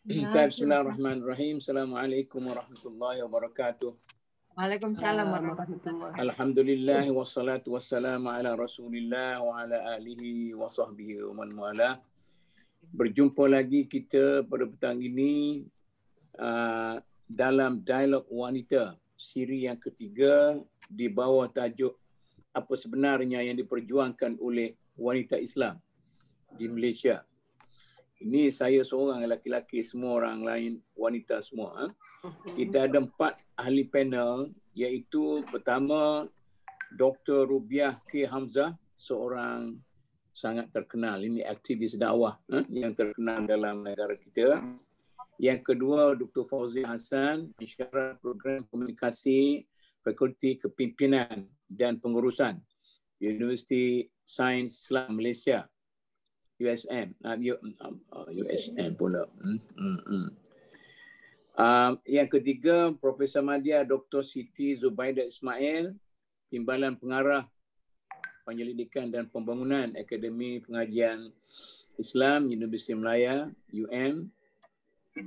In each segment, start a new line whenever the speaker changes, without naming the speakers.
Bismillahirrahmanirrahim. Assalamualaikum warahmatullahi wabarakatuh.
Waalaikumsalam warahmatullahi
Alhamdulillah wassalatu wassalamu ala Rasulillah wa ala alihi wa sahbihi wa man wala. Berjumpa lagi kita pada petang ini uh, dalam dialog wanita siri yang ketiga di bawah tajuk apa sebenarnya yang diperjuangkan oleh wanita Islam di Malaysia. Ini saya seorang lelaki-lelaki, semua orang lain wanita semua. Ha? Kita ada empat ahli panel iaitu pertama Dr. Rubiah K. Hamzah, seorang sangat terkenal. Ini aktivis dakwah ha? yang terkenal dalam negara kita. Yang kedua Dr. Fauzi Hassan, pensyarah program komunikasi Fakulti Kepimpinan dan Pengurusan Universiti Sains Islam Malaysia. USM, uh, uh, USM pula. Hmm, hmm, hmm. Uh, yang ketiga, Profesor Madya Dr. Siti Zubaidah Ismail, Timbalan Pengarah Penyelidikan dan Pembangunan Akademi Pengajian Islam Universiti Melaya, UM.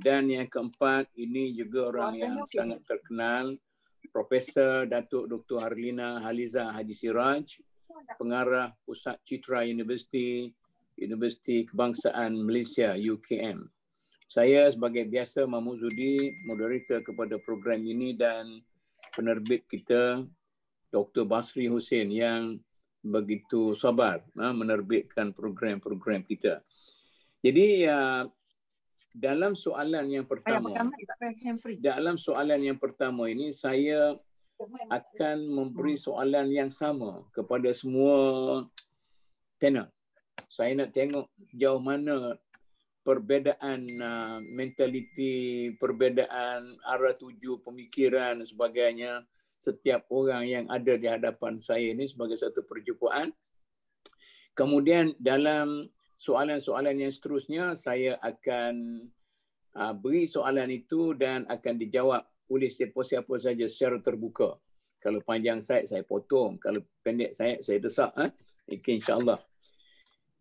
Dan yang keempat, ini juga orang yang sangat terkenal, Profesor Datuk Dr. Harlina Haliza Haji Siraj, Pengarah Pusat Citra Universiti Universiti Kebangsaan Malaysia UKM. Saya sebagai biasa Mahmud moderator kepada program ini dan penerbit kita Dr. Basri Hussein yang begitu sabar ha, menerbitkan program-program kita. Jadi uh, dalam soalan yang pertama dalam soalan yang pertama ini saya akan memberi soalan yang sama kepada semua panel saya nak tengok jauh mana perbezaan uh, mentaliti, perbezaan arah tuju pemikiran dan sebagainya setiap orang yang ada di hadapan saya ini sebagai satu perjumpaan. Kemudian dalam soalan-soalan yang seterusnya saya akan uh, beri soalan itu dan akan dijawab oleh siapa-siapa saja secara terbuka. Kalau panjang saya, saya potong. Kalau pendek saya, saya desak. Ha? Okay, InsyaAllah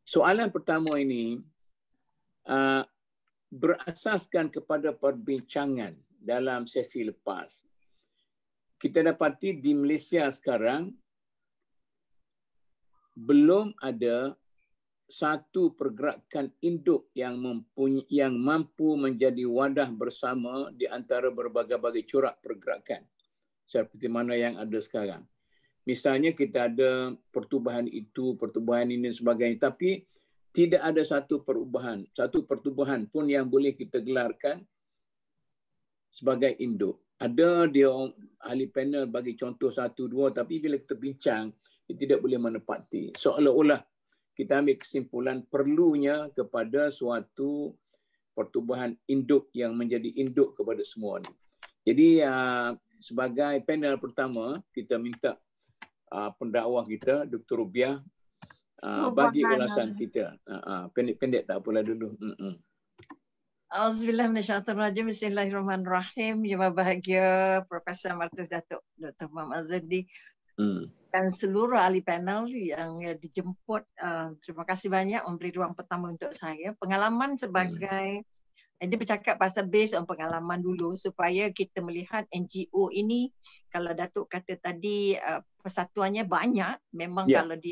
soalan pertama ini uh, berasaskan kepada perbincangan dalam sesi lepas. Kita dapati di Malaysia sekarang belum ada satu pergerakan induk yang mempunyai yang mampu menjadi wadah bersama di antara berbagai-bagai corak pergerakan seperti mana yang ada sekarang. Misalnya kita ada pertubuhan itu, pertubuhan ini dan sebagainya. Tapi tidak ada satu perubahan, satu pertubuhan pun yang boleh kita gelarkan sebagai induk. Ada dia ahli panel bagi contoh satu dua tapi bila kita bincang kita tidak boleh menepati. Seolah-olah kita ambil kesimpulan perlunya kepada suatu pertubuhan induk yang menjadi induk kepada semua ini. Jadi uh, sebagai panel pertama kita minta uh, pendakwah kita Dr. Rubiah uh, bagi ulasan kita. Uh, uh, pendek-pendek tak apalah dulu. Mm-mm.
Auzubillah minasyaitonirrajim. Bismillahirrahmanirrahim. Yang bahagia Profesor Martus Datuk Dr. Muhammad Azadi mm. dan seluruh ahli panel yang dijemput. Uh, terima kasih banyak memberi ruang pertama untuk saya. Pengalaman sebagai mm dia bercakap pasal base on pengalaman dulu supaya kita melihat NGO ini kalau Datuk kata tadi uh, persatuannya banyak memang yeah. kalau di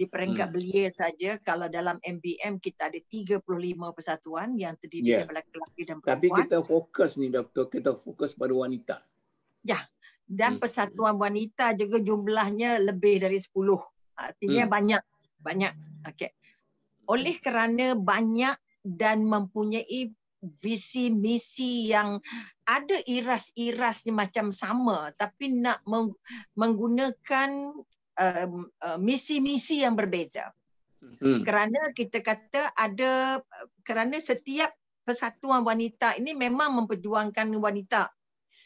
di peringkat hmm. belia saja kalau dalam MBM kita ada 35 persatuan yang terdiri yeah. daripada lelaki dan perempuan.
Tapi kita fokus ni doktor kita fokus pada wanita.
Ya. Dan hmm. persatuan wanita juga jumlahnya lebih dari 10. Artinya hmm. banyak banyak. Okey. Oleh kerana banyak dan mempunyai visi misi yang ada iras-irasnya macam sama tapi nak meng- menggunakan uh, uh, misi-misi yang berbeza. Hmm. Kerana kita kata ada kerana setiap persatuan wanita ini memang memperjuangkan wanita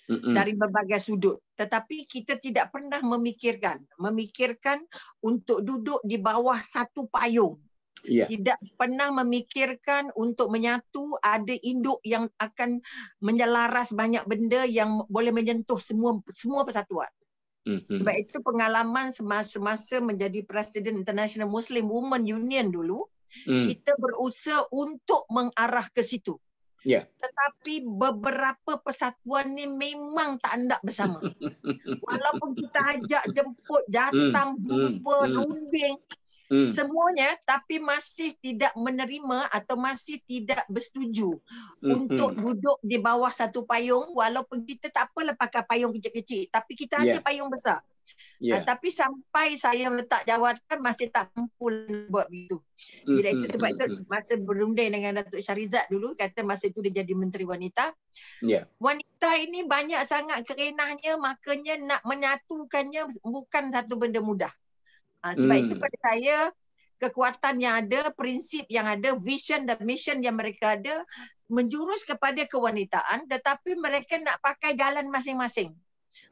dari berbagai sudut tetapi kita tidak pernah memikirkan memikirkan untuk duduk di bawah satu payung yeah. tidak pernah memikirkan untuk menyatu ada induk yang akan menyelaras banyak benda yang boleh menyentuh semua semua persatuan. Mm-hmm. Sebab itu pengalaman semasa-masa menjadi Presiden International Muslim Women Union dulu, mm. kita berusaha untuk mengarah ke situ.
Yeah.
Tetapi beberapa persatuan ni memang tak hendak bersama. Walaupun kita ajak jemput, datang,
Hmm,
jumpa,
hmm, hmm.
runding,
Hmm.
semuanya tapi masih tidak menerima atau masih tidak bersetuju
Hmm,
untuk
hmm.
duduk di bawah satu payung walaupun kita tak apalah pakai payung kecil-kecil tapi kita ada
Yeah.
payung besar.
Yeah.
Uh, tapi sampai saya letak jawatan masih tak mampu buat begitu.
Hmm,
Bila itu
hmm,
sebab
hmm,
itu
hmm.
masa berunding dengan Datuk Syarizat dulu kata masa itu dia jadi menteri wanita.
Yeah.
Wanita ini banyak sangat kerenahnya makanya nak menyatukannya bukan satu benda mudah. Ha, sebab
Hmm.
itu pada saya kekuatan yang ada, prinsip yang ada, vision dan mission yang mereka ada menjurus kepada kewanitaan tetapi mereka nak pakai jalan masing-masing.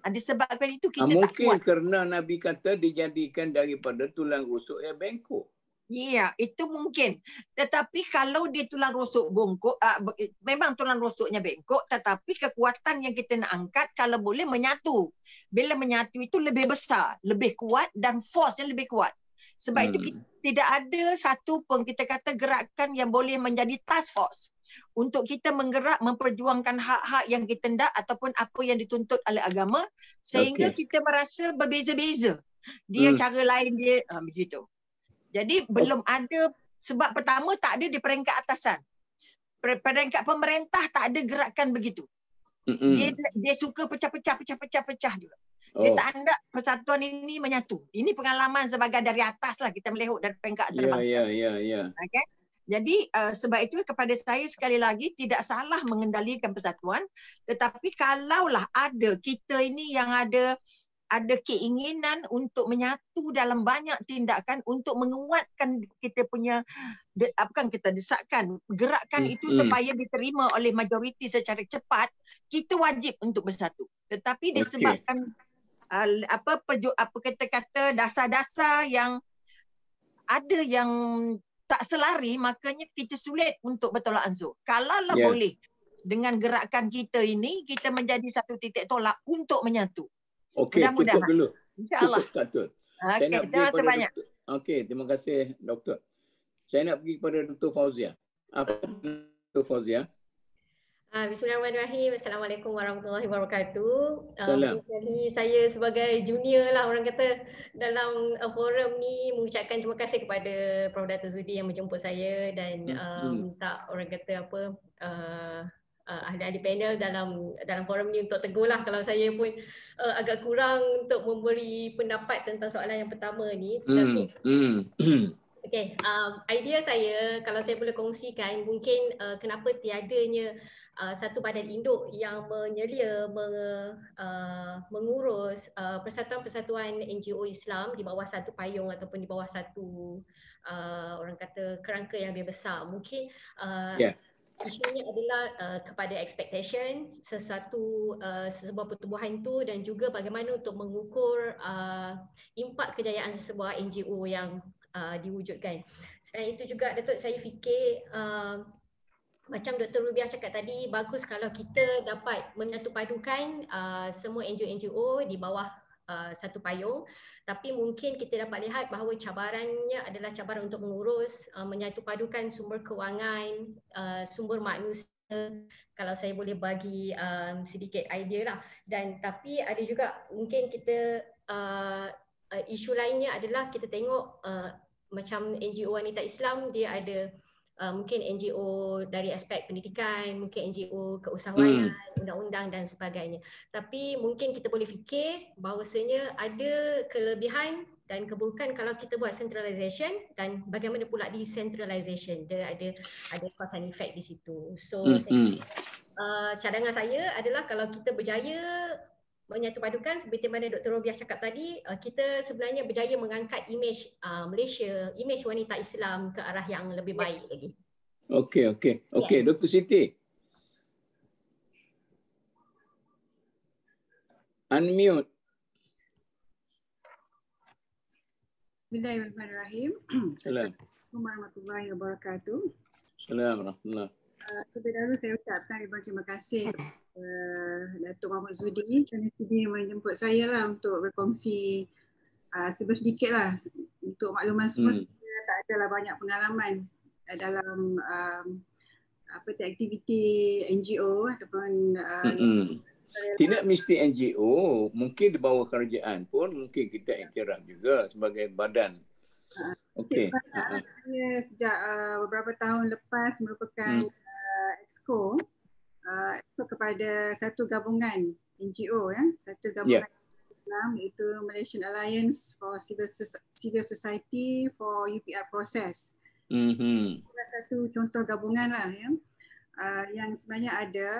Ha, disebabkan itu
Ah,
kita tak
mungkin
kuat.
kerana Nabi kata dijadikan daripada tulang rusuk yang bengkok.
Ya, itu mungkin. Tetapi kalau dia tulang rusuk bongkok, uh, memang tulang rusuknya bengkok, tetapi kekuatan yang kita nak angkat kalau boleh menyatu. Bila menyatu itu lebih besar, lebih kuat dan force-nya lebih kuat. Sebab itu
Hmm.
kita, tidak ada satu pun kita kata gerakan yang boleh menjadi task force untuk kita menggerak memperjuangkan hak-hak yang kita hendak ataupun apa yang dituntut oleh agama sehingga
Okey.
kita merasa berbeza-beza. Dia
Hmm.
cara lain dia uh, begitu. Jadi belum ada sebab pertama tak ada di peringkat atasan. Per- Peringkat pemerintah tak ada gerakan begitu.
Mm-mm.
Dia dia suka pecah-pecah pecah-pecah pecah juga. Dia
Oh.
tak hendak persatuan ini menyatu. Ini pengalaman sebagai dari atas lah kita melihat dari peringkat
Ya,
terbang.
ya, ya, ya.
Okay? Jadi uh, sebab itu kepada saya sekali lagi tidak salah mengendalikan persatuan tetapi kalaulah ada kita ini yang ada ada keinginan untuk menyatu dalam banyak tindakan untuk menguatkan kita punya de, apa kan kita desakkan gerakan
Hmm,
itu supaya diterima oleh majoriti secara cepat kita wajib untuk bersatu tetapi disebabkan uh, apa perju, apa kita kata dasar-dasar yang ada yang tak selari makanya kita sulit untuk bertolak ansur. Kalaulah
Ya.
boleh dengan gerakan kita ini kita menjadi satu titik tolak untuk menyatu.
Okey, cukup dulu.
InsyaAllah.
Cukup. Saya
Okey, terima kasih banyak.
Okey, terima kasih doktor. Saya nak pergi kepada Dr. Fauzia. Apa Dr. Fauzia?
Uh, Bismillahirrahmanirrahim. Assalamualaikum warahmatullahi wabarakatuh. Uh,
Salam.
Jadi saya sebagai junior lah orang kata dalam uh, forum ni mengucapkan terima kasih kepada Prof. Dato' Zudi yang menjemput saya dan
Hmm,
uh,
hmm.
minta orang kata apa uh, uh, ahli-ahli panel dalam dalam forum ni untuk tegur lah kalau saya pun uh, agak kurang untuk memberi pendapat tentang soalan yang pertama ni. Tetapi.
Hmm.
Okay, um, idea saya kalau saya boleh kongsikan mungkin uh, kenapa tiadanya uh, satu badan induk yang menyelia meng, uh, mengurus uh, persatuan-persatuan NGO Islam di bawah satu payung ataupun di bawah satu uh, orang kata kerangka yang lebih besar. Mungkin uh,
Yeah.
Isunya adalah uh, kepada expectation sesuatu uh, sebuah pertubuhan itu dan juga bagaimana untuk mengukur uh, impak kejayaan sesebuah NGO yang uh, diwujudkan. Selain itu juga Datuk saya fikir uh, macam Dr. Rubiah cakap tadi bagus kalau kita dapat menyatupadukan uh, semua NGO-NGO di bawah uh, satu payung. Tapi mungkin kita dapat lihat bahawa cabarannya adalah cabaran untuk mengurus uh, menyatupadukan sumber kewangan, uh, sumber manusia. Kalau saya boleh bagi um, sedikit idea lah. Dan tapi ada juga mungkin kita uh, uh, isu lainnya adalah kita tengok uh, macam NGO wanita Islam dia ada uh, mungkin NGO dari aspek pendidikan, mungkin NGO keusahawanan, undang-undang dan sebagainya. Tapi mungkin kita boleh fikir bahawasanya ada kelebihan dan keburukan kalau kita buat centralization dan bagaimana pula decentralization. Dia ada ada cause and effect di situ. So
Hmm.
saya
Hmm.
uh, cadangan saya adalah kalau kita berjaya menyatupadukan seperti mana Dr. Robiah cakap tadi, uh, kita sebenarnya berjaya mengangkat imej uh, Malaysia, imej wanita Islam ke arah yang lebih baik lagi.
Okey, okey. Okey, Dr. Siti. Unmute.
Bismillahirrahmanirrahim.
Salam.
Assalamualaikum warahmatullahi wabarakatuh.
Salam warahmatullahi.
Uh, terlebih dahulu saya ucapkan ribuan terima kasih uh, Datuk Mahmud Zudi kerana sudi menjemput saya lah untuk berkongsi uh, sedikit lah untuk makluman semua
Hmm.
saya tak adalah banyak pengalaman uh, dalam um, apa tu aktiviti NGO ataupun uh.
Tidak mesti NGO, mungkin di bawah kerajaan pun mungkin kita iktiraf juga sebagai badan. Okey.
Uh, saya sejak uh, beberapa tahun lepas merupakan hmm. Uh, exco uh, kepada satu gabungan NGO ya, satu gabungan yeah. Islam iaitu Malaysian Alliance for Civil, Civil Society for UPR Process.
Mhm.
Satu contoh gabungan lah ya. Uh, yang sebenarnya ada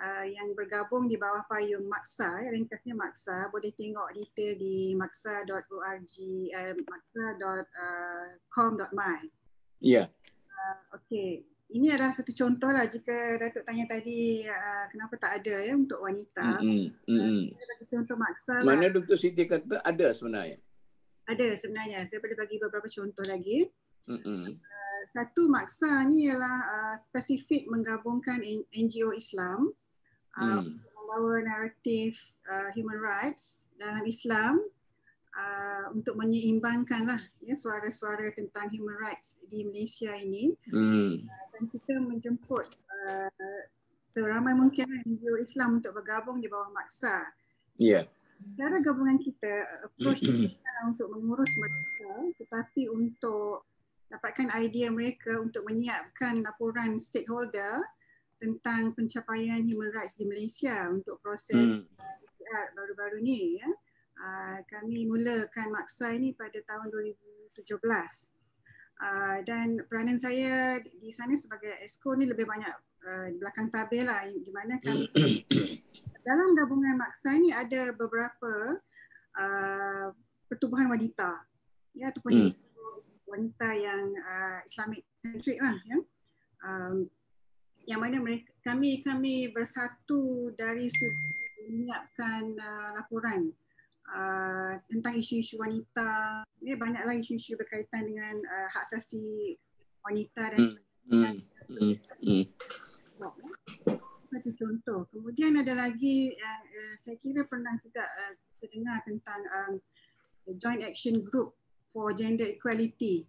uh, yang bergabung di bawah payung Maksa, ya, ringkasnya Maksa. Boleh tengok detail di maksa.org, uh, maksa.com.my.
Ya. Yeah.
Uh, okay. Ini adalah satu contoh lah jika Datuk tanya tadi uh, kenapa tak ada ya untuk wanita.
Mm-hmm. Mm-hmm.
Uh, contoh maksa
Mana
lah.
Dr. Siti kata ada sebenarnya?
Ada sebenarnya. Saya boleh bagi beberapa contoh lagi.
Mm-hmm.
Uh, satu maksa ni ialah uh, spesifik menggabungkan NGO Islam uh, hmm. membawa naratif uh, human rights dalam Islam uh, untuk menyeimbangkan lah ya suara-suara tentang human rights di Malaysia ini
hmm.
uh, dan kita menjemput uh, seramai mungkin NGO Islam untuk bergabung di bawah maksa.
Ya. Yeah.
Cara gabungan kita approach kita untuk mengurus mereka tetapi untuk dapatkan idea mereka untuk menyiapkan laporan stakeholder tentang pencapaian human rights di Malaysia untuk proses hmm. baru-baru ni ya. Uh, kami mulakan maksa ini pada tahun 2017. Uh, dan peranan saya di sana sebagai esko ni lebih banyak uh, di belakang tabel lah di mana kami dalam gabungan maksa ini ada beberapa uh, pertubuhan wanita ya ataupun hmm. wanita yang uh, Islamic centric lah ya. Um, yang mana mereka kami kami bersatu dari sudut menyiapkan uh, laporan uh, tentang isu-isu wanita. Ini banyaklah isu-isu berkaitan dengan uh, hak asasi wanita dan sebagainya. Hmm. Hmm. Hmm. Satu contoh. Kemudian ada lagi uh, uh, saya kira pernah juga uh, kita dengar tentang um, Joint Action Group for Gender Equality.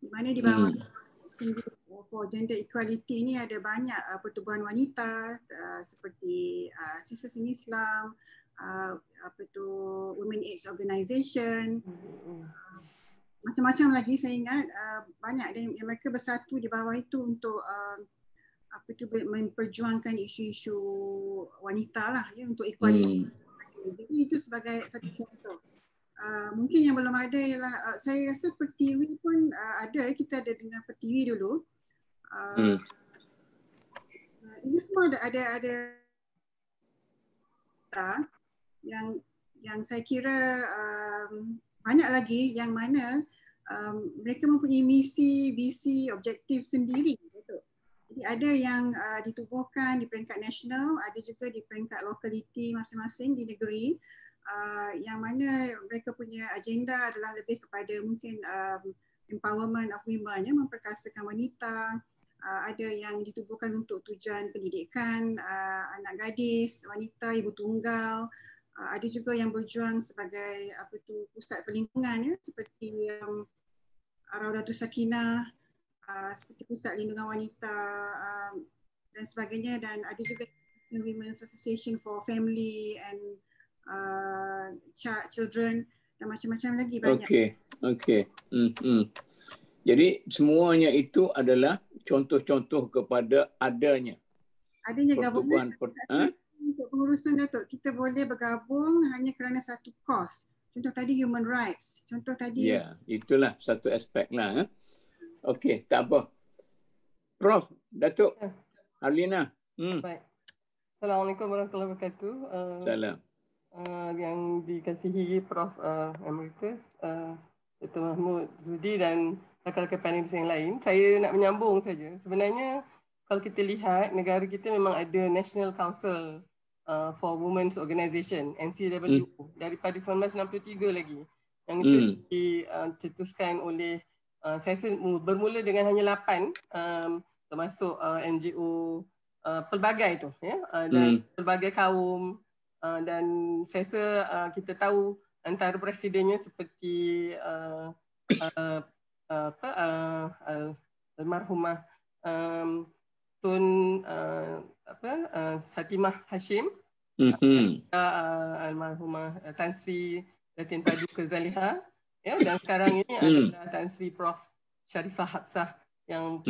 Di mana di bawah hmm for gender equality ini ada banyak uh, pertubuhan wanita uh, seperti uh, Sisters in Islam, uh, apa tu Women AIDS Organisation, uh, macam-macam lagi saya ingat uh, banyak dan mereka bersatu di bawah itu untuk uh, apa tu memperjuangkan isu-isu wanita lah ya untuk equality. Hmm. Jadi itu sebagai satu contoh. Uh, mungkin yang belum ada ialah uh, saya rasa Pertiwi pun uh, ada kita ada dengan Pertiwi dulu hmm. Uh, ini semua ada ada ada yang yang saya kira um, banyak lagi yang mana um, mereka mempunyai misi, visi, objektif sendiri. Jadi ada yang uh, ditubuhkan di peringkat nasional, ada juga di peringkat lokaliti masing-masing di negeri. Uh, yang mana mereka punya agenda adalah lebih kepada mungkin um, empowerment of women, ya, memperkasakan wanita, uh, ada yang ditubuhkan untuk tujuan pendidikan uh, anak gadis, wanita, ibu tunggal. Uh, ada juga yang berjuang sebagai apa tu pusat perlindungan ya seperti um, Raudatul Sakinah, uh, seperti pusat lindungan wanita um, dan sebagainya dan ada juga Women's Association for Family and uh, Children dan macam-macam lagi banyak.
Okey, okey. Hmm, hmm. Jadi semuanya itu adalah contoh-contoh kepada adanya
adanya gabungan per, ha? Untuk pengurusan Datuk kita boleh bergabung hanya kerana satu kos contoh tadi human rights contoh tadi
ya itulah satu aspek lah ha? okey tak apa prof Datuk ya. Arlina
hmm. baik Assalamualaikum warahmatullahi wabarakatuh
uh, salam
uh, yang dikasihi Prof uh, Emeritus uh, Dr. Mahmud Zudi dan rakan-rakan panelis yang lain. Saya nak menyambung saja. Sebenarnya kalau kita lihat negara kita memang ada National Council uh, for Women's Organisation NCW hmm. daripada 1963 lagi yang itu hmm. dicetuskan uh, oleh uh, saya bermula dengan hanya 8 um, termasuk uh, NGO uh, pelbagai tu ya uh, dan hmm. pelbagai kaum uh, dan saya rasa uh, kita tahu antara presidennya seperti uh, uh, apa uh, almarhumah um, Tun uh, apa uh, Fatimah Hashim
Mhm.
uh, almarhumah uh, Tan Sri Datin Padu Kezaliha ya dan sekarang ini
Hmm.
adalah Tan Sri Prof Sharifah Hafsah yang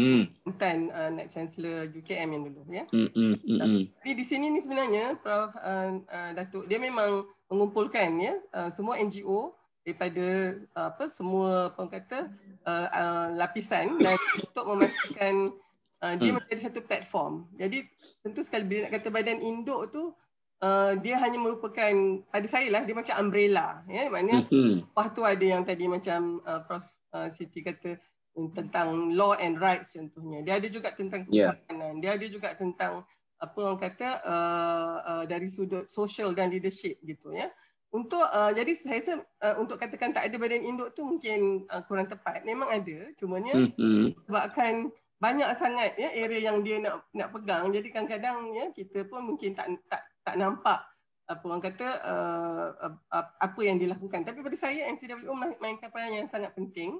mantan uh, Naib Chancellor UKM yang dulu ya.
Hmm. Hmm. Hmm.
Tapi di sini ni sebenarnya Prof uh, uh, Datuk dia memang mengumpulkan ya uh, semua NGO daripada uh, apa semua apa orang kata uh, uh, lapisan dan untuk memastikan uh, dia
Hmm.
menjadi satu platform. Jadi tentu sekali bila nak kata badan induk tu uh, dia hanya merupakan pada saya lah dia macam umbrella ya maknanya
Hmm.
bawah tu ada yang tadi macam uh, Prof uh, Siti kata um, tentang law and rights contohnya. Dia ada juga tentang
Ya.
keusahawanan. Dia ada juga tentang apa orang kata uh, uh, dari sudut social dan leadership gitu ya. Untuk uh, jadi saya rasa uh, untuk katakan tak ada badan induk tu mungkin uh, kurang tepat. Memang ada, cumanya
Hmm. Hmm.
sebabkan banyak sangat ya area yang dia nak nak pegang jadi kadang-kadang ya kita pun mungkin tak tak tak nampak apa orang kata uh, uh, apa yang dilakukan tapi pada saya NCWO main- mainkan peranan yang sangat penting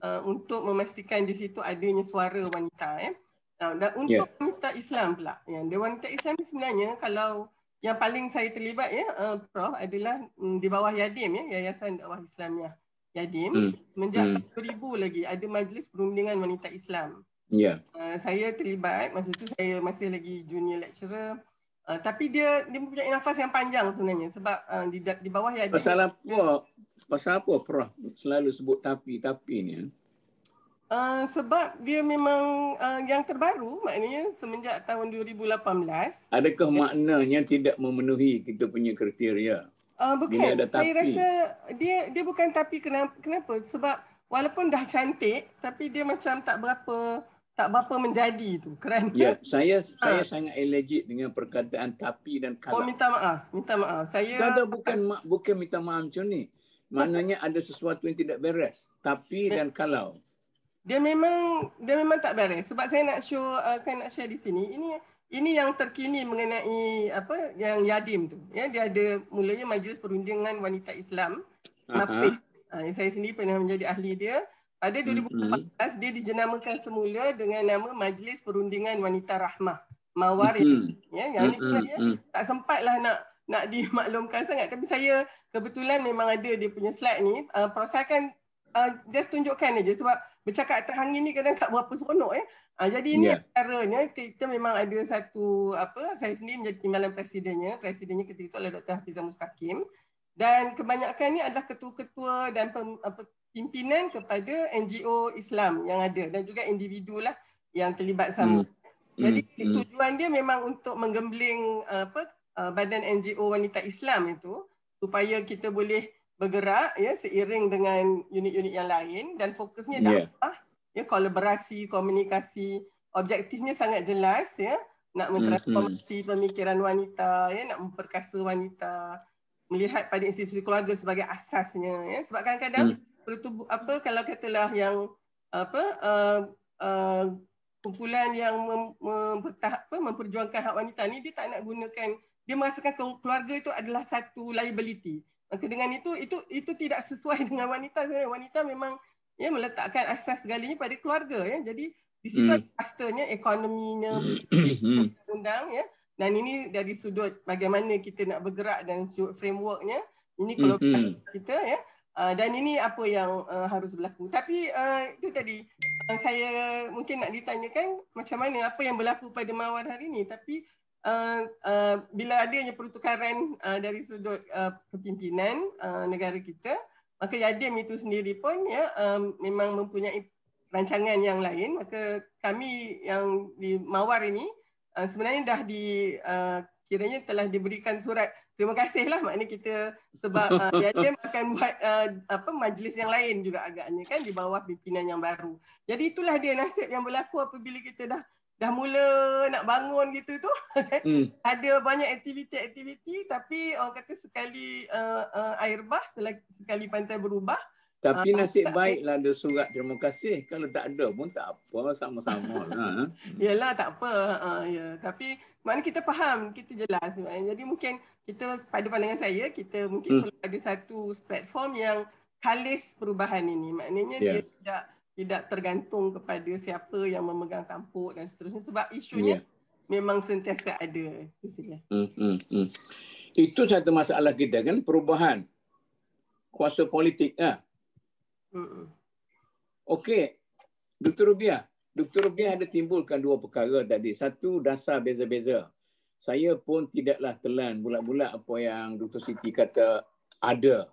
uh, untuk memastikan di situ adanya suara wanita ya uh, dan untuk
Ya.
wanita Islam pula yang dia wanita Islam ni sebenarnya kalau yang paling saya terlibat ya uh, prof adalah um, di bawah Yadim ya Yayasan Dakwah Islamiah Yadim
Hmm.
semenjak
Hmm.
tahun 2000 lagi ada majlis perundingan wanita Islam
Ya.
Uh, saya terlibat masa tu saya masih lagi junior lecturer uh, tapi dia dia mempunyai nafas yang panjang sebenarnya sebab uh, di di bawah ya dia
Pasal apa? Pasal apa Prof selalu sebut tapi tapi ni?
uh, sebab dia memang uh, yang terbaru maknanya semenjak tahun 2018
Adakah maknanya tidak memenuhi kita punya kriteria?
uh, bukan
ada
saya
tapi.
rasa dia dia bukan tapi kenapa kenapa sebab walaupun dah cantik tapi dia macam tak berapa tak berapa menjadi tu kerana
Ya, saya saya
Ah.
sangat allergic dengan perkataan tapi dan
oh
kalau.
minta maaf minta maaf saya
Tak ada bukan ma- bukan minta maaf macam ni. Maknanya ada sesuatu yang tidak beres. Tapi dan kalau.
dia memang dia memang tak beres sebab saya nak show uh, saya nak share di sini ini ini yang terkini mengenai apa yang Yadim tu ya dia ada mulanya majlis perundingan wanita Islam MAPID uh, saya sendiri pernah menjadi ahli dia pada
Mhm.
2018 dia dijenamakan semula dengan nama Majlis Perundingan Wanita Rahmah Mawar
Hmm.
ya yang ni
Hmm,
sebenarnya
hmm,
tak sempatlah nak nak dimaklumkan sangat tapi saya kebetulan memang ada dia punya slide ni uh, Prof saya akan uh, just tunjukkan aja sebab bercakap atas angin ni kadang tak berapa seronok eh uh, jadi ini
Ya.
caranya kita memang ada satu apa saya sendiri menjadi timbalan presidennya presidennya ketika itu adalah Dr. Hafizah Mustaqim dan kebanyakan ni adalah ketua-ketua dan pem, apa, pimpinan kepada NGO Islam yang ada dan juga individu lah yang terlibat sama. Jadi
Hmm, hmm.
tujuan dia memang untuk menggembling uh, apa uh, badan NGO wanita Islam itu supaya kita boleh bergerak ya seiring dengan unit-unit yang lain dan fokusnya
Ya.
dakwah ya kolaborasi komunikasi objektifnya sangat jelas ya nak
Hmm,
mentransformasi pemikiran wanita ya nak memperkasa wanita melihat pada institusi keluarga sebagai asasnya ya sebab kadang-kadang pertubuh apa kalau katalah yang apa uh, uh, kumpulan yang mem, mempertah, apa, memperjuangkan hak wanita ni dia tak nak gunakan dia merasakan ke- keluarga itu adalah satu liability. Maka dengan itu itu itu tidak sesuai dengan wanita sebenarnya. Wanita memang ya meletakkan asas segalanya pada keluarga ya. Jadi di situ
Hmm.
clusternya ekonominya
Hmm.
undang ya. Dan ini dari sudut bagaimana kita nak bergerak dan frameworknya. Ini kolaborasi kita ya Uh, dan ini apa yang uh, harus berlaku. Tapi uh, itu tadi. Uh, saya mungkin nak ditanyakan macam mana apa yang berlaku pada Mawar hari ini. Tapi uh, uh, bila adanya pertukaran uh, dari sudut uh, kepimpinan uh, negara kita maka Yadim itu sendiri pun ya um, memang mempunyai rancangan yang lain. Maka kami yang di Mawar ini uh, sebenarnya dah di uh, kiranya telah diberikan surat. Terima kasih lah maknanya kita sebab uh, Yadim akan buat uh, apa majlis yang lain juga agaknya kan di bawah pimpinan yang baru. Jadi itulah dia nasib yang berlaku apabila kita dah dah mula nak bangun gitu tu
Hmm.
ada banyak aktiviti-aktiviti tapi orang kata sekali uh, uh, air bah sekali pantai berubah
Tapi
Ah,
nasib baiklah ada surat terima kasih. Kalau tak ada pun tak apa, sama-sama lah.
Yalah tak apa. Uh, ya. Tapi mana kita faham, kita jelas. Jadi mungkin kita pada pandangan saya, kita mungkin
Hmm.
perlu ada satu platform yang kalis perubahan ini. Maknanya
Ya.
dia tidak tidak tergantung kepada siapa yang memegang tampuk dan seterusnya sebab isunya yeah. memang sentiasa ada itu saja. Hmm, hmm,
hmm. Itu satu masalah kita kan perubahan kuasa politik ah. Hmm. Okey. Dr. Rubiah, Dr. Rubiah ada timbulkan dua perkara tadi. Satu dasar beza-beza. Saya pun tidaklah telan bulat-bulat apa yang Dr. Siti kata ada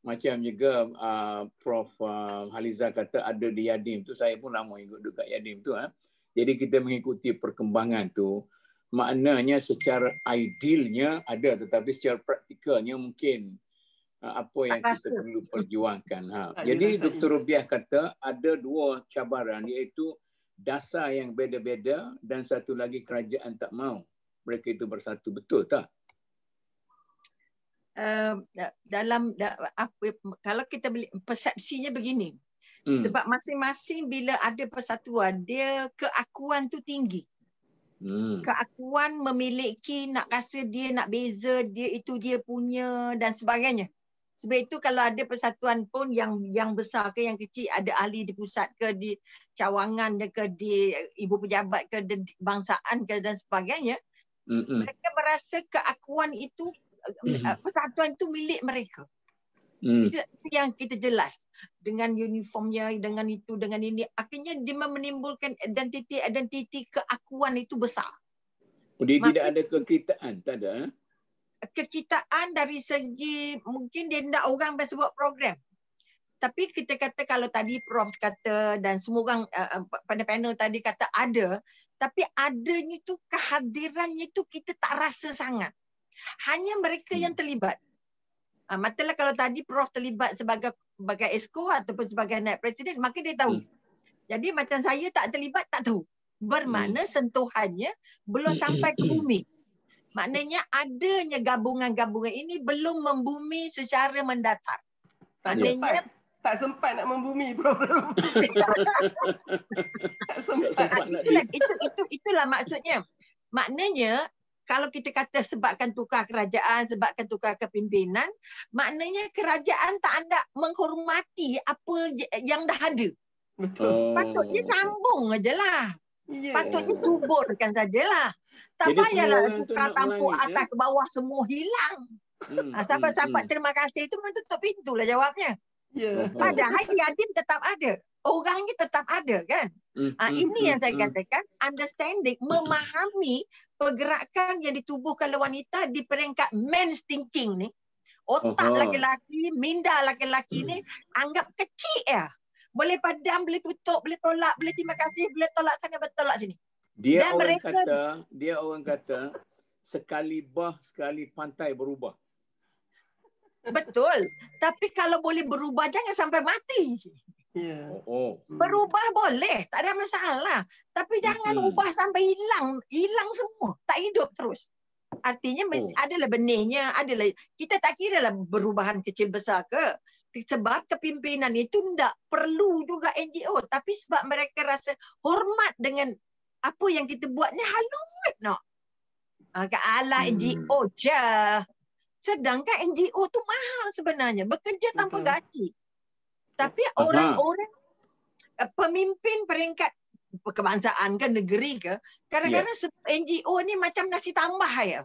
macam juga uh, Prof uh, Haliza kata ada di Yadim tu saya pun lama ikut dekat Yadim tu ha. Jadi kita mengikuti perkembangan tu maknanya secara idealnya ada tetapi secara praktikalnya mungkin apa yang kita perlu perjuangkan ha. Jadi Dr. Rubiah kata ada dua cabaran iaitu dasar yang beda-beda dan satu lagi kerajaan tak mau mereka itu bersatu betul tak?
uh, dalam apa kalau kita beli persepsinya begini hmm. sebab masing-masing bila ada persatuan dia keakuan tu tinggi hmm. keakuan memiliki nak rasa dia nak beza dia itu dia punya dan sebagainya sebab itu kalau ada persatuan pun yang yang besar ke yang kecil ada ahli di pusat ke di cawangan ke di ibu pejabat ke di bangsaan ke dan sebagainya Mm-mm. mereka merasa keakuan itu mm. persatuan itu milik mereka. Mm. Itu yang kita jelas dengan uniformnya, dengan itu, dengan ini. Akhirnya dia menimbulkan identiti-identiti keakuan itu besar.
Oh, dia Maka, tidak ada kekitaan, tak ada?
Kekitaan dari segi mungkin dia tidak orang buat program. Tapi kita kata kalau tadi Prof kata dan semua orang uh, pada panel tadi kata ada, tapi adanya tu kehadirannya tu kita tak rasa sangat hanya mereka yang hmm. terlibat. Uh, matalah kalau tadi Prof terlibat sebagai sebagai esko ataupun sebagai naib presiden, maka dia tahu. Hmm. Jadi macam saya tak terlibat, tak tahu. Bermakna hmm. sentuhannya belum sampai ke bumi. Maknanya adanya gabungan-gabungan ini belum membumi secara mendatar.
Maknanya tak sempat nak membumi program.
tak sempat. Itulah, itu, itu, itulah maksudnya. Maknanya kalau kita kata sebabkan tukar kerajaan, sebabkan tukar kepimpinan, maknanya kerajaan tak anda menghormati apa yang dah ada. Betul. Patutnya sambung aja lah. Yeah. Patutnya suburkan sajalah. Tak payahlah tukar tampuk ya? atas ke bawah semua hilang. Hmm. Ha, sahabat-sahabat hmm. terima kasih itu memang tutup pintu lah jawabnya. Yeah. Padahal Yadin tetap ada. Orangnya tetap ada kan. Hmm. Ha, ini yang saya katakan. Understanding, memahami pergerakan yang ditubuhkan oleh wanita di peringkat men's thinking ni otak laki-laki minda laki-laki ni anggap kecil ya boleh padam boleh tutup boleh tolak boleh terima kasih boleh tolak sana boleh tolak sini
dia Dan orang mereka, kata dia orang kata sekali bah sekali pantai berubah
betul tapi kalau boleh berubah jangan sampai mati
Yeah. Oh, oh.
Berubah boleh, tak ada masalah. Tapi jangan hmm. ubah sampai hilang, hilang semua, tak hidup terus. Artinya oh. adalah benihnya, adalah kita tak kira lah perubahan kecil besar ke. Sebab kepimpinan itu tidak perlu juga NGO, tapi sebab mereka rasa hormat dengan apa yang kita buat ni halumat nak. No? Ke ala hmm. NGO je. Sedangkan NGO tu mahal sebenarnya, bekerja tanpa Betul. gaji. Tapi orang-orang uh, pemimpin peringkat kebangsaan ke negeri ke kadang-kadang yeah. NGO ni macam nasi tambah ya.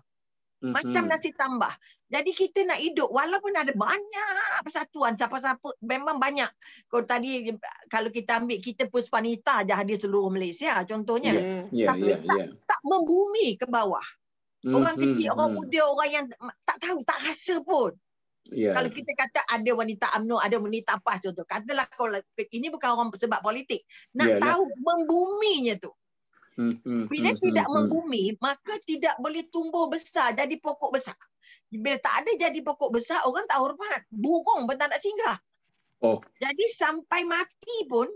Mm-hmm. Macam nasi tambah. Jadi kita nak hidup walaupun ada banyak persatuan siapa-siapa memang banyak. Kalau tadi kalau kita ambil kita Puspanita aja hadir seluruh Malaysia contohnya. Yeah. Yeah, Tapi yeah, tak, yeah. tak membumi ke bawah. Orang mm-hmm. kecil, orang muda, orang yang tak tahu, tak rasa pun. Yeah. Kalau kita kata ada wanita UMNO, ada wanita PAS tu, katalah kalau ini bukan orang sebab politik. Nak yeah, tahu yeah. membuminya tu. Hmm, hmm, Bila hmm, tidak hmm, membumi, hmm. maka tidak boleh tumbuh besar, jadi pokok besar. Bila tak ada jadi pokok besar, orang tak hormat. Burung pun tak nak singgah. Oh. Jadi sampai mati pun,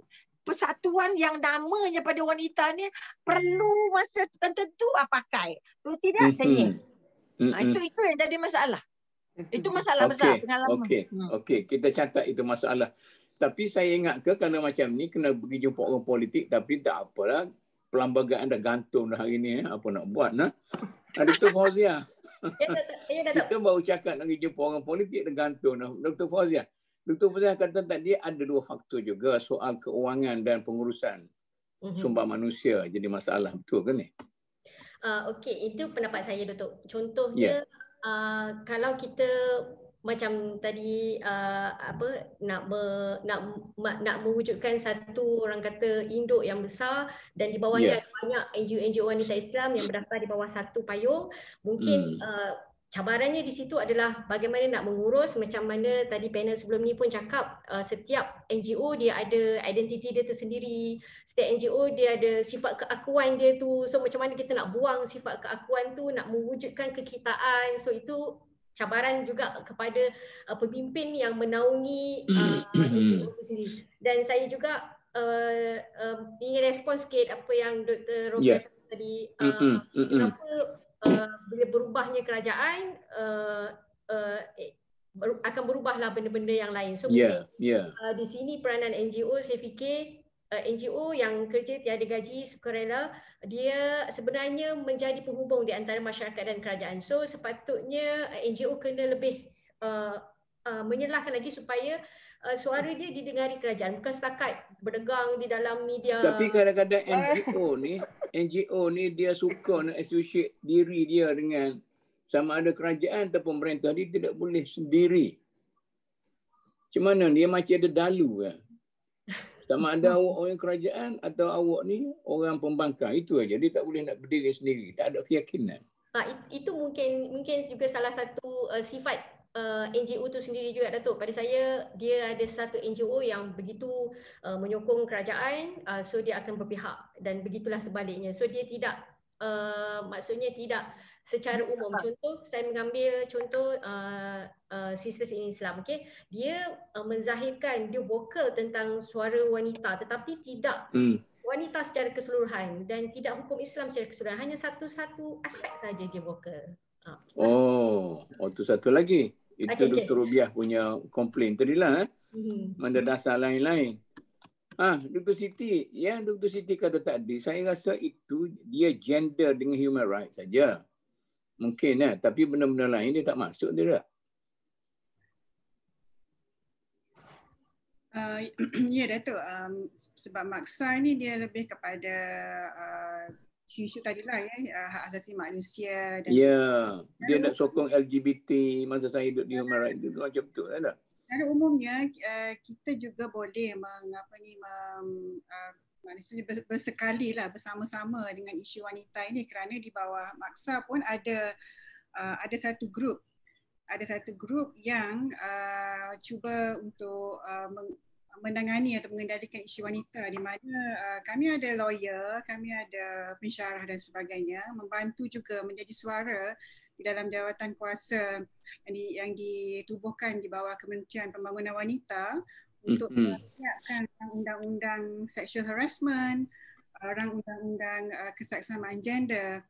persatuan yang namanya pada wanita ni perlu masa tertentu apa pakai. Kalau tidak, hmm. tanya. Hmm. Ha, itu, itu yang jadi masalah. Itu masalah okay. besar pengalaman.
Okey. Hmm. Okey, kita catat itu masalah. Tapi saya ingat ke kerana macam ni kena pergi jumpa orang politik tapi tak apalah. Perlembagaan dah gantung dah hari ni. Eh. Apa nak buat nah? Dr. Fauzia. Kita baru cakap nak jumpa orang politik dah gantung dah. Dr. Fauzia. Dr. Fazal kata tadi ada dua faktor juga soal keuangan dan pengurusan mm-hmm. sumber manusia jadi masalah. Betul ke ni?
Uh, Okey, itu pendapat saya Dr. Contohnya yeah. uh, kalau kita macam tadi uh, apa nak me, nak nak mewujudkan satu orang kata induk yang besar dan di bawahnya yeah. ada banyak NGO-NGO wanita Islam yang berdaftar di bawah satu payung mungkin mm. uh, cabarannya di situ adalah bagaimana nak mengurus macam mana tadi panel sebelum ni pun cakap uh, setiap NGO dia ada identiti dia tersendiri setiap NGO dia ada sifat keakuan dia tu so macam mana kita nak buang sifat keakuan tu nak mewujudkan kekitaan so itu cabaran juga kepada uh, pemimpin yang menaungi uh, NGO itu sendiri dan saya juga uh, uh, ingin respon sikit apa yang Dr. Robiah yeah. tadi uh, kenapa uh, bila berubahnya kerajaan uh, uh, ber, akan berubahlah benda-benda yang lain. So
yeah, yeah.
Uh, di sini peranan NGO saya fikir uh, NGO yang kerja tiada gaji sukarela dia sebenarnya menjadi penghubung di antara masyarakat dan kerajaan. So sepatutnya NGO kena lebih uh, uh, menyelahkan lagi supaya uh, suara dia didengari kerajaan bukan setakat berdegang di dalam media.
Tapi kadang-kadang NGO ni NGO ni dia suka nak associate diri dia dengan sama ada kerajaan atau pemerintah dia tidak boleh sendiri. Macam mana dia macam ada dalu kan? Sama ada awak orang kerajaan atau awak ni orang pembangkang itu aja dia tak boleh nak berdiri sendiri, tak ada keyakinan.
Ha, itu mungkin mungkin juga salah satu uh, sifat uh, NGO tu sendiri juga Datuk. Pada saya dia ada satu NGO yang begitu uh, menyokong kerajaan uh, so dia akan berpihak dan begitulah sebaliknya. So dia tidak uh, maksudnya tidak secara umum. Contoh saya mengambil contoh uh, uh, Sisters in Islam okey. Dia uh, menzahirkan dia vokal tentang suara wanita tetapi tidak hmm. wanita secara keseluruhan dan tidak hukum Islam secara keseluruhan hanya satu-satu aspek saja dia vokal.
Oh, oh tu satu lagi. Itu okay, Dr. Okay. Rubiah punya komplain tadi lah. Eh? Mana dasar lain-lain. Ah, Dr. Siti, ya Dr. Siti kata tadi, saya rasa itu dia gender dengan human rights saja. Mungkin eh, tapi benda-benda lain dia tak masuk dia?
Uh, ya Datuk, um, sebab maksa ni dia lebih kepada uh, isu-isu tadi lah ya, uh, hak asasi manusia
dan Ya, yeah. dia nak sokong LGBT masa saya hidup di human rights itu macam betul lah?
Secara umumnya uh, kita juga boleh mengapa ni mem, uh, maksudnya bersekali lah bersama-sama dengan isu wanita ini kerana di bawah maksa pun ada uh, ada satu grup. Ada satu grup yang uh, cuba untuk uh, menangani atau mengendalikan isu wanita. Di mana uh, kami ada lawyer, kami ada pensyarah dan sebagainya membantu juga menjadi suara di dalam jawatan kuasa yang, di, yang ditubuhkan di bawah Kementerian Pembangunan Wanita untuk mm-hmm. menyiapkan undang-undang sexual harassment, orang undang-undang uh, kesaksamaan gender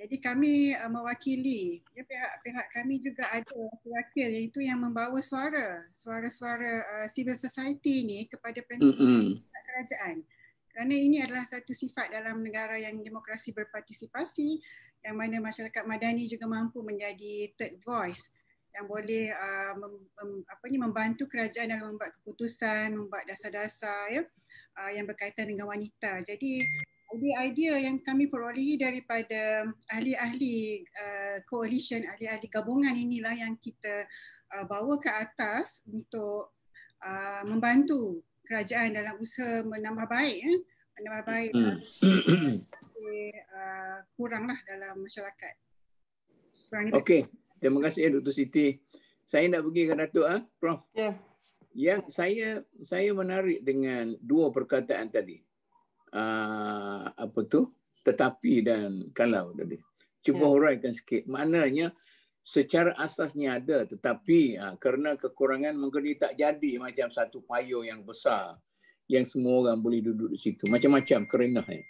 jadi kami uh, mewakili, ya, pihak-pihak kami juga ada wakil iaitu yang membawa suara, suara-suara uh, civil society ini kepada pihak kerajaan. Kerana ini adalah satu sifat dalam negara yang demokrasi berpartisipasi yang mana masyarakat madani juga mampu menjadi third voice yang boleh uh, mem, mem, apa ni membantu kerajaan dalam membuat keputusan, membuat dasar-dasar ya uh, yang berkaitan dengan wanita. Jadi idea-idea yang kami perolehi daripada ahli-ahli uh, coalition, ahli-ahli gabungan inilah yang kita uh, bawa ke atas untuk uh, membantu kerajaan dalam usaha menambah baik eh? menambah baik uh, uh, kuranglah dalam masyarakat.
Okey, terima kasih ya Dr. Siti. Saya nak pergi ke Datuk ah, Prof. Ya. Yeah. Yang saya saya menarik dengan dua perkataan tadi uh, apa tu tetapi dan kalau tadi cuba yeah. huraikan sikit maknanya secara asasnya ada tetapi uh, kerana kekurangan mungkin dia tak jadi macam satu payung yang besar yang semua orang boleh duduk di situ macam-macam kerana ya.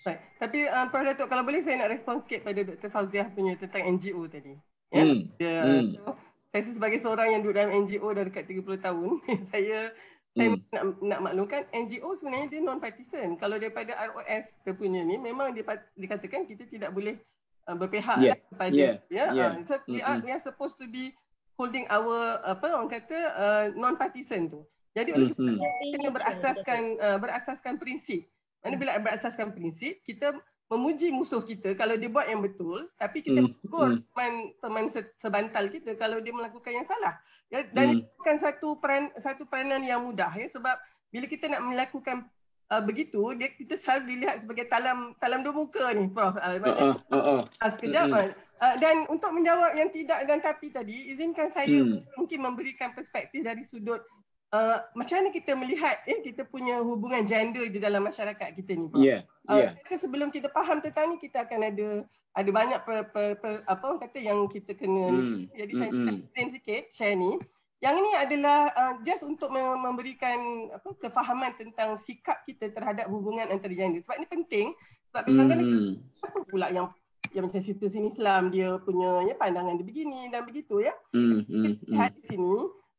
Baik. Tapi uh, Prof Datuk kalau boleh saya nak respon sikit pada Dr. Fauziah punya tentang NGO tadi. Ya. Hmm. Dia, hmm. Uh, saya sebagai seorang yang duduk dalam NGO dah dekat 30 tahun, saya saya hmm. nak, nak maklumkan NGO sebenarnya dia non partisan. Kalau daripada ROS terpunya ni memang dia dikatakan kita tidak boleh uh, berpihak yeah. kepada
yeah.
ya. Yeah. Uh, so mm-hmm. we are we are supposed to be holding our apa orang kata uh, non partisan tu. Jadi oleh sebab
Mhm.
itu kena berasaskan uh, berasaskan prinsip. Mana bila berasaskan prinsip, kita memuji musuh kita kalau dia buat yang betul, tapi kita
Hmm,
menegur
hmm.
teman teman se- sebantal kita kalau dia melakukan yang salah. Ya, dan
Hmm.
itu bukan satu peran satu peranan yang mudah ya sebab bila kita nak melakukan uh, begitu, dia kita selalu dilihat sebagai talam talam dua muka ni, Prof. Uh,
Uh, uh, uh,
sekejap
Mm-mm.
kan. Uh, dan untuk menjawab yang tidak dan tapi tadi, izinkan saya
Hmm.
mungkin memberikan perspektif dari sudut uh, macam mana kita melihat eh, kita punya hubungan gender di dalam masyarakat kita ni.
Ya,
Uh,
ya.
saya rasa sebelum kita faham tentang ni, kita akan ada ada banyak per, per, per, apa orang kata yang kita kena
Hmm.
jadi saya
Mm-mm.
nak explain sikit share ni. Yang ini adalah uh, just untuk mem- memberikan apa kefahaman tentang sikap kita terhadap hubungan antara gender. Sebab ini penting sebab kadang-kadang
Hmm.
apa pula yang yang macam cerita sini Islam dia punya ya pandangan dia begini dan begitu ya.
Hmm. Hmm. Hmm.
Lihat di sini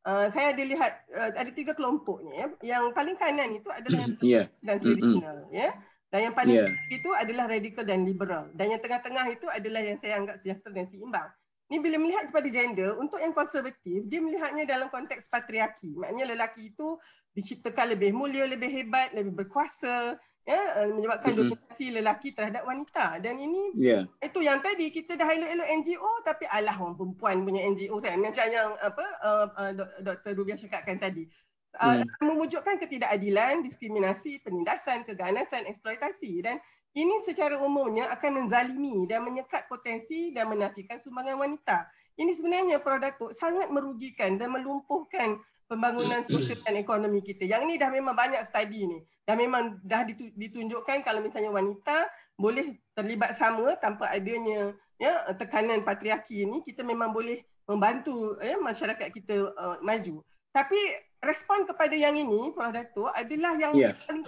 uh, saya ada lihat uh, ada tiga kelompok ni ya. Yang paling kanan itu adalah yang
Ya.
dan tradisional ya. Dan yang paling kiri itu adalah radikal dan liberal. Dan yang tengah-tengah itu adalah yang saya anggap sejahtera dan seimbang. Ni bila melihat kepada gender, untuk yang konservatif, dia melihatnya dalam konteks patriarki. Maknanya lelaki itu diciptakan lebih mulia, lebih hebat, lebih berkuasa, ya, eh, menyebabkan
Mm-mm.
dominasi lelaki terhadap wanita. Dan ini
Ya.
itu yang tadi kita dah elok-elok NGO tapi alah orang perempuan punya NGO kan macam yang apa uh, uh, Dok- Dr. Rubia cakapkan tadi uh, memujukkan ketidakadilan, diskriminasi, penindasan, keganasan, eksploitasi dan ini secara umumnya akan menzalimi dan menyekat potensi dan menafikan sumbangan wanita. Ini sebenarnya produk tu sangat merugikan dan melumpuhkan pembangunan sosial dan ekonomi kita. Yang ini dah memang banyak studi ni. Dah memang dah ditu- ditunjukkan kalau misalnya wanita boleh terlibat sama tanpa adanya ya tekanan patriarki ini kita memang boleh membantu ya masyarakat kita uh, maju. Tapi respon kepada yang ini Prof Dato adalah yang
Ya.
paling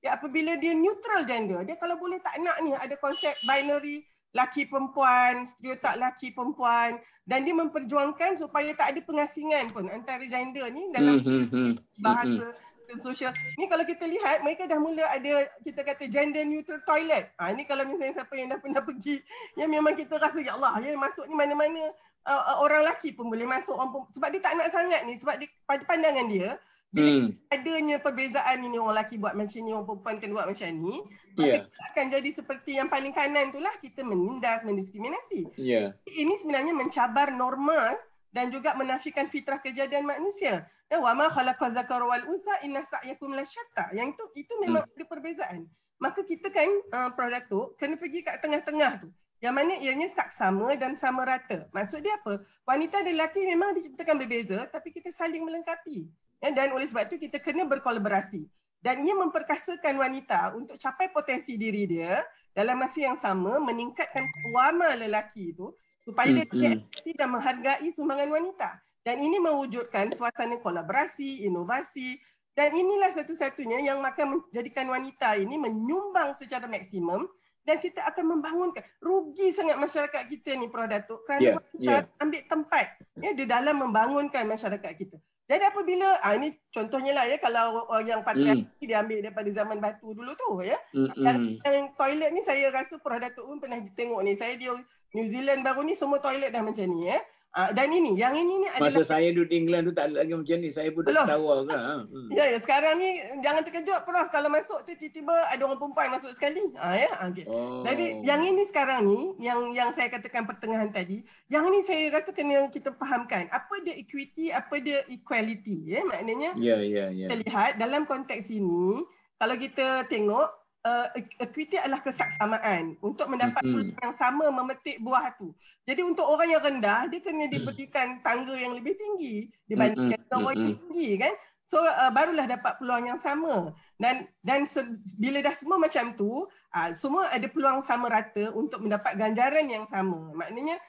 ya apabila dia neutral gender dia kalau boleh tak nak ni ada konsep binary laki perempuan stereotip laki perempuan dan dia memperjuangkan supaya tak ada pengasingan pun antara gender ni dalam
Hmm. Hmm. Hmm.
bahasa sosial. Ni kalau kita lihat mereka dah mula ada kita kata gender neutral toilet. Ha ni kalau misalnya siapa yang dah pernah pergi ya memang kita rasa ya Allah ya masuk ni mana-mana uh, uh, orang lelaki pun boleh masuk orang perempuan. sebab dia tak nak sangat ni sebab dia pada pandangan dia bila
Hmm.
adanya perbezaan ini orang lelaki buat macam ni orang perempuan kena buat macam ni maka
Ya.
kita akan jadi seperti yang paling kanan itulah kita menindas mendiskriminasi
Ya.
ini sebenarnya mencabar norma dan juga menafikan fitrah kejadian manusia. Ya wa ma khalaqaz zakara wal unsa inna sa'yakum lasyatta. Yang itu itu memang ada perbezaan. Maka kita kan uh, Prof Datuk kena pergi kat tengah-tengah tu. Yang mana ianya saksama dan sama rata. Maksud dia apa? Wanita dan lelaki memang diciptakan berbeza tapi kita saling melengkapi. Ya, dan oleh sebab itu kita kena berkolaborasi. Dan ia memperkasakan wanita untuk capai potensi diri dia dalam masa yang sama meningkatkan wama lelaki itu supaya dia
Hmm, hmm.
diakui dan menghargai sumbangan wanita. Dan ini mewujudkan suasana kolaborasi, inovasi dan inilah satu-satunya yang akan menjadikan wanita ini menyumbang secara maksimum dan kita akan membangunkan rugi sangat masyarakat kita ni Prof Datuk kerana
Ya,
wanita
ya.
ambil tempat ya di dalam membangunkan masyarakat kita. Jadi apabila ah ini contohnya lah ya kalau orang yang patriarki dia ambil daripada zaman batu dulu tu ya.
Hmm. Hmm.
Yang toilet ni saya rasa Prof Datuk pun pernah tengok ni. Saya di New Zealand baru ni semua toilet dah macam ni ya. Ah, dan ini, yang ini ni adalah
Masa saya duduk di England tu tak ada lagi macam ni. Saya pun tak tahu ke. Ha. Hmm.
Ya, ya, sekarang ni jangan terkejut Prof kalau masuk tu tiba-tiba ada orang perempuan masuk sekali. Ah ya, ah, okay.
Oh.
Jadi yang ini sekarang ni yang yang saya katakan pertengahan tadi, yang ini saya rasa kena kita fahamkan apa dia equity, apa dia equality ya. Maknanya
Ya, ya, ya.
kita lihat dalam konteks ini kalau kita tengok uh, equity adalah kesaksamaan untuk mendapat peluang yang sama memetik buah tu. Jadi untuk orang yang rendah dia kena diberikan tangga yang lebih tinggi dibandingkan
Mhm.
dengan orang yang tinggi kan. So uh, barulah dapat peluang yang sama. Dan dan se- bila dah semua macam tu, uh, semua ada peluang sama rata untuk mendapat ganjaran yang sama. Maknanya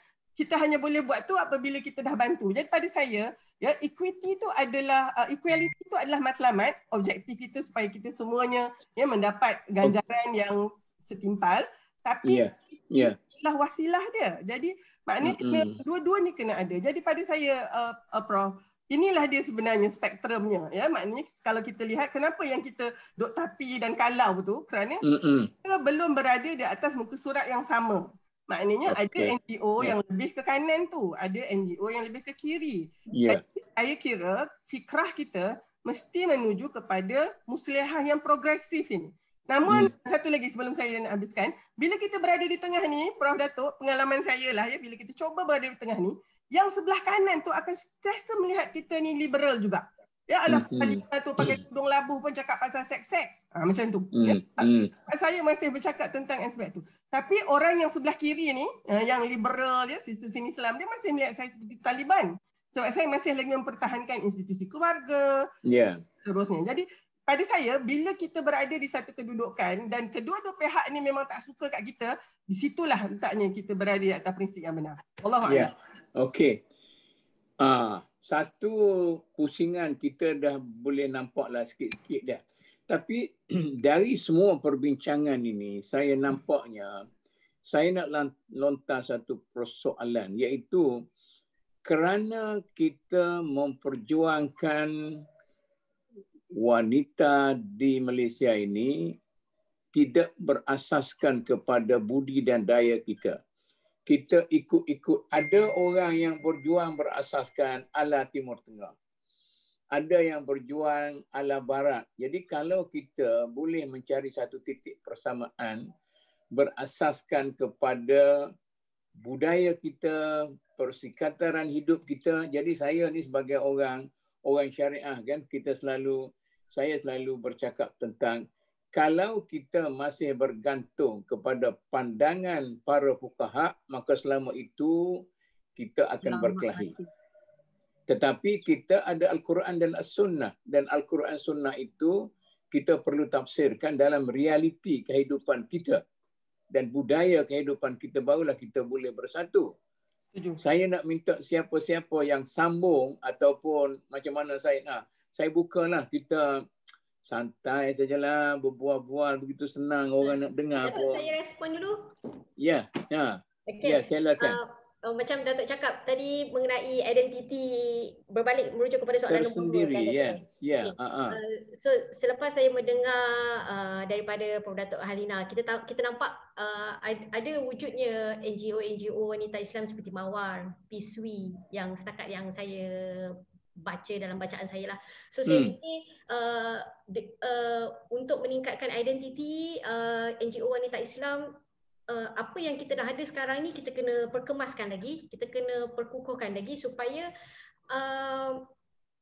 kita hanya boleh buat tu apabila kita dah bantu. Jadi pada saya, ya equity tu adalah uh, equality tu adalah matlamat objektif kita supaya kita semuanya ya mendapat ganjaran yang setimpal. Tapi
Ya, ya.
adalah wasilah dia. Jadi maknanya kena
Mm-mm.
dua-duanya kena ada. Jadi pada saya uh, uh, Prof, inilah dia sebenarnya spektrumnya ya. Maknanya kalau kita lihat kenapa yang kita duk tapi dan kalau tu kerana
Hmm.
kita belum berada di atas muka surat yang sama. Maknanya
Okey.
ada NGO
Ya.
yang lebih ke kanan tu, ada NGO yang lebih ke kiri. Jadi, saya kira fikrah kita mesti menuju kepada muslihah yang progresif ini. Namun
Hmm.
satu lagi sebelum saya nak habiskan, bila kita berada di tengah ni, Prof Datuk, pengalaman saya lah ya, bila kita cuba berada di tengah ni, yang sebelah kanan tu akan sentiasa melihat kita ni liberal juga. Ya Allah,
Hmm.
Halimah tu pakai tudung labuh pun cakap pasal seks-seks. Ha, macam tu. Ya.
Hmm. Hmm.
Saya masih bercakap tentang aspek tu. Tapi orang yang sebelah kiri ni, uh, yang liberal ya, sistem sini Islam, dia masih melihat saya seperti Taliban. Sebab saya masih lagi mempertahankan institusi keluarga,
Ya.
seterusnya. Jadi pada saya, bila kita berada di satu kedudukan dan kedua-dua pihak ni memang tak suka kat kita, di situlah letaknya kita berada di atas prinsip yang benar. Allah
Ya. Okey. Ah, satu pusingan kita dah boleh nampaklah sikit-sikit dah. Tapi dari semua perbincangan ini, saya nampaknya saya nak lontar satu persoalan iaitu kerana kita memperjuangkan wanita di Malaysia ini tidak berasaskan kepada budi dan daya kita kita ikut-ikut ada orang yang berjuang berasaskan ala Timur Tengah. Ada yang berjuang ala Barat. Jadi kalau kita boleh mencari satu titik persamaan berasaskan kepada budaya kita, persikataran hidup kita. Jadi saya ni sebagai orang orang syariah kan kita selalu saya selalu bercakap tentang kalau kita masih bergantung kepada pandangan para fukaha, maka selama itu kita akan berkelahi. Tetapi kita ada Al-Quran dan As-Sunnah. Dan Al-Quran Sunnah itu kita perlu tafsirkan dalam realiti kehidupan kita. Dan budaya kehidupan kita barulah kita boleh bersatu. Saya nak minta siapa-siapa yang sambung ataupun macam mana saya nak. Saya bukalah kita santai sajalah berbual-bual begitu senang orang nak dengar
Datuk
pun.
saya respon dulu.
Ya, ya. Ya, silakan.
Uh, macam Datuk cakap tadi mengenai identiti berbalik merujuk kepada soalan nombor kan, Datuk?
ya. Ya.
Uh, so selepas saya mendengar uh, daripada Prof Datuk Halina kita ta- kita nampak uh, ad- ada wujudnya NGO-NGO wanita Islam seperti Mawar, Piswi yang setakat yang saya baca dalam bacaan saya lah. So saya
Hmm.
fikir uh, de- uh, untuk meningkatkan identiti uh, NGO wanita Islam uh, apa yang kita dah ada sekarang ni kita kena perkemaskan lagi, kita kena perkukuhkan lagi supaya uh,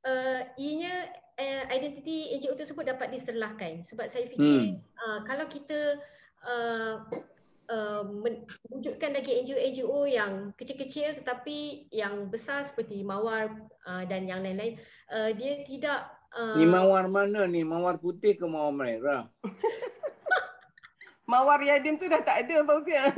uh, ianya uh, identiti NGO tersebut dapat diserlahkan sebab saya fikir
Hmm.
uh, kalau kita uh, uh, men- wujudkan lagi NGO-NGO yang kecil-kecil tetapi yang besar seperti Mawar uh, dan yang lain-lain uh, dia tidak uh,
Ni mawar mana ni? Mawar putih ke mawar merah?
Mawar Yadim tu dah tak ada Fauzia.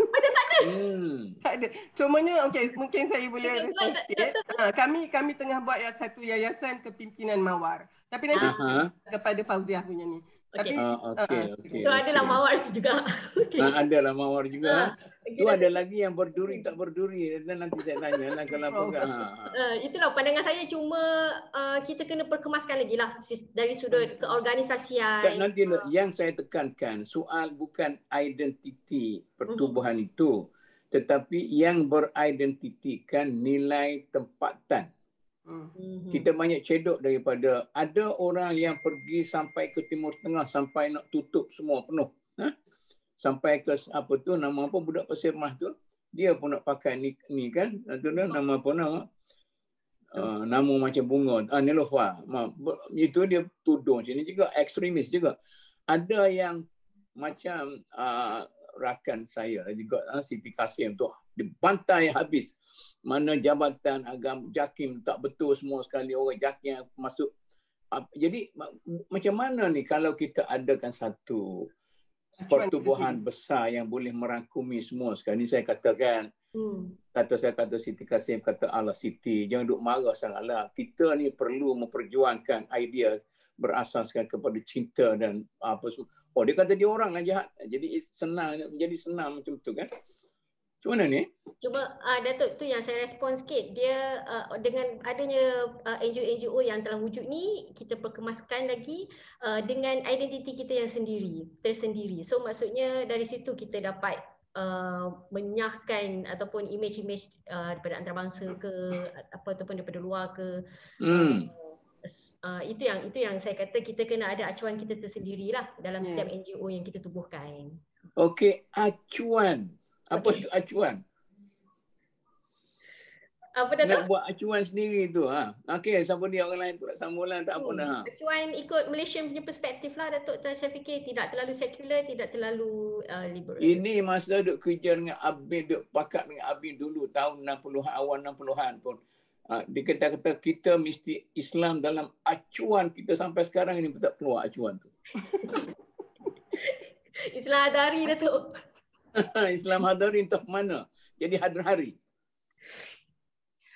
Hmm.
tak ada. Cumanya okey mungkin saya boleh respon sikit. Ha, kami kami tengah buat satu yayasan kepimpinan Mawar. Tapi nanti
Aha.
kepada Fauzia punya ni.
Ah, okey,
Ah,
okey.
itu adalah
okey.
Mawar tu juga. okay.
Ah, ada lah mawar juga.
Okay,
Tu
dah-
ada lagi yang berduri tak berduri. Dan nanti saya tanya lah kalau apa.
Oh.
Uh, itulah pandangan saya cuma uh, kita kena perkemaskan lagi lah sis- dari sudut keorganisasian.
Dan nanti yang saya tekankan soal bukan identiti pertubuhan itu tetapi yang beridentitikan nilai tempatan.
Hmm.
Mhm.
Kita banyak cedok daripada ada orang yang pergi sampai ke Timur Tengah sampai nak tutup semua penuh. Ha? Sampai ke apa tu nama apa budak Pasir Mah tu dia pun nak pakai ni, ni kan tu dah nama apa nama Uh, nama macam bunga ah, Ma- ber- itu dia tudung sini juga ekstremis juga ada yang macam uh, rakan saya juga uh, Siti Kasim tu dibantai habis. Mana jabatan agama JAKIM tak betul semua sekali. Orang JAKIM masuk. Ap- jadi ma- macam mana ni kalau kita adakan satu pertubuhan besar yang boleh merangkumi semua sekarang ni saya katakan
Hmm.
kata saya kata Siti Kasim kata Allah Siti jangan duk marah sangatlah kita ni perlu memperjuangkan idea berasaskan kepada cinta dan apa semua. Oh dia kata dia orang lah jahat. Jadi senang menjadi senang macam tu kan macam mana ni
Cuma uh, Datuk tu yang saya respon sikit dia uh, dengan adanya uh, NGO-NGO yang telah wujud ni kita perkemaskan lagi uh, dengan identiti kita yang sendiri tersendiri. So maksudnya dari situ kita dapat uh, menyahkan ataupun image-image uh, daripada antarabangsa ke apa ataupun daripada luar ke hmm. uh, itu yang itu yang saya kata kita kena ada acuan kita tersendiri lah dalam setiap hmm. NGO yang kita tubuhkan.
Okey, acuan. Apa okay. tu acuan?
apa dah
nak tu? buat acuan sendiri tu ha okey siapa dia orang lain pula sambulan tak apa hmm. dah
acuan ikut Malaysian punya perspektif lah datuk saya fikir tidak terlalu sekular tidak terlalu uh, liberal
ini masa duk kerja dengan Abin duk pakat dengan Abin dulu tahun 60-an awal 60-an pun uh, dia kata-kata kita mesti Islam dalam acuan kita sampai sekarang ini tak keluar acuan tu
Islam hadari datuk
Islam hadari entah mana jadi hadar-hari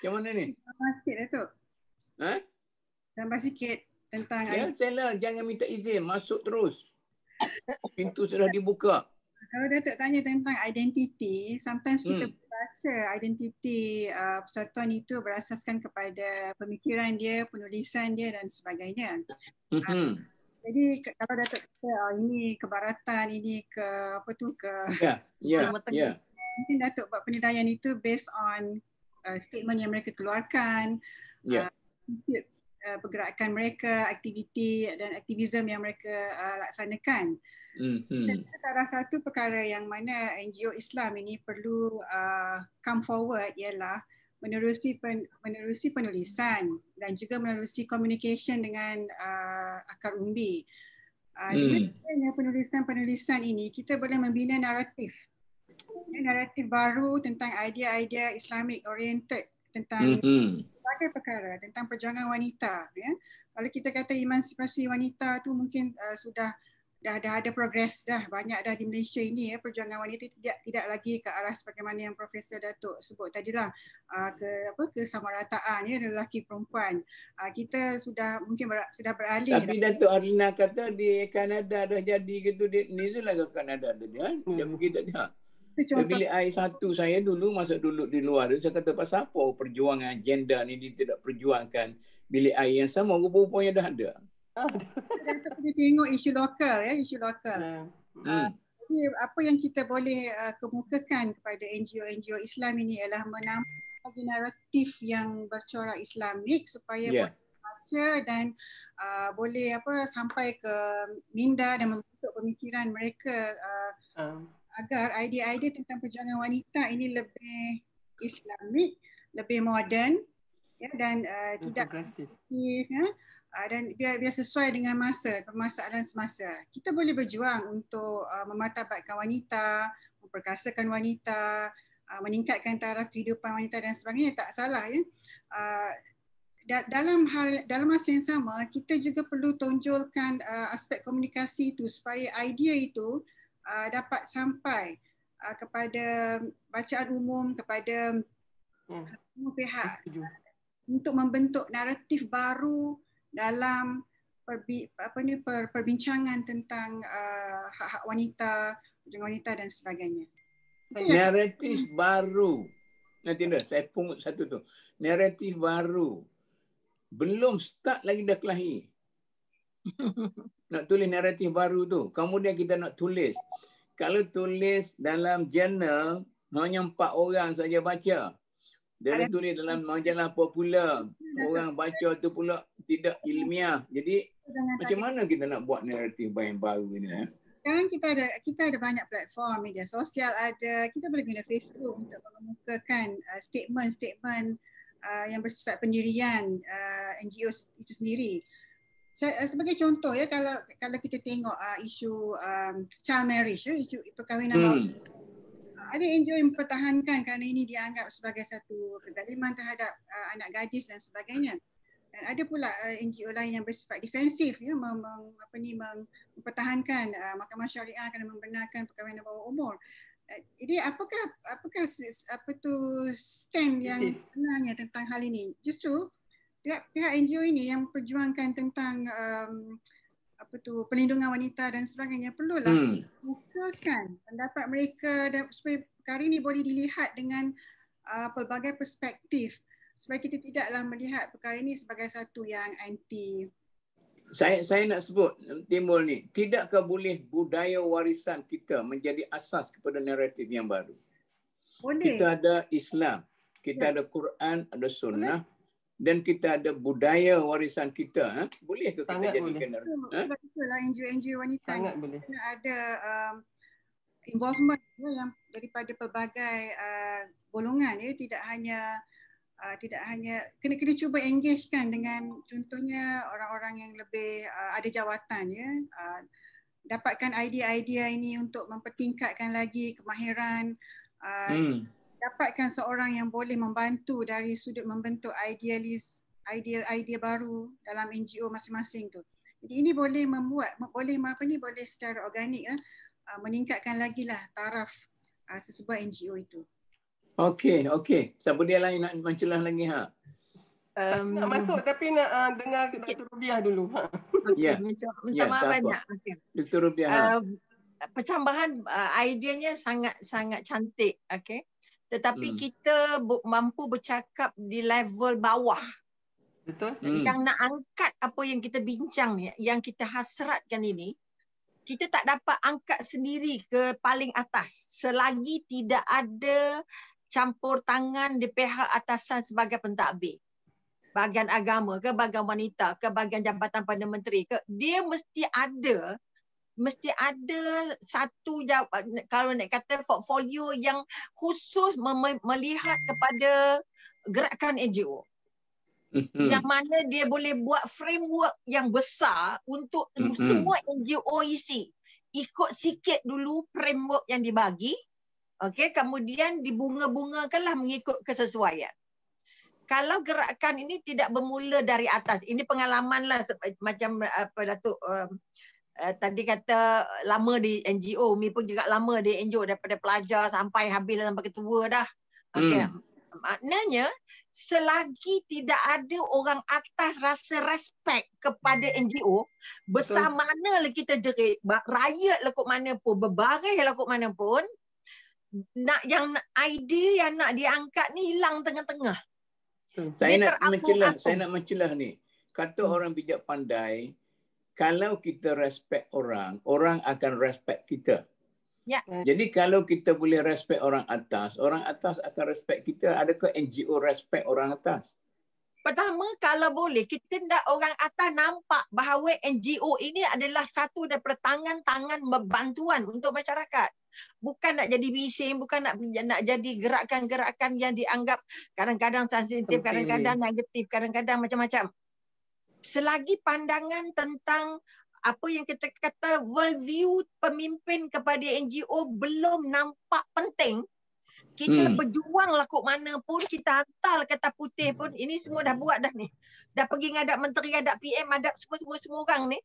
macam mana ni?
Tambah sikit Datuk.
Ha?
Tambah sikit tentang...
Ya, lah. Jangan minta izin. Masuk terus. Pintu sudah dibuka.
Kalau Datuk tanya tentang identiti, sometimes kita hmm. baca identiti uh, persatuan itu berasaskan kepada pemikiran dia, penulisan dia dan sebagainya. Mm-hmm. Uh, jadi kalau Datuk kata oh, ini kebaratan, ini ke apa tu ke...
Ya, yeah, ya. Yeah,
Mungkin Datuk buat penilaian itu based on uh, statement yang mereka keluarkan, yeah. uh, uh, pergerakan mereka, aktiviti dan aktivisme yang mereka uh, laksanakan. Mm-hmm. Salah satu perkara yang mana NGO Islam ini perlu uh, come forward ialah menerusi pen, menerusi penulisan dan juga menerusi communication dengan uh, akar umbi. Uh, mm. Dengan penulisan-penulisan ini kita boleh membina naratif naratif baru tentang idea-idea Islamic oriented tentang mm-hmm. berbagai perkara tentang perjuangan wanita ya. Kalau kita kata emansipasi wanita tu mungkin uh, sudah dah dah ada progres dah banyak dah di Malaysia ini ya perjuangan wanita tidak tidak lagi ke arah sebagaimana yang Profesor Datuk sebut tadilah uh, ke apa kesamarataan ya lelaki perempuan uh, kita sudah mungkin ber, sudah beralih
tapi Datuk Arina kata di Kanada dah jadi gitu di New Zealand ke Kanada tadi kan hmm. dia mungkin tak ada Contoh. Bilik air satu saya dulu masuk dulu di luar tu saya kata pasal apa perjuangan gender ni dia tidak perjuangkan bilik air yang sama rupa-rupanya dah ada.
Kita kena tengok isu lokal ya, isu lokal. Hmm. Uh, jadi apa yang kita boleh uh, kemukakan kepada NGO-NGO Islam ini ialah menambah naratif yang bercorak Islamik supaya yeah. boleh baca dan uh, boleh apa sampai ke minda dan membentuk pemikiran mereka uh, um agar idea-idea tentang perjuangan wanita ini lebih islamik, lebih moden ya dan uh, tidak progresif ya uh, dan biar biar sesuai dengan masa permasalahan semasa. Kita boleh berjuang untuk uh, memartabatkan wanita, memperkasakan wanita, uh, meningkatkan taraf kehidupan wanita dan sebagainya tak salah ya. Uh, dalam hal dalam masa yang sama kita juga perlu tonjolkan uh, aspek komunikasi itu supaya idea itu uh, dapat sampai uh, kepada bacaan umum kepada hmm. semua pihak untuk membentuk naratif baru dalam perbi, apa ni per, perbincangan tentang uh, hak-hak wanita, perjuangan wanita dan sebagainya.
Naratif baru. Nanti dah saya pungut satu tu. Naratif baru. Belum start lagi dah kelahi. nak tulis naratif baru tu. Kemudian kita nak tulis. Kalau tulis dalam jurnal, hanya empat orang saja baca. Dia tulis dalam majalah popular. Orang baca tu pula tidak ilmiah. Jadi macam mana kita nak buat naratif yang baru ini? Eh?
Sekarang kita ada kita ada banyak platform media sosial ada. Kita boleh guna Facebook untuk mengemukakan uh, statement-statement uh, yang bersifat pendirian uh, NGO itu sendiri. Eh, sebagai contoh ya kalau kalau kita tengok uh, isu um, child marriage ya isu perkahwinan hmm. uh, ada NGO yang mempertahankan kerana ini dianggap sebagai satu kezaliman terhadap uh, anak gadis dan sebagainya. Dan ada pula uh, NGO lain yang bersifat defensif ya mem, mem, apa ni mem, mempertahankan uh, mahkamah syariah kerana membenarkan perkahwinan bawah umur. Uh, jadi apakah apakah apa tu stand yang sebenarnya tentang hal ini? Justru pihak pihak NGO ini yang perjuangkan tentang um, apa tu perlindungan wanita dan sebagainya perlulah hmm. bukakan pendapat mereka dan supaya perkara ini boleh dilihat dengan uh, pelbagai perspektif supaya kita tidaklah melihat perkara ini sebagai satu yang anti
saya saya nak sebut timbul ni tidakkah boleh budaya warisan kita menjadi asas kepada naratif yang baru
Boleh.
kita ada Islam kita
Ya.
ada Quran ada sunnah dan kita ada budaya warisan kita ha? boleh ke kita
Sangat
jadikan naratif
Itu
ha?
Sebab itulah NGO-NGO wanita
Sangat boleh.
kena ada um, involvement ya, yang daripada pelbagai uh, golongan ya tidak hanya uh, tidak hanya kena kena cuba engagekan dengan contohnya orang-orang yang lebih uh, ada jawatan ya uh, dapatkan idea-idea ini untuk mempertingkatkan lagi kemahiran uh,
hmm.
Dapatkan seorang yang boleh membantu dari sudut membentuk idealis idea-idea baru dalam NGO masing-masing tu. Jadi ini boleh membuat boleh apa ni boleh secara organik eh, uh, meningkatkan lagi lah taraf uh, sesebuah NGO itu.
okey okey siapa dia lain nak mencelah lagi ha
Um,
Nak masuk tapi nak uh, dengar
sikit.
Dr. Rubiah dulu. Ha.
okay,
Ya.
minta,
Ya,
minta maaf
tak apa.
banyak. Okay.
Dr. Rubiah ha.
Uh, percambahan uh, ideanya sangat sangat cantik, okay. Tetapi
Hmm.
kita mampu bercakap di level bawah
Betul?
Hmm.
yang nak angkat apa yang kita bincang ni, yang kita hasratkan ini, kita tak dapat angkat sendiri ke paling atas selagi tidak ada campur tangan di pihak atasan sebagai pentadbir. Bahagian agama ke bahagian wanita ke bahagian jabatan Perdana Menteri ke dia mesti ada mesti ada satu jaw- kalau nak kata portfolio yang khusus mem- melihat kepada gerakan NGO
Hmm.
yang mana dia boleh buat framework yang besar untuk
Mm-mm.
semua NGO isi. Ikut sikit dulu framework yang dibagi. Okey, kemudian dibunga-bungakanlah mengikut kesesuaian. Kalau gerakan ini tidak bermula dari atas, ini pengalaman lah macam apa Datuk um, uh, tadi kata lama di NGO, Mi pun juga lama di NGO daripada pelajar sampai habis sampai ketua dah. Okey. Maknanya selagi tidak ada orang atas rasa respect kepada NGO, besar
Betul.
mana lah kita jerit, rakyat lah kot mana pun, berbaris lah kot mana pun, nak yang idea yang nak diangkat ni hilang tengah-tengah.
Saya nak mencelah, saya nak mencelah ni. Kata
Hmm.
orang bijak pandai, kalau kita respect orang, orang akan respect kita.
Ya.
Jadi kalau kita boleh respect orang atas, orang atas akan respect kita. Adakah NGO respect orang atas?
Pertama, kalau boleh, kita nak orang atas nampak bahawa NGO ini adalah satu daripada tangan-tangan bantuan untuk masyarakat. Bukan nak jadi bising, bukan nak nak jadi gerakan-gerakan yang dianggap kadang-kadang sensitif, kadang-kadang negatif, kadang-kadang macam-macam. Selagi pandangan tentang apa yang kita kata worldview pemimpin kepada NGO belum nampak penting, kita
Hmm.
berjuang lah kok mana pun, kita hantar kata putih pun, ini semua dah buat dah ni. Dah pergi ngadap menteri, ngadap PM, ngadap semua-semua semua orang ni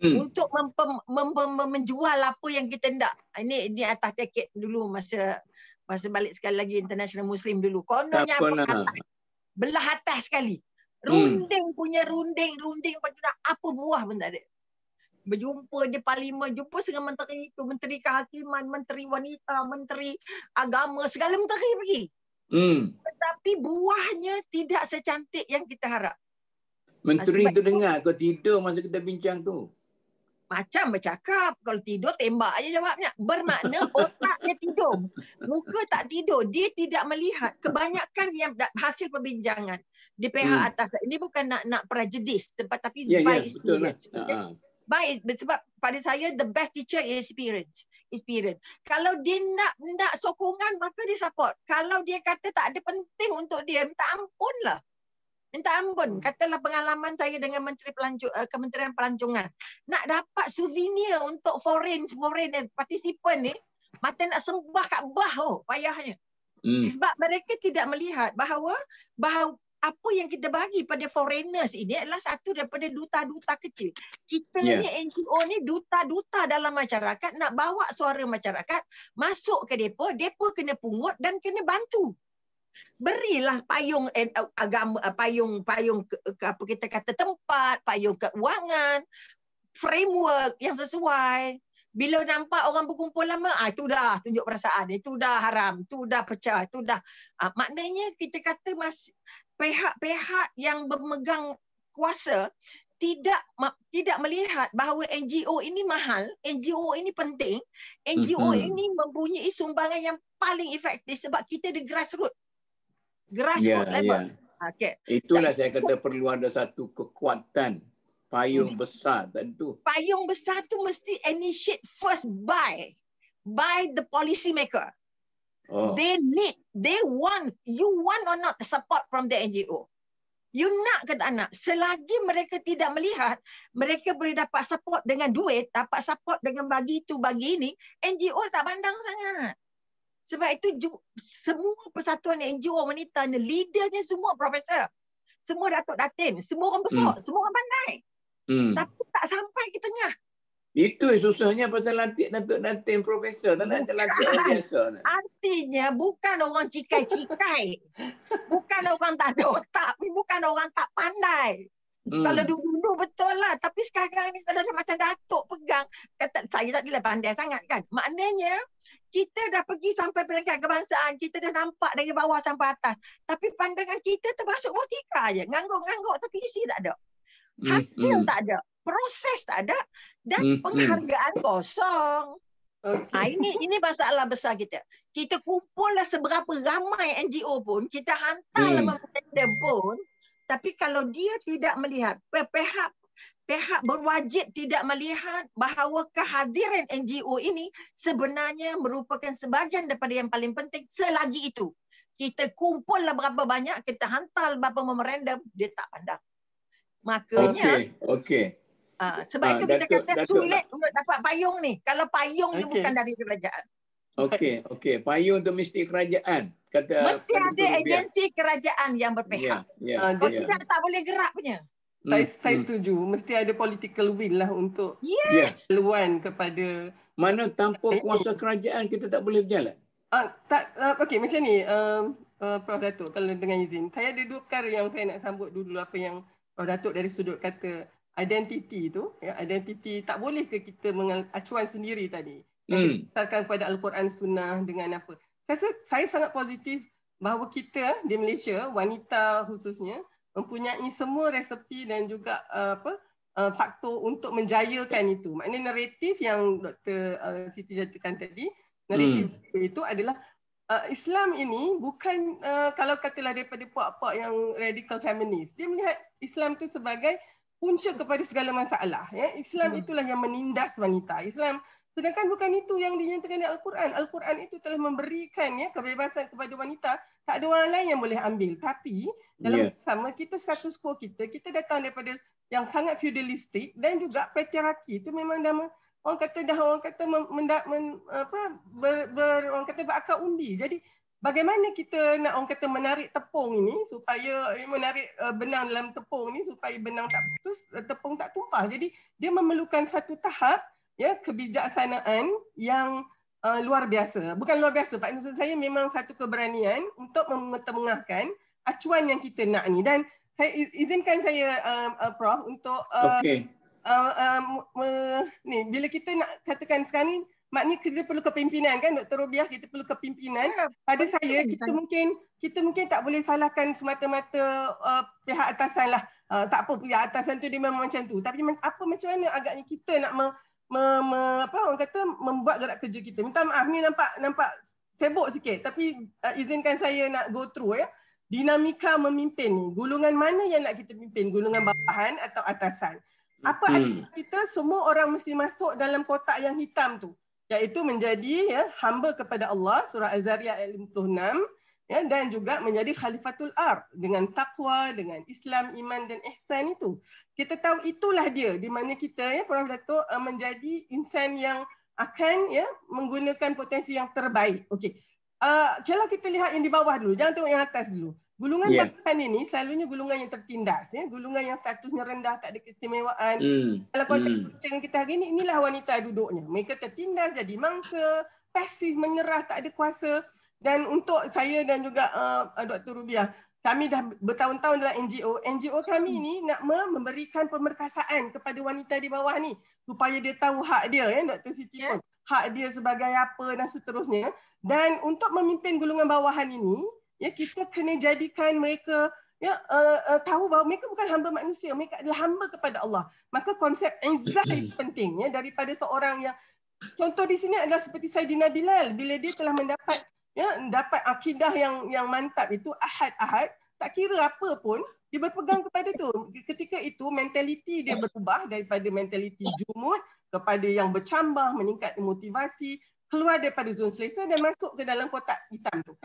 Hmm.
untuk mempem, mem, mem, menjual apa yang kita nak. Ini ini atas tiket dulu masa masa balik sekali lagi international muslim dulu. Kononnya apa atas. Belah atas sekali.
Hmm.
Runding punya runding, runding macam nak apa buah pun tak ada. Berjumpa di parlimen, jumpa dengan menteri itu, menteri kehakiman, menteri wanita, menteri agama, segala menteri pergi.
Hmm.
Tetapi buahnya tidak secantik yang kita harap.
Menteri
Sebab
tu
itu-
dengar kau tidur masa kita bincang tu.
Macam bercakap. Kalau tidur, tembak aja jawabnya. Bermakna otaknya tidur. Muka tak tidur. Dia tidak melihat. Kebanyakan yang hasil perbincangan di pihak
Hmm.
atas. Ini bukan nak nak prejudice. Tempat, tapi by
ya, betul lah.
experience. Okay?
Ha.
Baik, sebab pada saya the best teacher is experience. Experience. Kalau dia nak nak sokongan maka dia support. Kalau dia kata tak ada penting untuk dia, minta ampun lah. Minta ampun. Katalah pengalaman saya dengan Menteri Pelancu, uh, Kementerian Pelancongan. Nak dapat souvenir untuk foreign foreign eh, partisipan ni, mata nak sembah Kaabah oh, payahnya.
Hmm.
Sebab mereka tidak melihat bahawa bahawa apa yang kita bagi pada foreigners ini adalah satu daripada duta-duta kecil. Kita
Ya.
ni NGO ni duta-duta dalam masyarakat nak bawa suara masyarakat masuk ke depa, depa kena pungut dan kena bantu. Berilah payung eh, agama eh, payung payung apa kita kata tempat, payung keuangan, framework yang sesuai. Bila nampak orang berkumpul lama, ah itu dah tunjuk perasaan, itu dah haram, itu dah pecah, itu dah ah, maknanya kita kata mas pihak-pihak yang bermegang kuasa tidak tidak melihat bahawa NGO ini mahal, NGO ini penting, NGO mm-hmm. ini mempunyai sumbangan yang paling efektif sebab kita di grassroots. Grassroots yeah, level. Yeah.
Okay. Itulah Dan, saya kata perlu ada satu kekuatan payung besar tentu.
Payung besar tu mesti initiate first by by the policy maker. Oh. They need, they want, you want or not support from the NGO. You nak ke tak nak? Selagi mereka tidak melihat, mereka boleh dapat support dengan duit, dapat support dengan bagi itu, bagi ini, NGO tak pandang sangat. Sebab itu semua persatuan NGO wanita ni, leadernya semua profesor. Semua Datuk Datin, semua orang besar, hmm. semua orang pandai. Hmm. Tapi tak sampai ke tengah.
Itu susahnya pasal latih Datuk Datin Profesor. Tak nak latih orang biasa.
Artinya bukan orang cikai-cikai. bukan orang tak ada otak. Bukan orang tak pandai. Hmm. Kalau dulu-dulu betul lah. Tapi sekarang ni kalau ada macam Datuk pegang. Kata, saya tak boleh pandai sangat kan. Maknanya kita dah pergi sampai peringkat kebangsaan. Kita dah nampak dari bawah sampai atas. Tapi pandangan kita termasuk botika je. Ngangguk-ngangguk tapi isi tak ada. Hmm, Hasil hmm. tak ada proses tak ada dan hmm, hmm. penghargaan hmm. kosong. Okay. Ha, ini ini masalah besar kita. Kita kumpullah seberapa ramai NGO pun, kita hantarlah hmm. memorandum pun, tapi kalau dia tidak melihat pihak pihak berwajib tidak melihat bahawa kehadiran NGO ini sebenarnya merupakan sebahagian daripada yang paling penting selagi itu. Kita kumpullah berapa banyak, kita hantar berapa memorandum, dia tak pandang. Makanya,
okay. Okay.
Uh, sebab uh, itu kita Datuk, kata Datuk, sulit Datuk. untuk dapat payung ni. Kalau payung okay. ni bukan dari kerajaan.
Okey, okey. Payung tu mesti kerajaan. Kata
mesti ada agensi biar. kerajaan yang berpihak. Yeah, yeah, Kalau yeah. tidak, tak boleh gerak punya.
Saya, hmm. saya hmm. setuju. Mesti ada political will lah untuk
yes.
peluan kepada...
Mana tanpa kuasa kerajaan kita tak boleh berjalan?
Uh, tak, uh, okey, macam ni. Uh, uh, Prof. Datuk, kalau dengan izin. Saya ada dua perkara yang saya nak sambut dulu apa yang. Datuk dari sudut kata identiti tu ya identiti tak boleh ke kita mengacuan sendiri tadi hmm. berdasarkan kepada al-Quran sunnah dengan apa saya rasa saya sangat positif bahawa kita di Malaysia wanita khususnya mempunyai semua resepi dan juga uh, apa uh, faktor untuk menjayakan itu maknanya naratif yang Dr uh, Siti jadikan tadi naratif hmm. itu adalah uh, Islam ini bukan uh, kalau katalah daripada puak-puak yang radical feminist dia melihat Islam itu sebagai punca kepada segala masalah. Ya. Islam hmm. itulah yang menindas wanita. Islam sedangkan bukan itu yang dinyatakan di Al-Quran. Al-Quran itu telah memberikan ya kebebasan kepada wanita. Tak ada orang lain yang boleh ambil. Tapi dalam yeah. sama kita status quo kita, kita datang daripada yang sangat feudalistik dan juga patriarki itu memang dah orang kata dah orang kata mendak men, apa ber, ber, orang kata berakar undi. Jadi bagaimana kita nak orang kata menarik tepung ini supaya eh, menarik uh, benang dalam tepung ini supaya benang tak putus uh, tepung tak tumpah jadi dia memerlukan satu tahap ya kebijaksanaan yang uh, luar biasa bukan luar biasa pak maksud saya memang satu keberanian untuk mengetengahkan acuan yang kita nak ni dan saya izinkan saya uh, uh, prof untuk uh, okay. Uh, uh, uh, ni bila kita nak katakan sekarang ni maknanya kita perlu kepimpinan kan Dr. Robiah kita perlu kepimpinan. Ya, pada saya kita mungkin kita mungkin tak boleh salahkan semata-mata uh, pihak atasan lah. Uh, tak apa pihak atasan tu dia memang macam tu. Tapi apa macam mana agaknya kita nak me, me, me, apa orang kata membuat gerak kerja kita? Minta maaf ni nampak nampak sibuk sikit. Tapi uh, izinkan saya nak go through ya. Dinamika memimpin ni golongan mana yang nak kita pimpin? Golongan bawahan atau atasan apa hmm. kita semua orang mesti masuk dalam kotak yang hitam tu? Iaitu menjadi ya hamba kepada Allah surah Az-Zariyat ayat 56 ya dan juga menjadi khalifatul ard dengan takwa dengan Islam iman dan ihsan itu. Kita tahu itulah dia di mana kita ya Prof. Datuk uh, menjadi insan yang akan ya menggunakan potensi yang terbaik. Okey. Uh, kalau kita lihat yang di bawah dulu jangan tengok yang atas dulu Gulungan yeah. bahkan ini selalunya gulungan yang tertindas, ya. gulungan yang statusnya rendah, tak ada keistimewaan. Mm. Kalau konteks mm. kita hari ini, inilah wanita duduknya. Mereka tertindas, jadi mangsa, pasif, menyerah, tak ada kuasa. Dan untuk saya dan juga uh, Dr. Rubiah, kami dah bertahun-tahun dalam NGO. NGO kami ini nak memberikan pemerkasaan kepada wanita di bawah ni supaya dia tahu hak dia, ya, Dr. Siti yeah. pun. Hak dia sebagai apa dan seterusnya. Dan untuk memimpin gulungan bawahan ini, ya kita kena jadikan mereka ya uh, uh, tahu bahawa mereka bukan hamba manusia mereka adalah hamba kepada Allah. Maka konsep izzah itu penting ya daripada seorang yang contoh di sini adalah seperti Saidina Bilal. Bila dia telah mendapat ya dapat akidah yang yang mantap itu ahad ahad tak kira apa pun dia berpegang kepada tu. Ketika itu mentaliti dia berubah daripada mentaliti jumud kepada yang bercambah meningkat motivasi keluar daripada zon selesa dan masuk ke dalam kotak hitam tu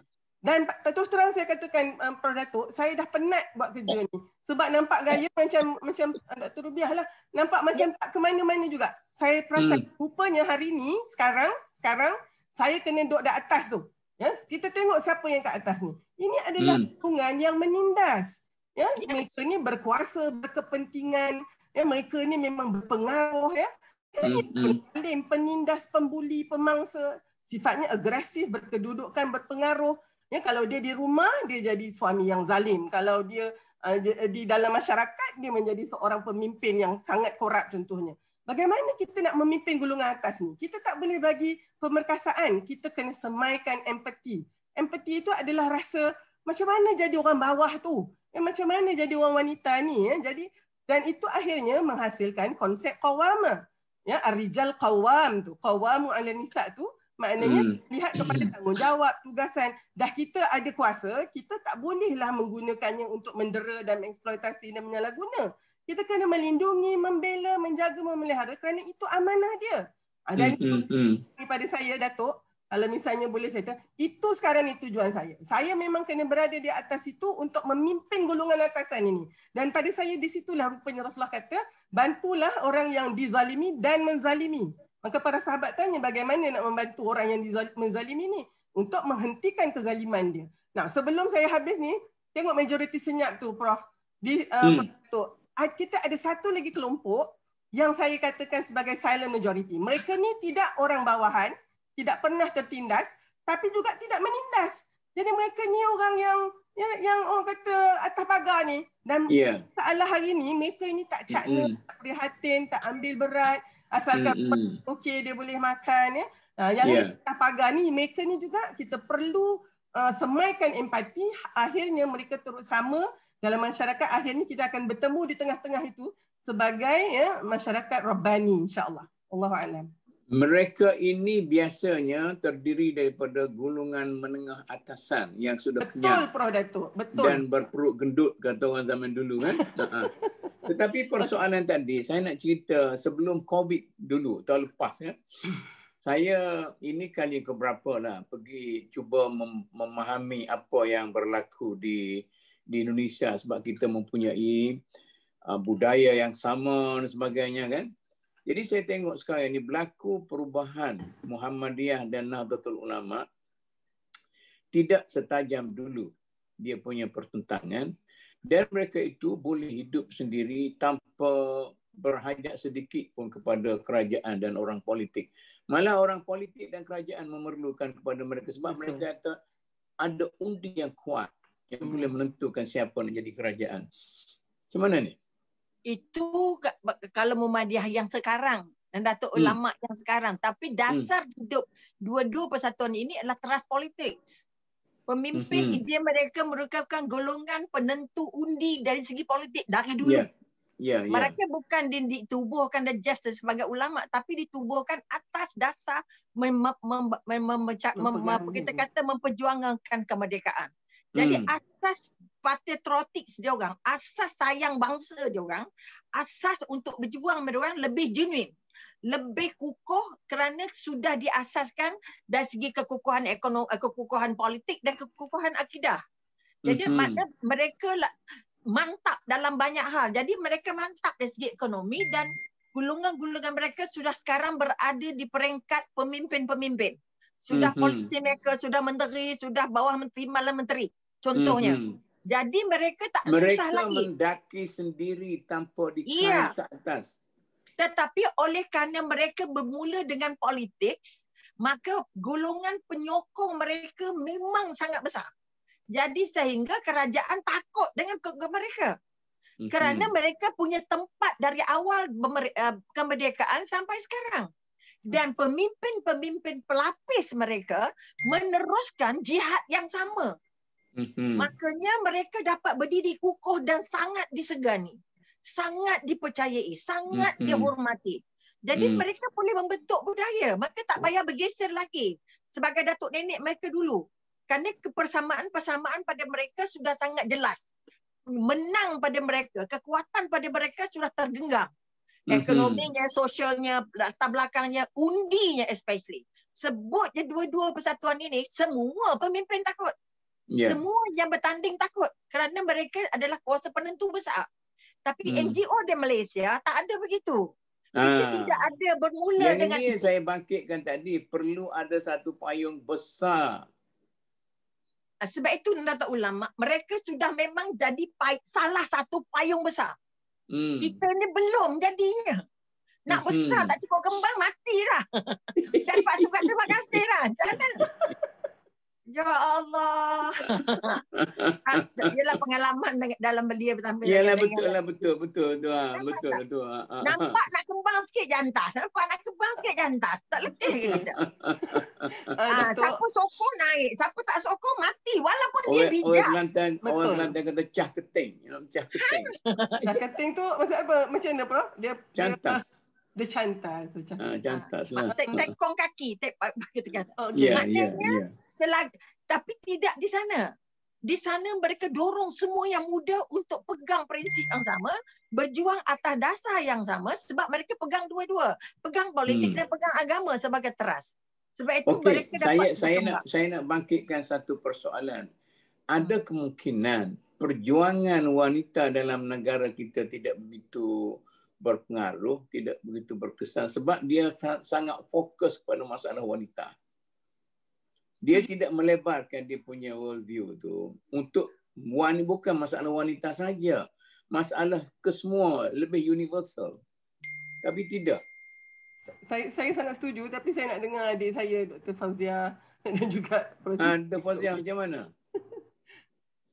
dan terus terang saya katakan um, Prof. Datuk, saya dah penat buat kerja ni. Sebab nampak gaya macam macam uh, Dr. Rubiah lah. Nampak macam tak ke mana-mana juga. Saya perasan hmm. rupanya hari ni, sekarang, sekarang saya kena duduk di atas tu. Ya, kita tengok siapa yang kat atas ni. Ini adalah hmm. hubungan yang menindas. Ya, mereka ni berkuasa, berkepentingan. Ya, mereka ni memang berpengaruh. Ya, ini hmm. hmm. penindas, pembuli, pemangsa. Sifatnya agresif, berkedudukan, berpengaruh. Ya, kalau dia di rumah dia jadi suami yang zalim. Kalau dia uh, di dalam masyarakat dia menjadi seorang pemimpin yang sangat korup contohnya. Bagaimana kita nak memimpin golongan atas ni? Kita tak boleh bagi pemerkasaan. Kita kena semaikan empati. Empati itu adalah rasa macam mana jadi orang bawah tu? Ya, macam mana jadi orang wanita ni? Ya? Jadi dan itu akhirnya menghasilkan konsep qawama. Ya, ar-rijal qawam tu. Qawamu ala nisa tu Maknanya hmm. lihat kepada tanggungjawab, tugasan. Dah kita ada kuasa, kita tak bolehlah menggunakannya untuk mendera dan mengeksploitasi dan menyalahguna. Kita kena melindungi, membela, menjaga, memelihara kerana itu amanah dia. Ah, dan hmm. itu hmm. daripada saya, Datuk, kalau misalnya boleh saya itu sekarang ni tujuan saya. Saya memang kena berada di atas itu untuk memimpin golongan atasan ini. Dan pada saya di situlah rupanya Rasulullah kata, bantulah orang yang dizalimi dan menzalimi. Maka para sahabat tanya bagaimana nak membantu orang yang menzalimi ni untuk menghentikan kezaliman dia. Nah, sebelum saya habis ni, tengok majoriti senyap tu Prof. Di uh, hmm. tu, kita ada satu lagi kelompok yang saya katakan sebagai silent majority. Mereka ni tidak orang bawahan, tidak pernah tertindas tapi juga tidak menindas. Jadi mereka ni orang yang yang, yang orang kata atas pagar ni dan yeah. salah hari ni mereka ni tak cakna, mm-hmm. tak prihatin, tak ambil berat, asalkan mm-hmm. okey dia boleh makan ya. Uh, yang yeah. pagar ni mereka ni juga kita perlu uh, semaikan empati akhirnya mereka terus sama dalam masyarakat akhirnya kita akan bertemu di tengah-tengah itu sebagai ya masyarakat rabbani insyaallah. Allahu a'lam.
Mereka ini biasanya terdiri daripada golongan menengah atasan yang sudah
Betul, kenyang. Betul, Datuk. Betul.
Dan berperut gendut kata orang zaman dulu kan. Tetapi persoalan tadi saya nak cerita sebelum COVID dulu tahun lepas ya. Saya ini kali keberapa lah pergi cuba mem- memahami apa yang berlaku di di Indonesia sebab kita mempunyai uh, budaya yang sama dan sebagainya kan. Jadi saya tengok sekarang ini berlaku perubahan Muhammadiyah dan Nahdlatul Ulama tidak setajam dulu dia punya pertentangan dan mereka itu boleh hidup sendiri tanpa berhajat sedikit pun kepada kerajaan dan orang politik. Malah orang politik dan kerajaan memerlukan kepada mereka sebab mereka kata ada undi yang kuat yang boleh menentukan siapa nak jadi kerajaan. Macam mana ni?
Itu kalau Muhammadiyah yang sekarang dan Datuk hmm. Ulama yang sekarang tapi dasar hmm. hidup dua-dua persatuan ini adalah trust politics. Pemimpin hmm. dia mereka merupakan golongan penentu undi dari segi politik dari dulu. Yeah. Yeah, yeah. Mereka bukan ditubuhkan dan just sebagai ulama tapi ditubuhkan atas dasar mem, mem, mem, mem, mem, mem, kita kata memperjuangkan kemerdekaan. Jadi hmm. asas patriotics dia orang, asas sayang bangsa dia orang, asas untuk berjuang dia orang lebih genuine. Lebih kukuh kerana sudah diasaskan dari segi kekukuhan ekonomi, eh, kekukuhan politik dan kekukuhan akidah. Jadi mm-hmm. makna mereka lah mantap dalam banyak hal. Jadi mereka mantap dari segi ekonomi dan gulungan-gulungan mereka sudah sekarang berada di peringkat pemimpin-pemimpin. Sudah mm-hmm. polisi mereka, sudah menteri, sudah bawah menteri, malah menteri. Contohnya. Mm-hmm. Jadi mereka tak
mereka
susah lagi.
Mereka mendaki sendiri tanpa dikain ya. ke atas.
Tetapi oleh kerana mereka bermula dengan politik, maka golongan penyokong mereka memang sangat besar. Jadi sehingga kerajaan takut dengan ke- mereka. Mm-hmm. Kerana mereka punya tempat dari awal eh, kemerdekaan sampai sekarang. Dan pemimpin-pemimpin pelapis mereka meneruskan jihad yang sama Mm-hmm. Makanya mereka dapat berdiri kukuh dan sangat disegani. Sangat dipercayai, sangat mm-hmm. dihormati. Jadi mm. mereka boleh membentuk budaya. Maka tak payah bergeser lagi. Sebagai datuk nenek mereka dulu. Kerana kepersamaan-persamaan pada mereka sudah sangat jelas. Menang pada mereka, kekuatan pada mereka sudah tergenggam. Mm-hmm. Ekonominya, sosialnya, latar belakangnya, undinya especially. Sebut je dua-dua persatuan ini, semua pemimpin takut. Yeah. Semua yang bertanding takut kerana mereka adalah kuasa penentu besar. Tapi hmm. NGO di Malaysia tak ada begitu. Kita ha. tidak ada bermula
yang
dengan
ini yang saya bangkitkan tadi perlu ada satu payung besar.
Ah, sebab itu Nada Ulama mereka sudah memang jadi salah satu payung besar. Hmm. Kita ni belum jadinya. Nak hmm. besar tak cukup kembang mati lah. Dan Pak Sukat terima kasih lah. Jangan. Ya Allah. Ialah pengalaman dalam belia
bertambah. Ialah betul lah betul betul tu ah betul tu.
Nampak nak kembang sikit jantas. Nampak nak kembang sikit jantas. Tak letih ke kita? ah, siapa sokong naik, siapa tak sokong mati walaupun orang, dia bijak.
Orang Kelantan, orang Kelantan kata cah keting, cah keting.
cah keting tu maksud apa? Macam mana, Prof?
Dia jantas.
Dia cantas macam
ah, cantas lah.
Tek tekong kaki, tek kita kata. Oh, okay. yeah, Maknanya yeah, yeah. selag tapi tidak di sana. Di sana mereka dorong semua yang muda untuk pegang prinsip yang sama, berjuang atas dasar yang sama sebab mereka pegang dua-dua. Pegang politik hmm. dan pegang agama sebagai teras. Sebab itu okay. mereka
saya, dapat saya nak saya nak bangkitkan satu persoalan. Ada kemungkinan perjuangan wanita dalam negara kita tidak begitu berpengaruh, tidak begitu berkesan sebab dia sangat fokus pada masalah wanita. Dia tidak melebarkan dia punya world view tu untuk wanita bukan masalah wanita saja, masalah kesemua lebih universal. Tapi tidak.
Saya saya sangat setuju tapi saya nak dengar adik saya Dr. Fauzia dan juga
Prof. Ah, Dr. Fauzia macam mana?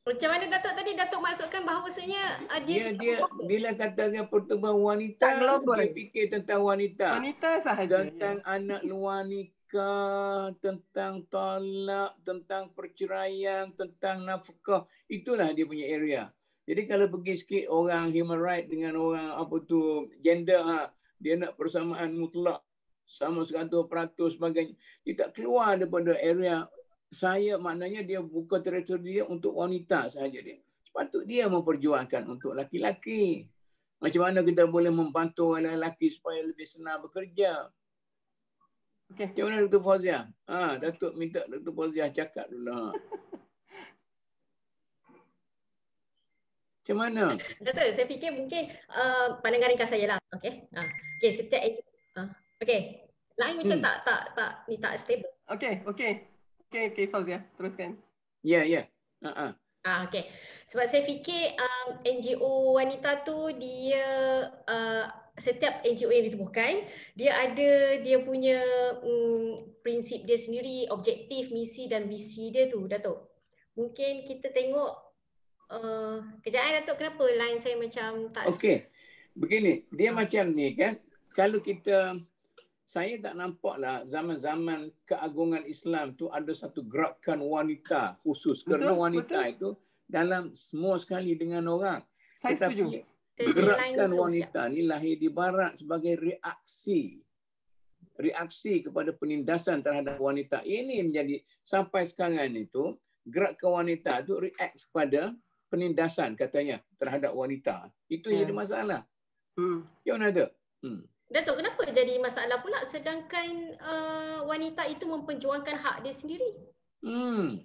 Macam mana Datuk tadi Datuk maksudkan bahawasanya uh,
dia dia, dia bila katakan pertumbuhan wanita dia fikir tentang wanita.
Wanita sahaja.
Tentang ya. anak luar nikah, tentang talak, tentang perceraian, tentang nafkah. Itulah dia punya area. Jadi kalau pergi sikit orang human right dengan orang apa tu gender ha, dia nak persamaan mutlak sama 100% sebagainya. Dia tak keluar daripada area saya maknanya dia buka teritori dia untuk wanita sahaja dia. Sepatut dia memperjuangkan untuk laki-laki. Macam mana kita boleh membantu lelaki supaya lebih senang bekerja. Okay. Macam mana Dr. Fauzia? Ha, Datuk minta Dr. Fauzia cakap dulu. Ha. Macam mana?
Datuk, saya fikir mungkin uh, pandangan ringkas saya lah. Okay. Ha. Okay, setiap... Uh, okay. Lain macam hmm. tak, tak, tak, ni tak stable.
Okay, okay. Okay, okay Fauzia, teruskan.
Ya, yeah, ya. Yeah. Uh-uh.
Ah, okay. Sebab saya fikir um, NGO wanita tu dia uh, setiap NGO yang ditubuhkan dia ada dia punya um, prinsip dia sendiri, objektif, misi dan visi dia tu, Datuk. Mungkin kita tengok uh, kejap Datuk kenapa line saya macam tak
Okey. Begini, dia macam ni kan. Kalau kita saya tak nampaklah zaman-zaman keagungan Islam tu ada satu gerakan wanita khusus kerana wanita betul. itu dalam semua sekali dengan orang.
Saya Tetapi setuju.
Gerakan wanita ni lahir di barat sebagai reaksi reaksi kepada penindasan terhadap wanita. Ini menjadi sampai sekarang itu gerakan wanita itu react kepada penindasan katanya terhadap wanita. Itu yang jadi hmm. masalah. Hmm. Yang mana ada?
Hmm. Datuk, kenapa jadi masalah pula sedangkan uh, wanita itu memperjuangkan hak dia sendiri?
Hmm.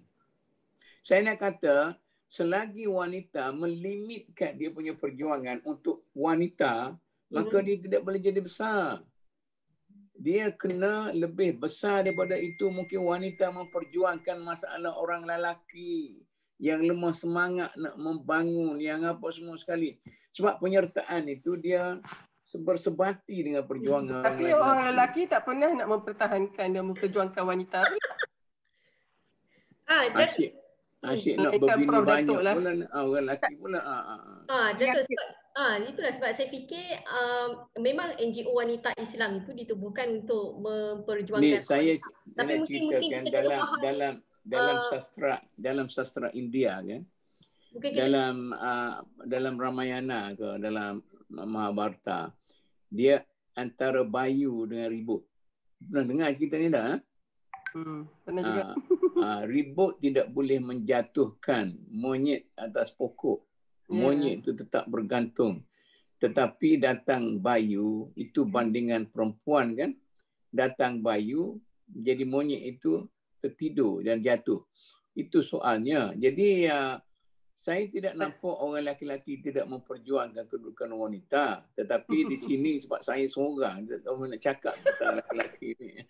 Saya nak kata, selagi wanita melimitkan dia punya perjuangan untuk wanita, hmm. maka dia tidak boleh jadi besar. Dia kena lebih besar daripada itu. Mungkin wanita memperjuangkan masalah orang lelaki yang lemah semangat nak membangun, yang apa semua sekali. Sebab penyertaan itu dia bersebati dengan perjuangan.
Tapi orang lelaki tak pernah nak mempertahankan dan memperjuangkan wanita.
ah, asyik. Asyik hmm. nak berbini banyak lah. pula ah, orang lelaki pula. Ah,
ah, ah. ah Datuk, sebab, ah, itulah sebab saya fikir um, memang NGO wanita Islam itu ditubuhkan untuk memperjuangkan.
Ni, saya, Tapi mungkin, mungkin kita dalam, dalam dalam
uh,
sastra dalam sastra India kan kita... dalam uh, dalam Ramayana ke dalam Mahabharata dia antara bayu dengan ribut. Pernah dengar cerita ni dah ha? hmm, pernah juga. Uh, ribut tidak boleh menjatuhkan monyet atas pokok. Yeah. monyet itu tetap bergantung. Tetapi datang bayu itu bandingan perempuan kan? Datang bayu jadi monyet itu tertidur dan jatuh. Itu soalnya. Jadi uh, saya tidak nampak orang lelaki-lelaki tidak memperjuangkan kedudukan wanita. Tetapi di sini sebab saya seorang tidak tahu nak cakap tentang lelaki ni.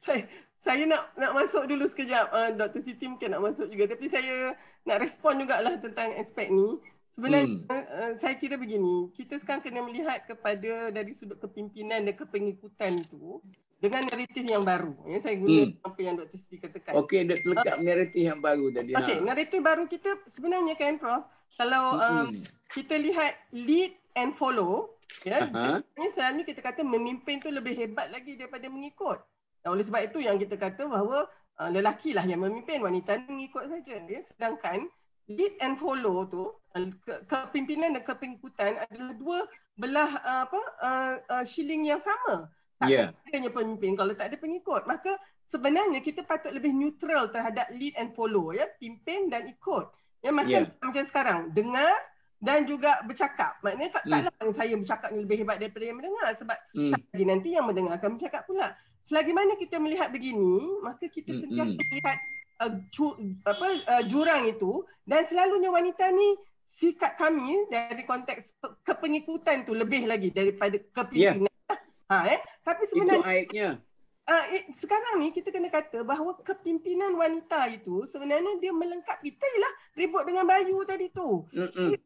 Saya saya nak nak masuk dulu sekejap. Uh, Dr. Siti mungkin nak masuk juga. Tapi saya nak respon jugalah tentang aspek ni. Sebenarnya hmm. uh, saya kira begini. Kita sekarang kena melihat kepada dari sudut kepimpinan dan kepengikutan itu dengan naratif yang baru. Ya, saya guna hmm. apa yang Dr. Siti katakan.
Okey, dia terlekat uh, naratif yang baru tadi.
Okey, ha. naratif baru kita sebenarnya kan Prof, kalau um, kita lihat lead and follow, ya, uh-huh. selalu kita kata memimpin tu lebih hebat lagi daripada mengikut. Dan oleh sebab itu yang kita kata bahawa uh, lelaki lah yang memimpin, wanita mengikut saja. Ya. Sedangkan lead and follow tu, uh, ke- kepimpinan dan kepengikutan adalah dua belah uh, apa uh, uh, shilling yang sama tak yeah. adanya pemimpin kalau tak ada pengikut. Maka sebenarnya kita patut lebih neutral terhadap lead and follow ya, pimpin dan ikut. Ya macam yeah. macam sekarang, dengar dan juga bercakap. Maknanya tak mm. taklah saya bercakap ni lebih hebat daripada yang mendengar sebab mm. lagi nanti yang mendengar akan bercakap pula. Selagi mana kita melihat begini, maka kita mm. sentiasa mm. melihat uh, cu, apa uh, jurang itu dan selalunya wanita ni sikap kami dari konteks kepengikutan tu lebih lagi daripada kepimpinan. Yeah. Ha, eh? Tapi sebenarnya... Itu aibnya. Uh, eh, sekarang ni kita kena kata bahawa kepimpinan wanita itu sebenarnya dia melengkapi lah ribut dengan Bayu tadi tu.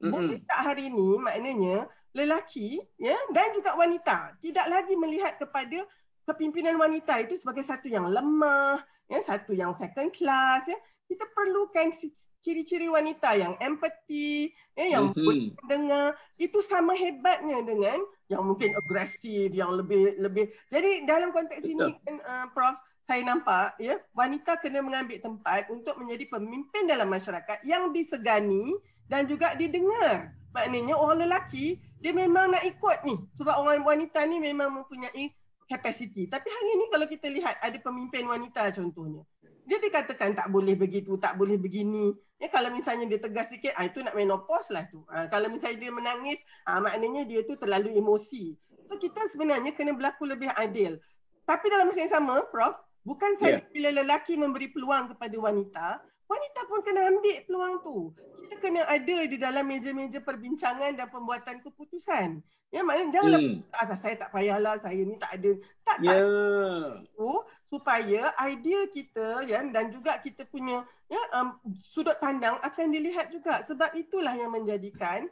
Boleh tak hari ini maknanya lelaki ya dan juga wanita tidak lagi melihat kepada kepimpinan wanita itu sebagai satu yang lemah, ya satu yang second class ya kita perlukan ciri-ciri wanita yang empati, ya, yang mm-hmm. dengar itu sama hebatnya dengan yang mungkin agresif, yang lebih lebih. Jadi dalam konteks ini kan uh, Prof saya nampak ya wanita kena mengambil tempat untuk menjadi pemimpin dalam masyarakat yang disegani dan juga didengar. Maknanya orang lelaki dia memang nak ikut ni sebab orang wanita ni memang mempunyai capacity. Tapi hari ini kalau kita lihat ada pemimpin wanita contohnya dia dikatakan tak boleh begitu, tak boleh begini. Ya, kalau misalnya dia tegas sikit, ah, itu nak menopause lah tu. Ah, kalau misalnya dia menangis, ah, maknanya dia tu terlalu emosi. So kita sebenarnya kena berlaku lebih adil. Tapi dalam masa yang sama, Prof, bukan saja yeah. bila lelaki memberi peluang kepada wanita, wanita pun kena ambil peluang tu. Kita kena ada di dalam meja-meja perbincangan dan pembuatan keputusan. Ya maknanya janganlah hmm. atas saya tak payahlah saya ni tak ada tak tak yeah. oh, supaya idea kita ya dan juga kita punya ya um, sudut pandang akan dilihat juga. Sebab itulah yang menjadikan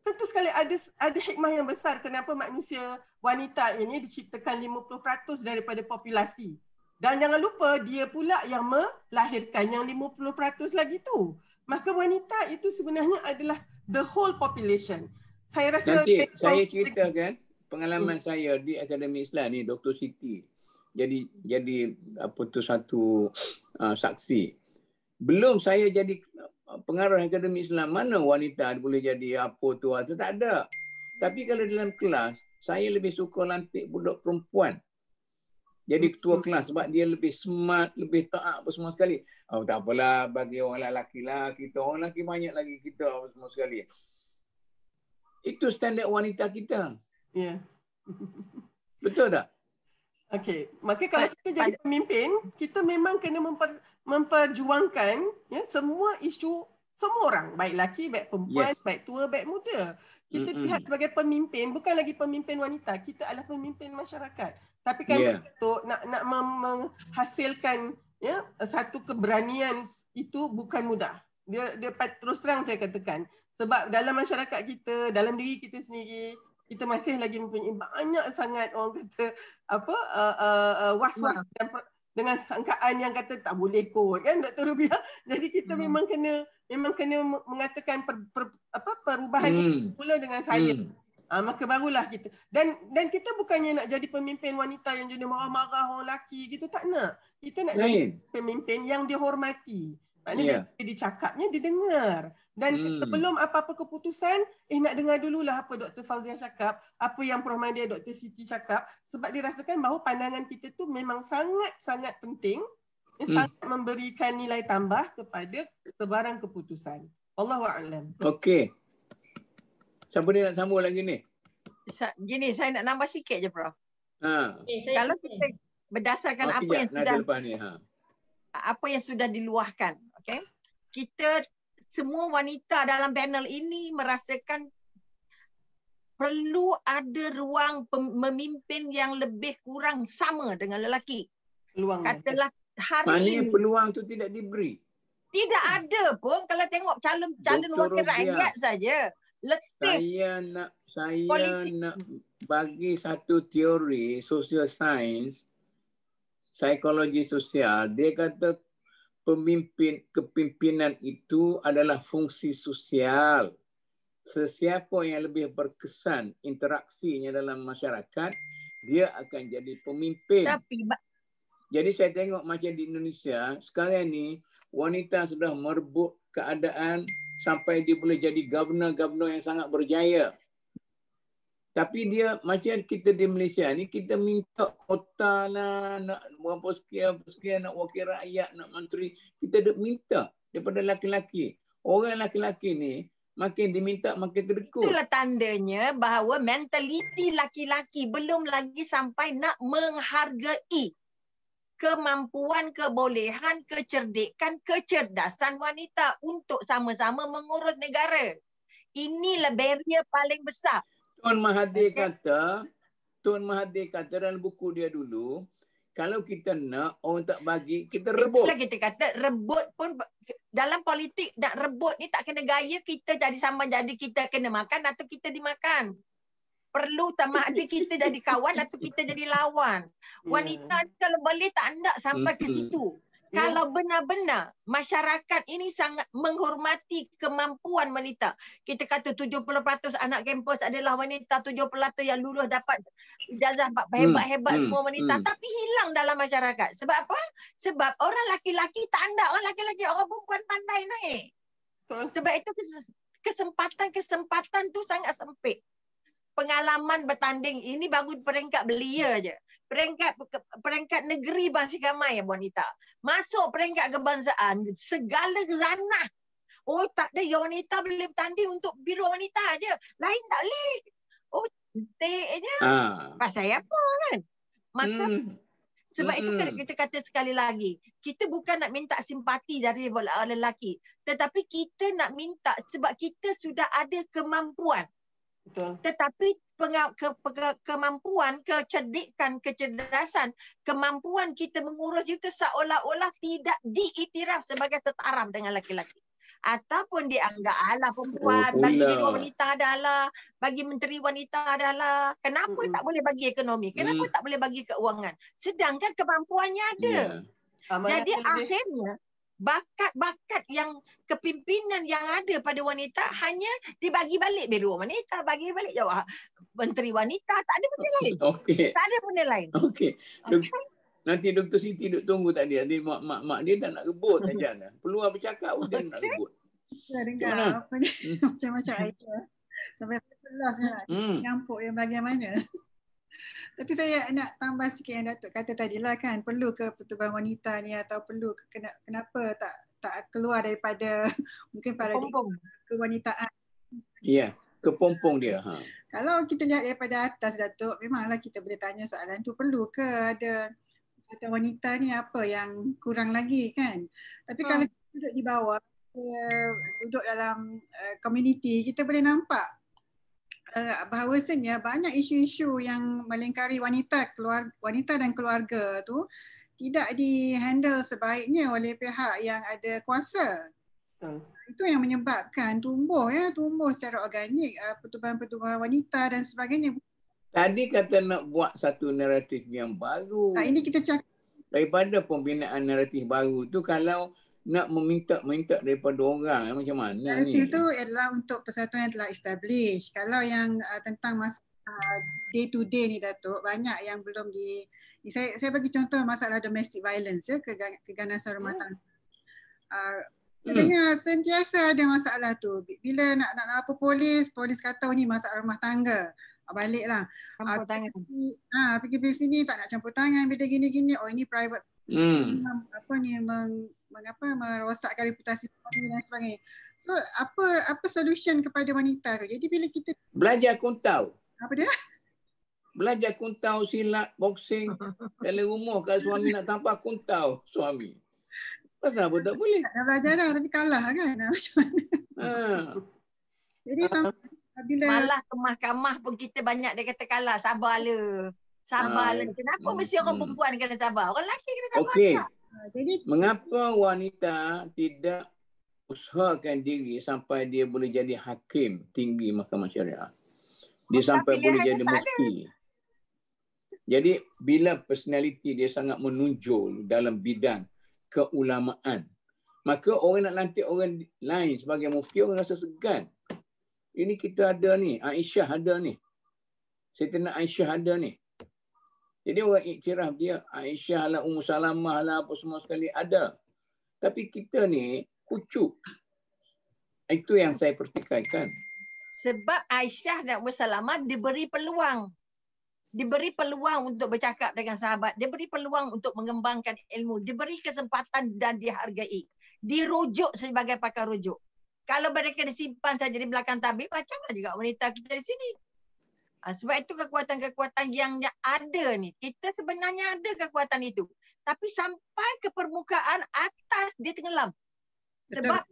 tentu sekali ada ada hikmah yang besar kenapa manusia wanita ini diciptakan 50% daripada populasi. Dan jangan lupa dia pula yang melahirkan yang 50% lagi tu. Maka wanita itu sebenarnya adalah the whole population saya rasa
nanti saya ceritakan pengalaman hmm. saya di Akademi Islam ni Dr. Siti. Jadi jadi apa tu satu uh, saksi. Belum saya jadi pengarah Akademi Islam mana wanita boleh jadi apa tu atau tak ada. Tapi kalau dalam kelas saya lebih suka lantik budak perempuan. Jadi ketua hmm. kelas sebab dia lebih smart, lebih taat apa semua sekali. Oh tak apalah bagi orang lelaki lah kita orang lelaki banyak lagi kita apa semua sekali. Itu standard wanita kita.
Ya. Yeah.
Betul tak?
Okey, maka kalau kita jadi pemimpin, kita memang kena memper, memperjuangkan ya semua isu semua orang, baik lelaki, baik perempuan, yes. baik tua, baik muda. Kita Mm-mm. lihat sebagai pemimpin, bukan lagi pemimpin wanita, kita adalah pemimpin masyarakat. Tapi kan yeah. untuk nak nak menghasilkan ya satu keberanian itu bukan mudah. Dia dia terus terang saya katakan, sebab dalam masyarakat kita, dalam diri kita sendiri, kita masih lagi mempunyai banyak sangat orang kata apa uh, uh, uh, was-was dan dengan sangkaan yang kata tak boleh kot kan Dr. Rubia. Jadi kita hmm. memang kena memang kena mengatakan per, per, apa perubahan hmm. ini pula dengan saya. Hmm. Ah, maka barulah kita dan dan kita bukannya nak jadi pemimpin wanita yang jadi marah-marah orang lelaki gitu tak nak. Kita nak Lain. jadi pemimpin yang dihormati. Maknanya yeah. dia dicakapnya didengar. Dan hmm. sebelum apa-apa keputusan, eh nak dengar dululah apa Dr. Fauziah cakap, apa yang Prof. Mandia, Dr. Siti cakap. Sebab dirasakan bahawa pandangan kita tu memang sangat-sangat penting. Hmm. Sangat memberikan nilai tambah kepada sebarang keputusan. Allahu'alam.
Okey. Siapa dia nak sambung lagi ni?
Gini, saya nak nambah sikit je, Prof.
Ha.
Okay, saya Kalau kita berdasarkan oh, apa yang sudah ni, ha. apa yang sudah diluahkan, okay? Kita semua wanita dalam panel ini merasakan perlu ada ruang memimpin yang lebih kurang sama dengan lelaki. Peluang. Katalah hari
Mana ini. peluang tu tidak diberi?
Tidak ada pun kalau tengok calon calon wakil rakyat saja letih.
Saya nak saya polisi. nak bagi satu teori social science psikologi sosial dia kata pemimpin kepimpinan itu adalah fungsi sosial sesiapa yang lebih berkesan interaksinya dalam masyarakat dia akan jadi pemimpin tapi jadi saya tengok macam di Indonesia sekarang ni wanita sudah merebut keadaan sampai dia boleh jadi governor-governor yang sangat berjaya. Tapi dia macam kita di Malaysia ni kita minta kota lah nak berapa sekian, sekian nak wakil rakyat, nak menteri. Kita duk minta daripada laki-laki. Orang laki-laki ni makin diminta makin kedekut.
Itulah tandanya bahawa mentaliti laki-laki belum lagi sampai nak menghargai kemampuan, kebolehan, kecerdikan, kecerdasan wanita untuk sama-sama mengurus negara. Inilah barrier paling besar.
Tuan Mahathir kata, Tuan Mahathir kata dalam buku dia dulu, kalau kita nak orang tak bagi, kita rebut.
Itulah kita kata rebut pun dalam politik nak rebut ni tak kena gaya kita jadi sama jadi kita kena makan atau kita dimakan perlu sama ada kita jadi kawan atau kita jadi lawan. Ya. Wanita kalau boleh tak nak sampai ke situ. Yeah. Kalau benar-benar masyarakat ini sangat menghormati kemampuan wanita. Kita kata 70% anak kampus adalah wanita, 70% yang lulus dapat ijazah hebat-hebat hmm. semua wanita. Hmm. Tapi hilang dalam masyarakat. Sebab apa? Sebab orang laki-laki tak ada orang laki-laki, orang perempuan pandai naik. Sebab itu kesempatan-kesempatan tu sangat sempit pengalaman bertanding ini bagus peringkat belia je. Peringkat peringkat negeri masih ramai ya wanita. Masuk peringkat kebangsaan segala zanah. Oh tak ada yang wanita boleh bertanding untuk biru wanita aja. Lain tak boleh. Oh teknya. Ah. Pasal apa kan? Maka hmm. sebab hmm. itu kita kata sekali lagi. Kita bukan nak minta simpati dari lelaki. Tetapi kita nak minta sebab kita sudah ada kemampuan. Betul. Tetapi penga- ke- ke- kemampuan, kecerdikan, kecerdasan, kemampuan kita mengurus itu seolah-olah tidak diiktiraf sebagai setara dengan laki-laki. Ataupun dianggap ala perempuan, oh, bagi dua wanita adalah, bagi menteri wanita adalah. Kenapa mm-hmm. tak boleh bagi ekonomi? Kenapa mm. tak boleh bagi keuangan? Sedangkan kemampuannya ada. Yeah. Jadi akhirnya, bakat-bakat yang kepimpinan yang ada pada wanita hanya dibagi balik. Biru wanita bagi balik. Jawab menteri wanita tak ada benda lain.
Okey.
Tak ada benda lain.
Okey. Okay. nanti Dr Siti duk tunggu tadi. Nanti mak mak, mak dia tak nak rebut saja peluang bercakap pun dia nak rebut.
Dah dengar apa ni? Macam-macam idea. Sampai kelas nak hmm. nyampuk yang bagian mana tapi saya nak tambah sikit yang Datuk kata tadi lah kan perlu ke pertubuhan wanita ni atau perlu ke, kenapa tak tak keluar daripada mungkin pada kewanitaan.
Ya, yeah, kepompong dia. Ha.
Kalau kita lihat daripada atas Datuk, memanglah kita boleh tanya soalan tu perlu ke ada kata wanita ni apa yang kurang lagi kan. Tapi hmm. kalau kita duduk di bawah, duduk dalam uh, community, kita boleh nampak bahawasanya banyak isu-isu yang melingkari wanita keluar wanita dan keluarga tu tidak dihandle sebaiknya oleh pihak yang ada kuasa. Hmm. Itu yang menyebabkan tumbuh ya tumbuh secara organik uh, pertubuhan-pertubuhan wanita dan sebagainya.
Tadi kata nak buat satu naratif yang baru.
Nah, ini kita cakap
daripada pembinaan naratif baru tu kalau nak meminta-minta daripada orang eh, macam mana
Narrative
ni?
itu adalah untuk persatuan yang telah establish. Kalau yang uh, tentang masalah day to day ni Datuk, banyak yang belum di saya saya bagi contoh masalah domestic violence ya keganasan rumah
Hmm.
tangga. Uh, saya dengar sentiasa ada masalah tu. Bila nak nak lapor polis, polis kata oh, ni masalah rumah tangga. Ah, Baliklah.
Campur tangan.
Ah, pergi pergi sini tak nak campur tangan bila gini-gini. Oh ini private
Hmm.
apa ni meng, mengapa merosakkan reputasi suami dan sebagainya. So apa apa solution kepada wanita tu? Jadi bila kita
Belajar kuntau.
apa dia?
Belajar kuntau, silat, boxing. Dalam rumah kalau suami nak tampar kuntau suami. Pasal apa tak boleh?
Dah belajar dah tapi kalah kan macam mana.
Ha.
Jadi sampai bila
Malah ke mahkamah pun kita banyak dia kata kalah. Sabarlah. Sabarlah.
Ah,
Kenapa
hmm,
mesti orang
hmm.
perempuan kena sabar? Orang lelaki kena sabar.
Okey.
ah, jadi
Mengapa wanita tidak usahakan diri sampai dia boleh jadi hakim tinggi mahkamah syariah? Dia sampai boleh jadi
tak
mufti. Jadi bila personality dia sangat menonjol dalam bidang keulamaan, maka orang nak lantik orang lain sebagai mufti orang rasa segan. Ini kita ada ni, Aisyah ada ni. Sayyidina Aisyah ada ni. Jadi orang iktiraf dia Aisyah lah, Ummu Salamah lah, apa semua sekali ada. Tapi kita ni kucuk. Itu yang saya pertikaikan.
Sebab Aisyah dan Ummu Salamah diberi peluang. Diberi peluang untuk bercakap dengan sahabat. Diberi peluang untuk mengembangkan ilmu. Diberi kesempatan dan dihargai. Dirujuk sebagai pakar rujuk. Kalau mereka disimpan saja di belakang tabir, macamlah juga wanita kita di sini. Ha, sebab itu kekuatan-kekuatan yang ada ni. Kita sebenarnya ada kekuatan itu. Tapi sampai ke permukaan atas dia tenggelam. Sebab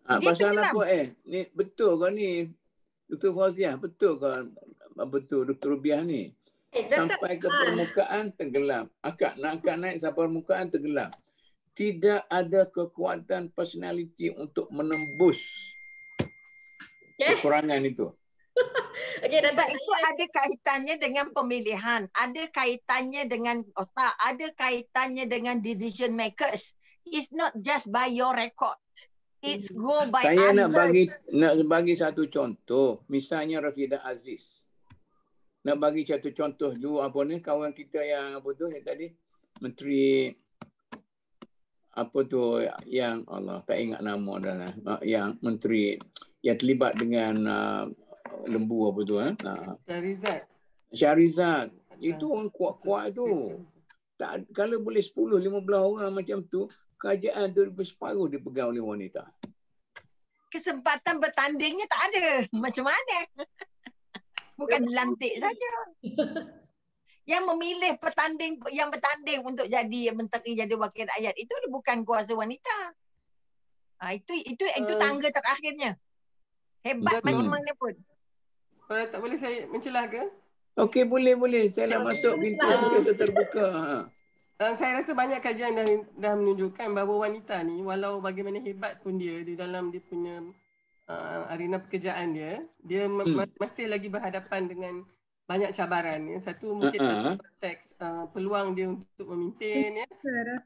Ha,
Dia
pasal
tenggelam.
apa eh? Ni betul ke ni? Dr. Fauziah, betul ke betul Dr. Rubiah ni?
Eh.
Sampai ke
Ah.
permukaan tenggelam. Akak nak akak naik sampai permukaan tenggelam. Tidak ada kekuatan personality untuk menembus
Okay.
kekurangan itu.
Okey, Datuk.
Sebab itu ada kaitannya dengan pemilihan, ada kaitannya dengan otak, ada kaitannya dengan decision makers. It's not just by your record. It's go by
Saya
others.
nak bagi nak bagi satu contoh. Misalnya Rafidah Aziz. Nak bagi satu contoh dulu apa ni kawan kita yang apa tu yang tadi menteri apa tu yang Allah tak ingat nama dah lah. yang menteri yang terlibat dengan uh, lembu apa tu eh
Syarizat.
Syarizat itu orang kuat-kuat tu tak kalau boleh 10 15 orang macam tu kerajaan tu separuh dipegang oleh wanita
Kesempatan bertandingnya tak ada. Macam mana? Bukan dilantik saja. Yang memilih petanding yang bertanding untuk jadi menteri jadi wakil rakyat itu bukan kuasa wanita. Ha, itu itu itu
Uh,
tangga terakhirnya. Hebat macam mana pun.
Kalau tak boleh saya mencelah ke?
Okey boleh boleh saya nak masuk pintu kita terbuka. Ha.
Uh, saya rasa banyak kajian dah, dah menunjukkan bahawa wanita ni walau bagaimana hebat pun dia di dalam dia punya uh, arena pekerjaan dia, dia hmm.
Hmm.
masih lagi berhadapan dengan banyak cabaran. Ya. Satu mungkin dalam konteks uh, peluang dia untuk memimpin. Ya.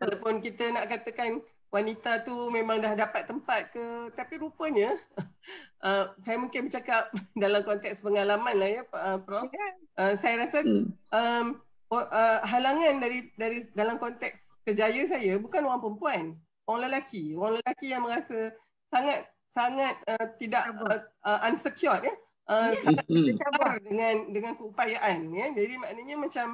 Walaupun kita nak katakan wanita tu memang dah dapat tempat ke, tapi rupanya uh, saya mungkin bercakap dalam konteks pengalaman lah ya, uh, Prof. Uh, saya rasa
Hmm.
um, uh, halangan dari dari dalam konteks kerjaya saya bukan orang perempuan, orang lelaki, orang lelaki yang merasa sangat sangat uh, tidak uh, uh, unsecured ya. Uh,
Yes.
sangat
Hmm.
dengan dengan keupayaan ya. Jadi maknanya macam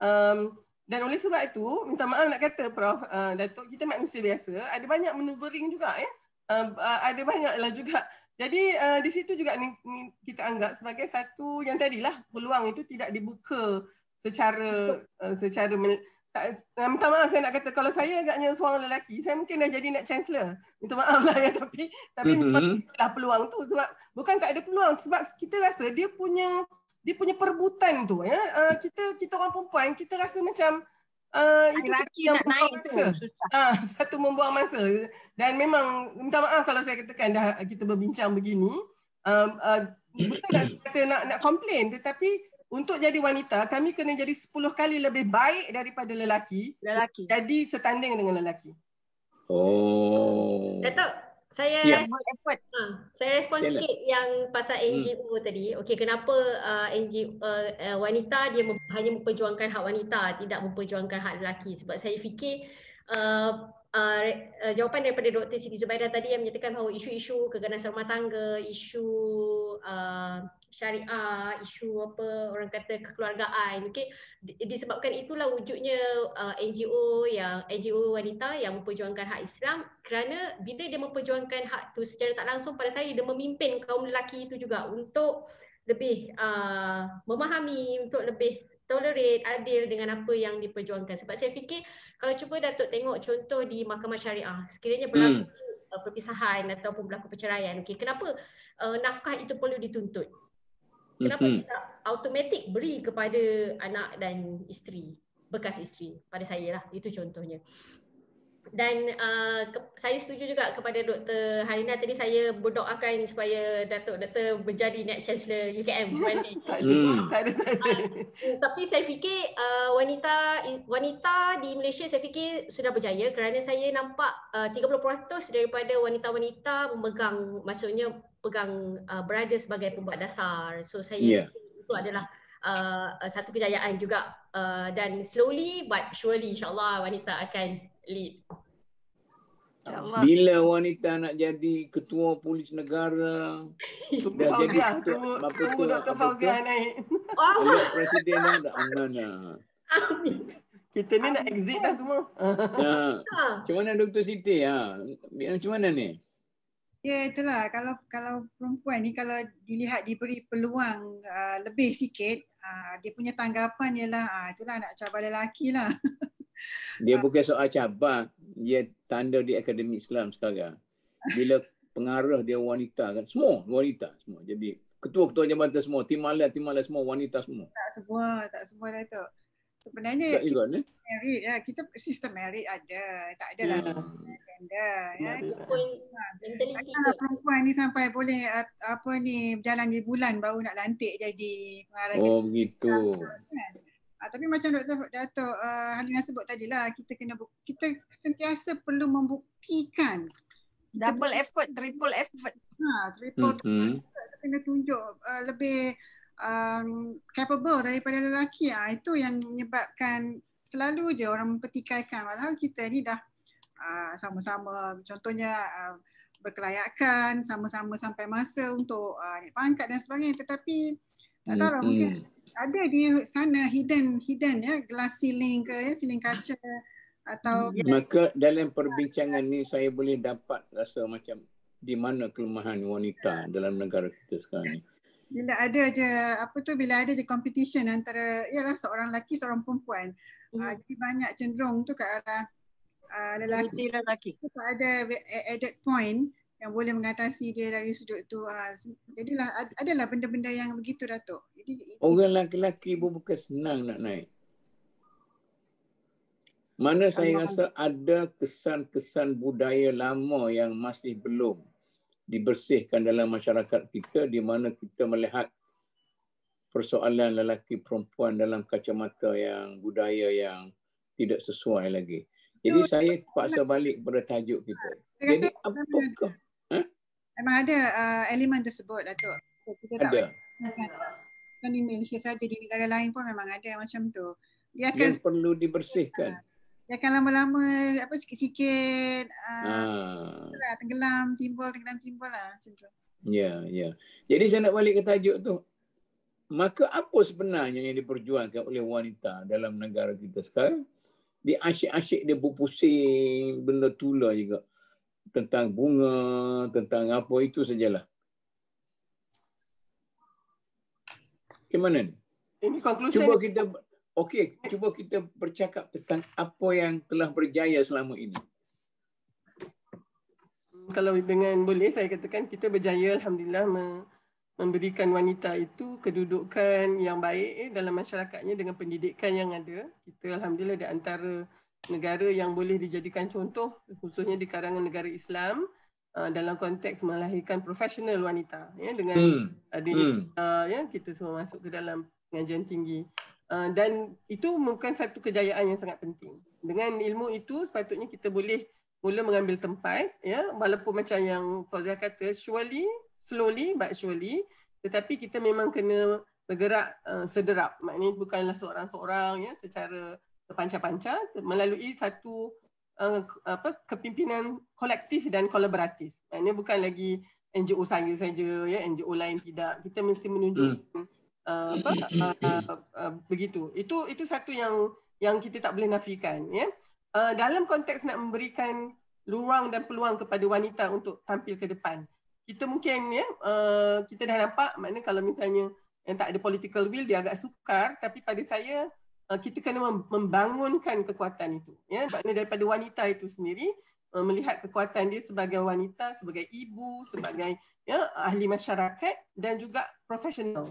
um, dan oleh sebab itu minta maaf nak kata Prof uh, Datuk kita manusia biasa ada banyak maneuvering juga ya. Uh, uh, ada banyaklah juga jadi uh, di situ juga ni, ni kita anggap sebagai satu yang tadilah peluang itu tidak dibuka secara uh, secara men, tak, uh, minta maaf saya nak kata kalau saya agaknya seorang lelaki saya mungkin dah jadi nak chancellor minta maaf lah ya tapi tapi
Mhm.
memang lah peluang tu sebab bukan tak ada peluang sebab kita rasa dia punya dia punya perbutan tu ya uh, kita kita orang perempuan kita rasa macam uh, itu
Lelaki
yang
nak naik tu.
Ah, satu membuang masa dan memang minta maaf kalau saya katakan dah kita berbincang begini um, uh, bukan nak kata nak nak komplain tetapi untuk jadi wanita kami kena jadi 10 kali lebih baik daripada lelaki
Lelaki.
jadi setanding dengan lelaki.
Oh.
Datuk, saya
Ya.
respon, ha, saya respon
Yalah.
sikit yang pasal
Hmm.
NGO tadi. Okey, kenapa uh, NGO uh, uh, wanita dia mem- hanya memperjuangkan hak wanita, tidak memperjuangkan hak lelaki? Sebab saya fikir uh, uh, uh, jawapan daripada Dr. Siti Zubaidah tadi yang menyatakan bahawa isu-isu keganasan rumah tangga, isu uh, syariah, isu apa orang kata kekeluargaan, okey, di- disebabkan itulah wujudnya uh, NGO yang NGO wanita yang memperjuangkan hak Islam kerana bila dia memperjuangkan hak tu secara tak langsung pada saya dia memimpin kaum lelaki itu juga untuk lebih uh, memahami untuk lebih tolerate adil dengan apa yang diperjuangkan sebab saya fikir kalau cuba Datuk tengok contoh di mahkamah syariah sekiranya berlaku
Hmm.
uh, perpisahan ataupun berlaku perceraian okey kenapa uh, nafkah itu perlu dituntut Kenapa
Mhm.
tidak automatik beri kepada anak dan isteri, bekas isteri pada saya lah, itu contohnya. Dan uh, ke, saya setuju juga kepada Dr. Halina tadi saya berdoakan supaya Datuk Dr. menjadi Net Chancellor UKM one day.
Tak ada,
Hmm.
Hmm, Tapi saya fikir uh, wanita wanita di Malaysia saya fikir sudah berjaya kerana saya nampak uh, 30% daripada wanita-wanita memegang maksudnya pegang uh, berada sebagai pembuat dasar. So saya
Ya.
fikir itu adalah uh, uh, satu kejayaan juga uh, dan slowly but surely insyaallah wanita akan lead.
InsyaAllah.
Bila wanita nak jadi ketua polis negara,
Tunggu
Dah jadi ketua-
tunggu,
apa
tunggu
tu,
Dr.
apa tu?
Fauziah naik.
Oh,
elok presiden dah ada mana.
amin.
Kita ni nak exit dah semua.
Ha.
Ha.
Macam mana Dr. Siti? Ha. Macam mana ni?
Ya itulah kalau kalau perempuan ni kalau dilihat diberi peluang uh, lebih sikit uh, dia punya tanggapan ialah uh, itulah nak cabar lelaki lah.
Dia bukan soal cabar. Dia tanda di Akademi Islam sekarang. Bila pengarah dia wanita kan. Semua wanita semua. Jadi ketua-ketua jabatan semua. Timbalan, timbalan semua wanita semua.
Tak semua, tak semua Datuk. Sebenarnya
Tak juga ni.
merit ya, kita sistem merit ada, tak ada lah
Ya.
gender ya.
Pun mentaliti
Takkanlah perempuan ni sampai boleh apa ni berjalan di bulan baru nak lantik jadi pengarah
Oh begitu.
Ah, tapi macam Dr. Datuk uh, Halina sebut tadi lah, kita kena bu- kita sentiasa perlu membuktikan.
Double effort, triple effort.
Ha, triple
Hmm.
kita kena tunjuk uh, lebih um, capable daripada lelaki. Ah itu yang menyebabkan selalu je orang mempertikaikan. Padahal kita ni dah uh, sama-sama contohnya uh, berkelayakan, sama-sama sampai masa untuk uh, naik pangkat dan sebagainya. Tetapi tak tahu lah mungkin ada di sana hidden hidden ya glass ceiling ke ya ceiling kaca atau
Maka dalam perbincangan ni saya boleh dapat rasa macam di mana kelemahan wanita dalam negara kita sekarang ni.
bila ada je apa tu bila ada je competition antara ialah seorang lelaki seorang perempuan.
Hmm.
uh, jadi banyak cenderung tu ke arah uh, lelaki.
Lelaki
tak ada added point yang boleh mengatasi dia dari sudut tu uh, jadilah ad- adalah benda-benda yang begitu Datuk jadi
Orang lelaki pun bukan senang nak naik. Mana saya rasa ada kesan-kesan budaya lama yang masih belum dibersihkan dalam masyarakat kita di mana kita melihat persoalan lelaki perempuan dalam kacamata yang budaya yang tidak sesuai lagi. Jadi saya paksa balik pada tajuk kita. Jadi apakah
memang ada uh, elemen tersebut Datuk kita tak
ada
bukan di Malaysia saja di negara lain pun memang ada macam tu dia akan
yang perlu dibersihkan?
dia akan lama-lama apa sikit-sikit uh,
Ah.
tenggelam timbul tenggelam timbul lah macam tu
Ya, ya. Jadi saya nak balik ke tajuk tu. Maka apa sebenarnya yang diperjuangkan oleh wanita dalam negara kita sekarang? Dia asyik-asyik dia berpusing benda tula juga. Tentang bunga, tentang apa itu sajalah. Macam mana ni?
Ini conclusion
Cuba kita okey, cuba kita bercakap tentang apa yang telah berjaya selama ini.
kalau dengan boleh saya katakan kita berjaya alhamdulillah me- memberikan wanita itu kedudukan yang baik eh, dalam masyarakatnya dengan pendidikan yang ada. Kita alhamdulillah di antara negara yang boleh dijadikan contoh khususnya di kalangan negara Islam uh, dalam konteks melahirkan profesional wanita ya dengan
Hmm.
ada
Hmm.
uh, ya kita semua masuk ke dalam pengajian tinggi. Uh, dan itu bukan satu kejayaan yang sangat penting. Dengan ilmu itu sepatutnya kita boleh mula mengambil tempat ya walaupun macam yang Fauzia kata surely slowly but surely tetapi kita memang kena bergerak uh, sederap maknanya bukanlah seorang-seorang ya secara terpancar-pancar melalui satu uh, apa kepimpinan kolektif dan kolaboratif. Maknanya bukan lagi NGO saya saja ya NGO lain tidak. Kita mesti menunjukkan hmm. uh, apa uh, uh, uh, begitu. Itu itu satu yang yang kita tak boleh nafikan ya. Uh, dalam konteks nak memberikan ruang dan peluang kepada wanita untuk tampil ke depan kita mungkin ya uh, kita dah nampak maknanya kalau misalnya yang tak ada political will dia agak sukar. Tapi pada saya uh, kita kena membangunkan kekuatan itu. Ya maknanya daripada wanita itu sendiri uh, melihat kekuatan dia sebagai wanita sebagai ibu sebagai ya ahli masyarakat dan juga profesional.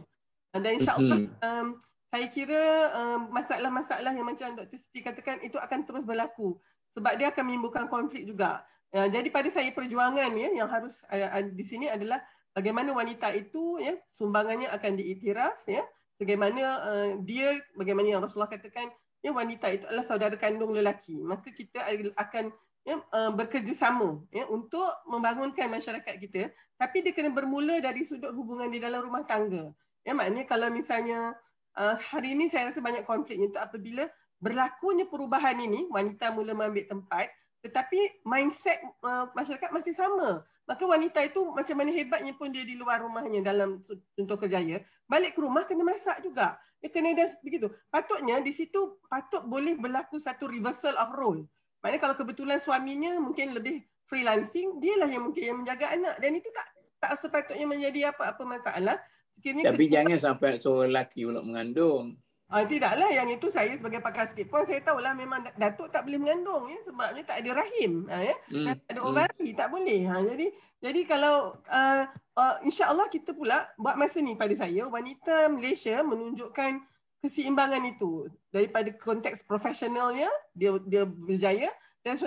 Dan insyaallah um, saya kira um, masalah-masalah yang macam Dr. Siti katakan itu akan terus berlaku. Sebab dia akan menimbulkan konflik juga. Ya, jadi pada saya perjuangan ya yang harus uh, di sini adalah bagaimana wanita itu ya sumbangannya akan diiktiraf ya bagaimana uh, dia bagaimana yang Rasulullah katakan ya wanita itu adalah saudara kandung lelaki. Maka kita akan ya uh, bekerjasama ya untuk membangunkan masyarakat kita. Tapi dia kena bermula dari sudut hubungan di dalam rumah tangga. Ya maknanya kalau misalnya uh, hari ini saya rasa banyak konflik itu apabila berlakunya perubahan ini wanita mula mengambil tempat tetapi mindset uh, masyarakat masih sama. Maka wanita itu macam mana hebatnya pun dia di luar rumahnya dalam contoh kerjaya, balik ke rumah kena masak juga. Dia kena dah begitu. Patutnya di situ patut boleh berlaku satu reversal of role. Maknanya kalau kebetulan suaminya mungkin lebih freelancing, dialah yang mungkin yang menjaga anak dan itu tak tak sepatutnya menjadi apa-apa masalah.
Sekiranya Tapi jangan sampai seorang lelaki pula mengandung.
Uh, tidaklah yang itu saya sebagai pakar sikit pun saya tahulah memang datuk tak boleh mengandung ya sebabnya tak ada rahim ha, ya hmm. tak ada hmm. ovari hmm. tak boleh ha, jadi jadi kalau uh, uh, insyaallah kita pula buat masa ni pada saya wanita Malaysia menunjukkan keseimbangan itu daripada konteks profesionalnya dia dia berjaya dan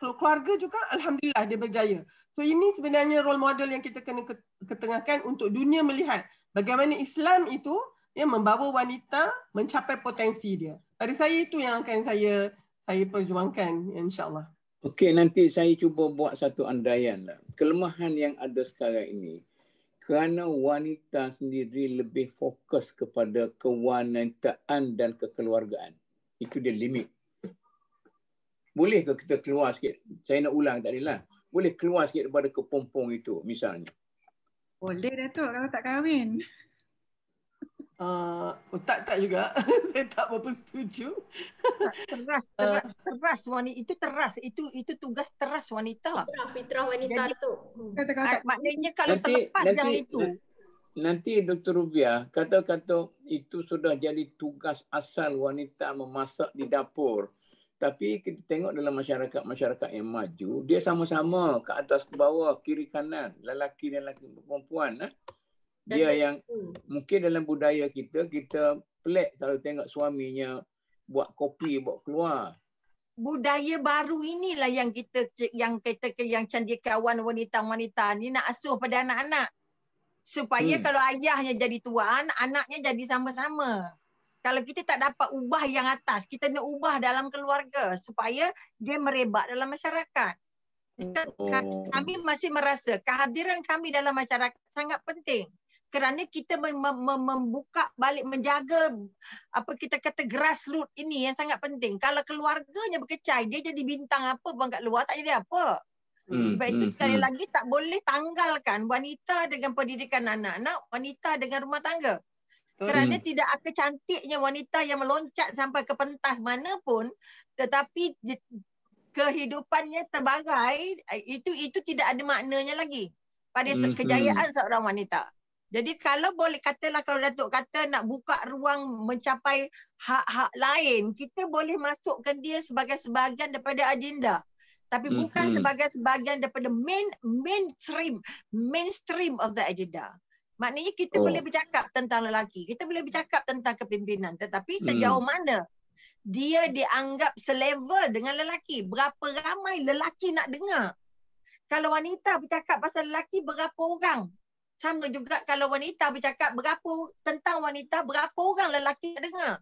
keluarga juga alhamdulillah dia berjaya so ini sebenarnya role model yang kita kena ketengahkan untuk dunia melihat bagaimana Islam itu ya membawa wanita mencapai potensi dia. Pada saya itu yang akan saya saya perjuangkan insyaallah.
Okey nanti saya cuba buat satu andaian lah. Kelemahan yang ada sekarang ini kerana wanita sendiri lebih fokus kepada kewanitaan dan kekeluargaan. Itu dia limit. Boleh ke kita keluar sikit? Saya nak ulang tadi lah. Boleh keluar sikit daripada kepompong itu misalnya.
Boleh Datuk kalau tak kahwin.
Uh, oh, tak tak juga. saya tak berapa setuju.
teras, teras, uh, teras wanita itu teras. Itu itu tugas teras wanita.
Fitrah, fitrah wanita Jadi, tu.
Kata, kata. Maknanya kalau nanti, terlepas nanti, yang itu.
Nanti Dr. Rubiah kata-kata itu sudah jadi tugas asal wanita memasak di dapur. Tapi kita tengok dalam masyarakat-masyarakat yang maju, dia sama-sama ke atas ke bawah, kiri kanan, lelaki dan lelaki perempuan. Eh? Dia yang mungkin dalam budaya kita kita pelik kalau tengok suaminya buat kopi buat keluar.
Budaya baru inilah yang kita yang kita yang cendekiawan wanita-wanita ni nak asuh pada anak-anak. Supaya hmm. kalau ayahnya jadi tuan anaknya jadi sama-sama. Kalau kita tak dapat ubah yang atas kita nak ubah dalam keluarga supaya dia merebak dalam masyarakat. Oh. kami masih merasa kehadiran kami dalam masyarakat sangat penting kerana kita mem- mem- membuka balik menjaga apa kita kata grassroots ini yang sangat penting. Kalau keluarganya berkecai, dia jadi bintang apa pun kat luar tak jadi apa. Hmm, Sebab itu hmm, sekali hmm. lagi tak boleh tanggalkan wanita dengan pendidikan anak-anak, wanita dengan rumah tangga. Kerana hmm. tidak akan cantiknya wanita yang meloncat sampai ke pentas mana pun tetapi kehidupannya terbagai itu itu tidak ada maknanya lagi pada hmm, kejayaan hmm. seorang wanita. Jadi kalau boleh katalah kalau Datuk kata nak buka ruang mencapai hak-hak lain, kita boleh masukkan dia sebagai sebahagian daripada agenda. Tapi hmm, bukan hmm. sebagai sebahagian daripada main mainstream mainstream of the agenda. Maknanya kita oh. boleh bercakap tentang lelaki, kita boleh bercakap tentang kepimpinan, tetapi sejauh hmm. mana dia dianggap selevel dengan lelaki? Berapa ramai lelaki nak dengar? Kalau wanita bercakap pasal lelaki, berapa orang sama juga kalau wanita bercakap berapa tentang wanita berapa orang lelaki dengar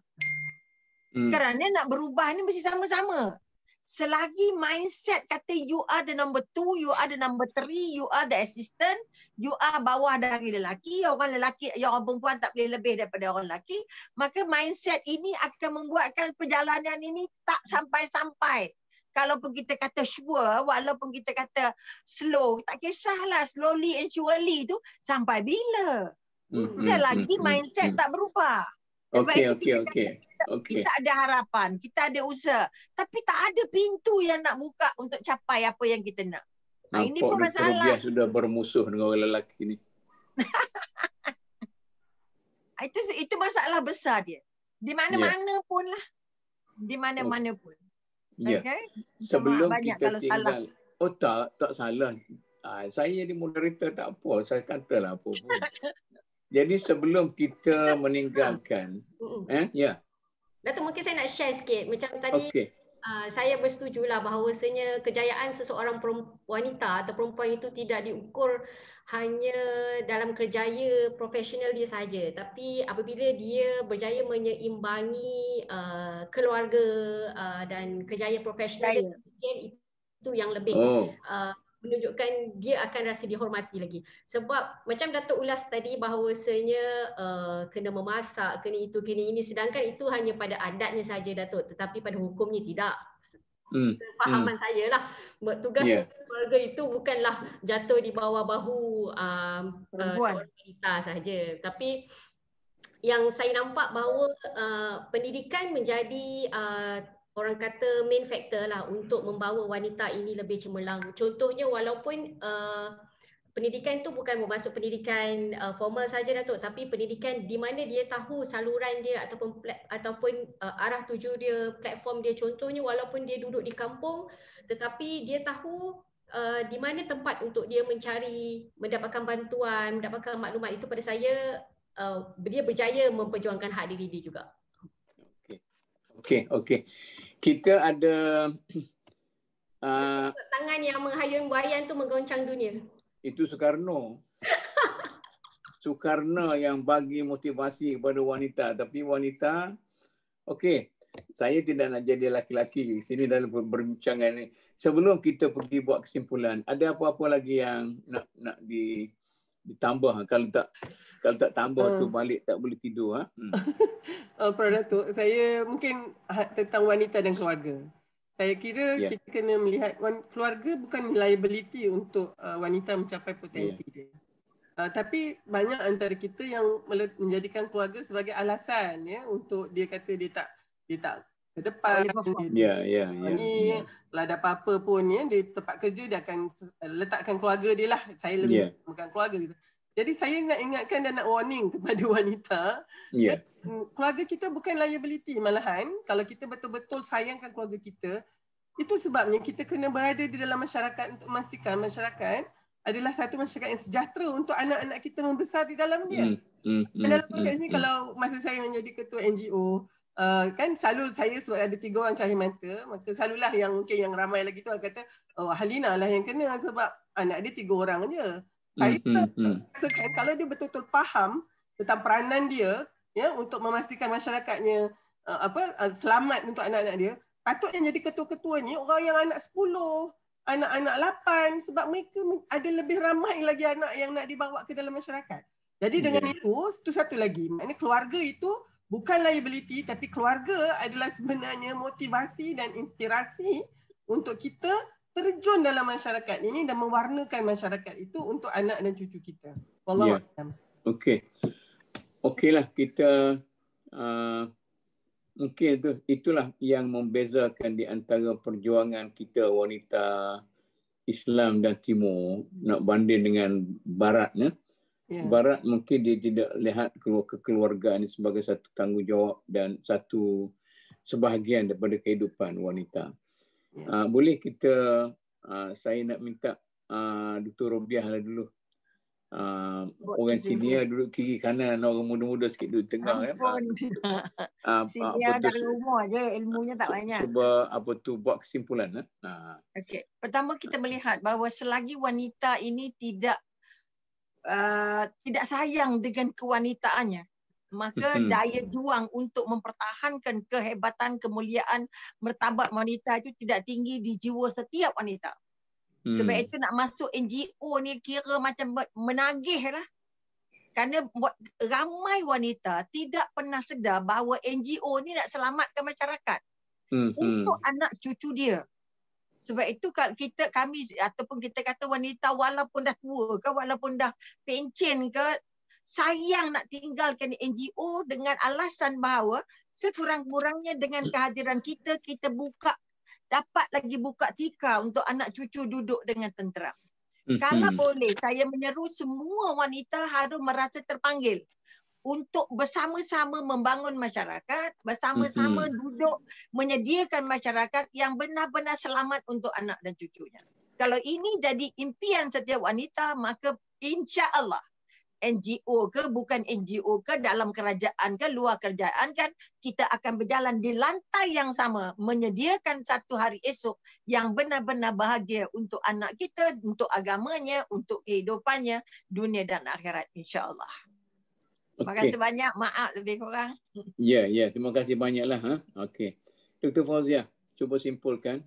hmm. kerana nak berubah ni mesti sama-sama selagi mindset kata you are the number two, you are the number three, you are the assistant, you are bawah dari lelaki, orang lelaki, orang perempuan tak boleh lebih daripada orang lelaki, maka mindset ini akan membuatkan perjalanan ini tak sampai-sampai. Kalau pun kita kata sure, walaupun kita kata slow, tak kisahlah slowly and surely tu sampai bila. Hmm, hmm, lagi hmm, mindset hmm. tak berubah.
Okey, okey, okey.
Okay. Kita ada harapan, kita ada usaha. Tapi tak ada pintu yang nak buka untuk capai apa yang kita nak.
Nampak ini pun masalah. Nampak sudah bermusuh dengan orang lelaki ni.
itu itu masalah besar dia. Di mana-mana yeah. pun lah. Di mana-mana pun.
Ya. Okay? Sebelum banyak kita kalau tinggal. Salah. Oh tak, tak salah. Ah, saya jadi moderator tak apa. Saya katalah apa pun. Jadi sebelum kita meninggalkan, eh, ya.
Datuk mungkin saya nak share sikit. Macam tadi okay. uh, saya bersetujulah bahawasanya kejayaan seseorang wanita atau perempuan itu tidak diukur hanya dalam kerjaya profesional dia saja. Tapi apabila dia berjaya menyeimbangi uh, keluarga uh, dan kejayaan profesional dia, itu yang lebih oh. uh, menunjukkan dia akan rasa dihormati lagi. Sebab macam Datuk ulas tadi bahawasanya uh, kena memasak, kena itu, kena ini. Sedangkan itu hanya pada adatnya saja Datuk. Tetapi pada hukumnya tidak. Hmm. Fahaman hmm. saya lah. Tugas yeah. keluarga itu bukanlah jatuh di bawah bahu um, uh, seorang wanita sahaja. Tapi yang saya nampak bahawa uh, pendidikan menjadi uh, orang kata main factor lah untuk membawa wanita ini lebih cemerlang. Contohnya walaupun uh, pendidikan tu bukan bermaksud pendidikan uh, formal saja Datuk tapi pendidikan di mana dia tahu saluran dia ataupun ataupun uh, arah tuju dia, platform dia contohnya walaupun dia duduk di kampung tetapi dia tahu uh, di mana tempat untuk dia mencari mendapatkan bantuan, mendapatkan maklumat itu pada saya uh, dia berjaya memperjuangkan hak diri dia juga.
Okey. Okey, okey kita ada
uh, tangan yang menghayun buayan tu menggoncang dunia.
Itu Soekarno. Soekarno yang bagi motivasi kepada wanita tapi wanita okey saya tidak nak jadi laki-laki di sini dalam perbincangan ini. Sebelum kita pergi buat kesimpulan, ada apa-apa lagi yang nak nak di ditambah kalau tak kalau tak tambah uh. tu hmm. balik tak boleh tidur ha. Hmm.
uh, Datuk, saya mungkin ha, tentang wanita dan keluarga. Saya kira yeah. kita kena melihat keluarga bukan liability untuk uh, wanita mencapai potensi yeah. dia. Uh, tapi banyak antara kita yang menjadikan keluarga sebagai alasan ya untuk dia kata dia tak dia tak ke depan.
Ya, ya, ya.
Ni kalau ada apa-apa pun ya di tempat kerja dia akan letakkan keluarga dia lah. Saya lebih yeah. bukan keluarga gitu. Jadi saya nak ingatkan dan nak warning kepada wanita.
Yeah.
Keluarga kita bukan liability malahan kalau kita betul-betul sayangkan keluarga kita itu sebabnya kita kena berada di dalam masyarakat untuk memastikan masyarakat adalah satu masyarakat yang sejahtera untuk anak-anak kita membesar di dalam dia. Mm, mm, dalam konteks mm, ni mm. kalau masa saya menjadi ketua NGO, Uh, kan selalu saya sebab ada tiga orang cahaya mata maka selalulah yang mungkin yang ramai lagi tu kata oh Halina lah yang kena sebab anak dia tiga orang je saya mm-hmm. rasakan kalau dia betul-betul faham tentang peranan dia ya untuk memastikan masyarakatnya uh, apa uh, selamat untuk anak-anak dia patutnya jadi ketua-ketua ni orang yang anak sepuluh anak-anak lapan sebab mereka ada lebih ramai lagi anak yang nak dibawa ke dalam masyarakat jadi dengan yeah. itu itu satu lagi maknanya keluarga itu bukan liability tapi keluarga adalah sebenarnya motivasi dan inspirasi untuk kita terjun dalam masyarakat ini dan mewarnakan masyarakat itu untuk anak dan cucu kita. Wallahu
yeah. Okey. Okeylah kita uh, mungkin itu itulah yang membezakan di antara perjuangan kita wanita Islam dan Timur nak banding dengan barat ya. Yeah. Barat mungkin dia tidak lihat kekeluargaan ini sebagai satu tanggungjawab dan satu sebahagian daripada kehidupan wanita. Uh, boleh kita, uh, saya nak minta uh, Dr. Robiah lah dulu. Uh, orang senior duduk kiri kanan, orang muda-muda sikit duduk tengah.
Ampun. Ya. Uh, senior dari umur je, ilmunya tak banyak.
Cuba apa tu buat kesimpulan. Uh.
Okay. Pertama kita melihat bahawa selagi wanita ini tidak Uh, tidak sayang dengan kewanitaannya maka
Mhm.
daya juang untuk mempertahankan kehebatan kemuliaan martabat wanita itu tidak tinggi di jiwa setiap wanita. Sebab
Hmm.
itu nak masuk NGO ni kira macam menagih lah. Kerana ramai wanita tidak pernah sedar bahawa NGO ni nak selamatkan masyarakat
Hmm.
untuk anak cucu dia. Sebab itu kita kami ataupun kita kata wanita walaupun dah tua ke walaupun dah pencen ke sayang nak tinggalkan NGO dengan alasan bahawa sekurang-kurangnya dengan kehadiran kita kita buka dapat lagi buka tika untuk anak cucu duduk dengan tenteram.
Hmm.
Kalau boleh saya menyeru semua wanita harus merasa terpanggil untuk bersama-sama membangun masyarakat, bersama-sama duduk menyediakan masyarakat yang benar-benar selamat untuk anak dan cucunya. Kalau ini jadi impian setiap wanita, maka insya-Allah NGO ke bukan NGO ke dalam kerajaan ke luar kerajaan kan kita akan berjalan di lantai yang sama menyediakan satu hari esok yang benar-benar bahagia untuk anak kita, untuk agamanya, untuk kehidupannya dunia dan akhirat insya-Allah. Terima
Okey.
kasih banyak. Maaf lebih kurang.
Ya, ya. Terima kasih banyaklah. Ha? Okey. Dr. Fauzia, cuba simpulkan.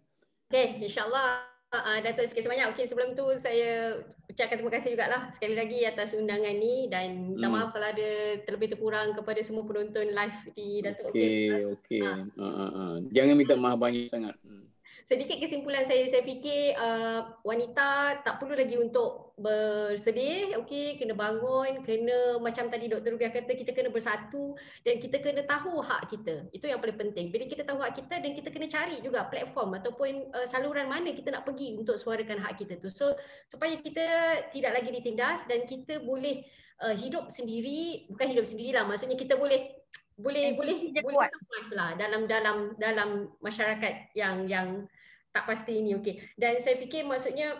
Okay, insyaAllah uh, Datuk sikit sebanyak. Okay, sebelum tu saya ucapkan terima kasih jugalah sekali lagi atas undangan ni dan minta
Hmm.
maaf kalau ada terlebih terkurang kepada semua penonton live di Datuk.
Okey, okey.
Ah.
Ha, ha, ha. Jangan minta maaf banyak sangat. Hmm.
Sedikit kesimpulan saya saya fikir uh, wanita tak perlu lagi untuk bersedih okey kena bangun kena macam tadi Dr. Rubiah kata kita kena bersatu dan kita kena tahu hak kita. Itu yang paling penting. Bila kita tahu hak kita dan kita kena cari juga platform ataupun uh, saluran mana kita nak pergi untuk suarakan hak kita tu. So supaya kita tidak lagi ditindas dan kita boleh uh, hidup sendiri bukan hidup sendirilah maksudnya kita boleh boleh boleh boleh survive lah dalam dalam dalam masyarakat yang yang tak pasti ini okey dan saya fikir maksudnya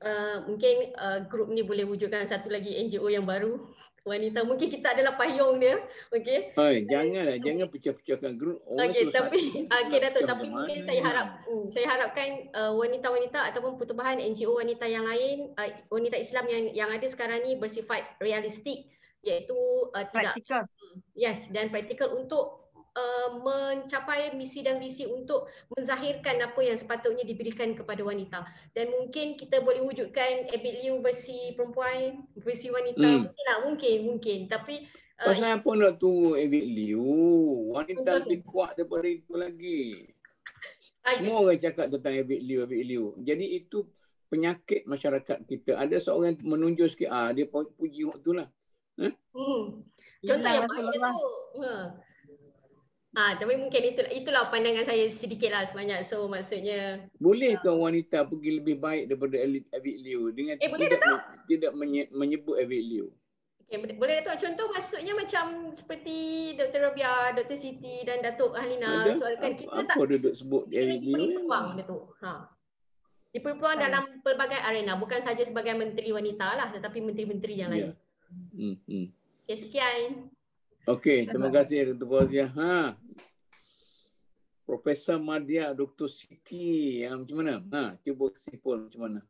uh, mungkin uh, grup ni boleh wujudkan satu lagi NGO yang baru wanita mungkin kita adalah payung dia okey
Hai, janganlah, jangan pecah-pecahkan grup. Orang
Okey, tapi okey Datuk tapi
mana
mungkin
ni?
saya harap hmm, saya harapkan uh, wanita-wanita ataupun pertubuhan NGO wanita yang lain uh, wanita Islam yang yang ada sekarang ni bersifat realistik iaitu uh, tidak
Praktikal.
yes dan praktikal untuk uh, mencapai misi dan visi untuk menzahirkan apa yang sepatutnya diberikan kepada wanita dan mungkin kita boleh wujudkan Abid Liu versi perempuan versi wanita
Hmm.
mungkin lah mungkin mungkin tapi uh,
Pasal apa nak tunggu Liu? Wanita lebih kuat daripada itu lagi.
uh,
Semua orang cakap tentang Liu, David Liu. Jadi itu penyakit masyarakat kita. Ada seorang menunjuk sikit, ah dia pu- puji waktu lah.
Hmm. Contoh
Inilah
yang baik
Rasulullah.
tu. Ha. Ah, tapi mungkin itu itulah pandangan saya sedikit lah sebanyak. So maksudnya
Boleh ke wanita pergi lebih baik daripada David Liu dengan
Eh, boleh
tidak me- tidak menye- menyebut David Liu?
okay, boleh, Datuk contoh maksudnya macam seperti Dr. Rabia, Dr. Siti dan Datuk Halina
Ada?
soalkan kita
apa
tak
duduk sebut
diberi
Liu?
peluang Datuk. Ha. Diberi peluang
Sama.
dalam pelbagai arena bukan saja sebagai menteri wanita lah tetapi menteri-menteri yang
Ya.
lain.
Hmm, hmm.
Okay, sekian.
Okey, terima kasih Dr. Fauzia. Ha. Profesor Madia Dr. Siti, ha, macam mana? Ha, cuba simpul macam mana?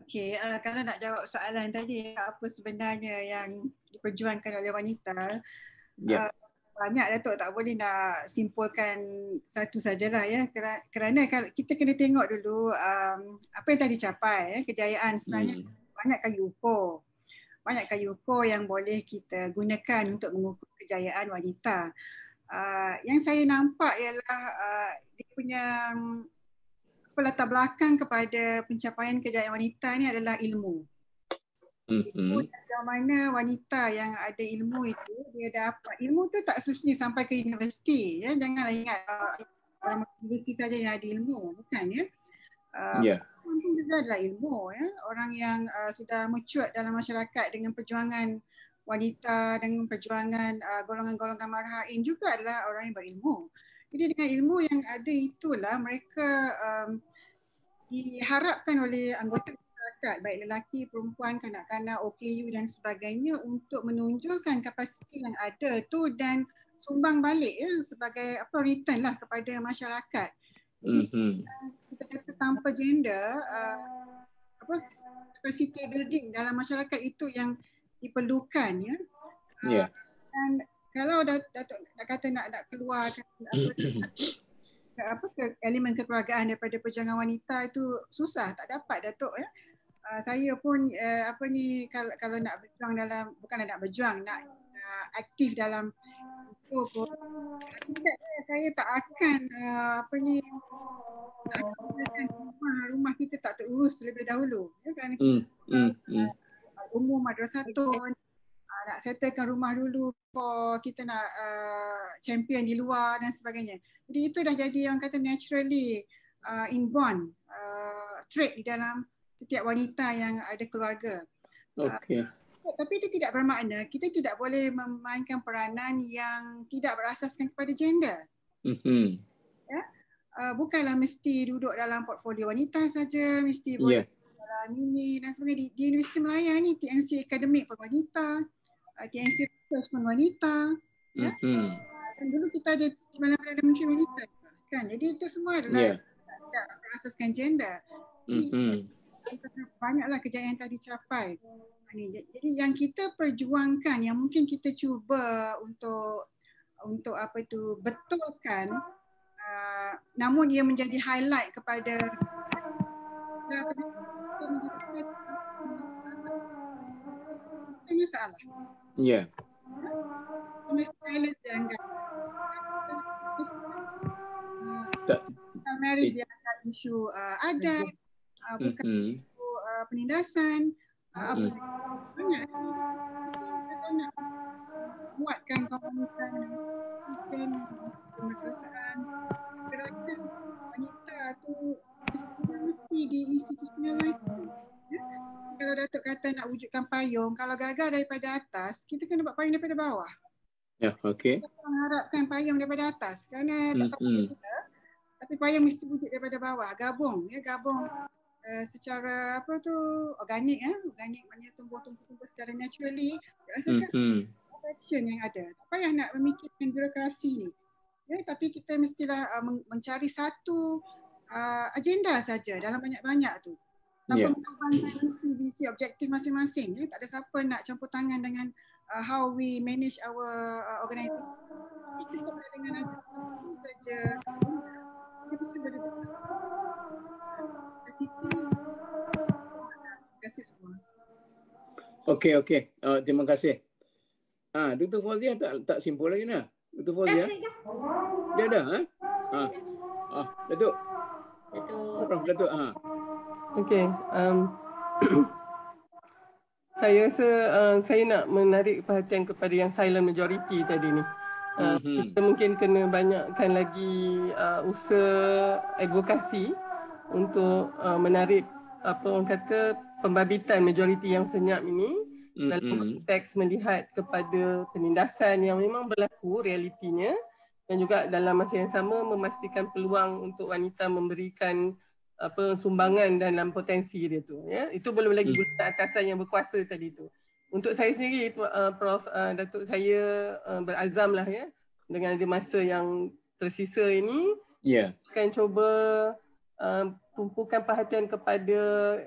Okey, uh, kalau nak jawab soalan tadi, apa sebenarnya yang diperjuangkan oleh wanita,
Ya.
banyak Datuk tak boleh nak simpulkan satu sajalah ya Kera- kerana kita kena tengok dulu um, apa yang telah dicapai ya kejayaan sebenarnya
Hmm.
banyak kayu ukur banyak kayu ukur yang boleh kita gunakan untuk mengukur kejayaan wanita. Uh, yang saya nampak ialah uh, dia punya um, apa latar belakang kepada pencapaian kejayaan wanita ni adalah ilmu.
Hmm.
ilmu sejauh mana wanita yang ada ilmu itu dia dapat ilmu tu tak semestinya sampai ke universiti ya. Janganlah ingat uh, orang universiti saja yang ada ilmu bukan ya uh,
Ya.
ilmu pun juga adalah ilmu ya orang yang uh, sudah mature dalam masyarakat dengan perjuangan wanita dengan perjuangan uh, golongan-golongan marhain juga adalah orang yang berilmu jadi dengan ilmu yang ada itulah mereka um, diharapkan oleh anggota masyarakat baik lelaki, perempuan, kanak-kanak, OKU dan sebagainya untuk menunjukkan kapasiti yang ada tu dan sumbang balik ya sebagai apa return lah kepada masyarakat.
Hmm. hmm.
Kita kata tanpa gender uh, apa capacity building dalam masyarakat itu yang diperlukan ya. Uh,
Ya.
dan kalau Datuk nak kata nak nak keluarkan apa, apa ke, elemen kekeluargaan daripada perjuangan wanita itu susah tak dapat Datuk ya. Uh, saya pun uh, apa ni kalau kalau nak berjuang dalam bukanlah nak berjuang nak uh, aktif dalam itu pun saya tak akan uh, apa ni rumah rumah kita tak terurus terlebih dahulu ya kan mm, mm, mm. umur madrasatun uh, nak settlekan rumah dulu for kita nak uh, champion di luar dan sebagainya. Jadi itu dah jadi yang kata naturally uh, inborn uh, trait di dalam setiap wanita yang ada keluarga.
Okay.
Uh, tapi itu tidak bermakna kita tidak boleh memainkan peranan yang tidak berasaskan kepada gender. Mm-hmm. Ya? Uh, bukanlah mesti duduk dalam portfolio wanita saja, mesti boleh yeah. dalam ini dan sebagainya. Di, di Universiti Melaya ni TNC Akademik pun wanita, uh, TNC Research pun wanita. Ya? Mm-hmm. Dan dulu kita ada malam ada menteri wanita kan. Jadi itu semua adalah yeah. tidak berasaskan gender. Mm-hmm banyaklah kejayaan yang telah dicapai. Jadi yang kita perjuangkan, yang mungkin kita cuba untuk untuk apa itu betulkan, uh, namun ia menjadi highlight kepada ini salah.
Ya.
Tak. Marriage dia ada isu uh, adat, uh, bukan mm-hmm. isu uh, penindasan, apa banyak. Kita nak buatkan komunitas sistem pemerintahan gerakan wanita tu mesti di institutionalize. Ya? Kalau Datuk kata nak wujudkan payung, kalau gagal daripada atas, kita kena buat payung daripada bawah.
Ya, yeah, okey.
Kita mengharapkan payung daripada atas kerana tak tahu mm-hmm. kita. Tapi payung mesti wujud daripada bawah, gabung ya, gabung uh, secara apa tu organik eh. Organik maknanya tumbuh-tumbuh secara naturally. Berdasarkan mm-hmm. action yang ada. Tak payah nak memikirkan birokrasi ni. Ya tapi kita mestilah uh, mencari satu uh, agenda saja dalam banyak-banyak tu. Tanpa yeah. mengorbankan visi objektif masing-masing ya. Tak ada siapa nak campur tangan dengan uh, how we manage our uh, organisation. Kita dengan saja Terima kasih semua.
Okey, okey. Uh, terima kasih. Ah, Dr. Fauzia tak tak simpul lagi nah. Dr. Fauzia. Dia ada, ha? Ah. Ah, Datuk. Datuk. Prof, Datuk, ha.
Okey. Um, saya rasa uh, saya nak menarik perhatian kepada yang silent majority tadi ni. Uh, mm-hmm. Kita mungkin kena banyakkan lagi uh, usaha advokasi untuk uh, menarik apa orang kata pembabitan majoriti yang senyap ini mm-hmm. dalam konteks melihat kepada penindasan yang memang berlaku realitinya dan juga dalam masa yang sama memastikan peluang untuk wanita memberikan apa sumbangan dalam potensi dia tu ya itu belum lagi mm. atasan yang berkuasa tadi tu untuk saya sendiri uh, prof uh, datuk saya uh, berazamlah ya dengan di masa yang tersisa ini
ya yeah.
akan cuba Uh, tumpukan perhatian kepada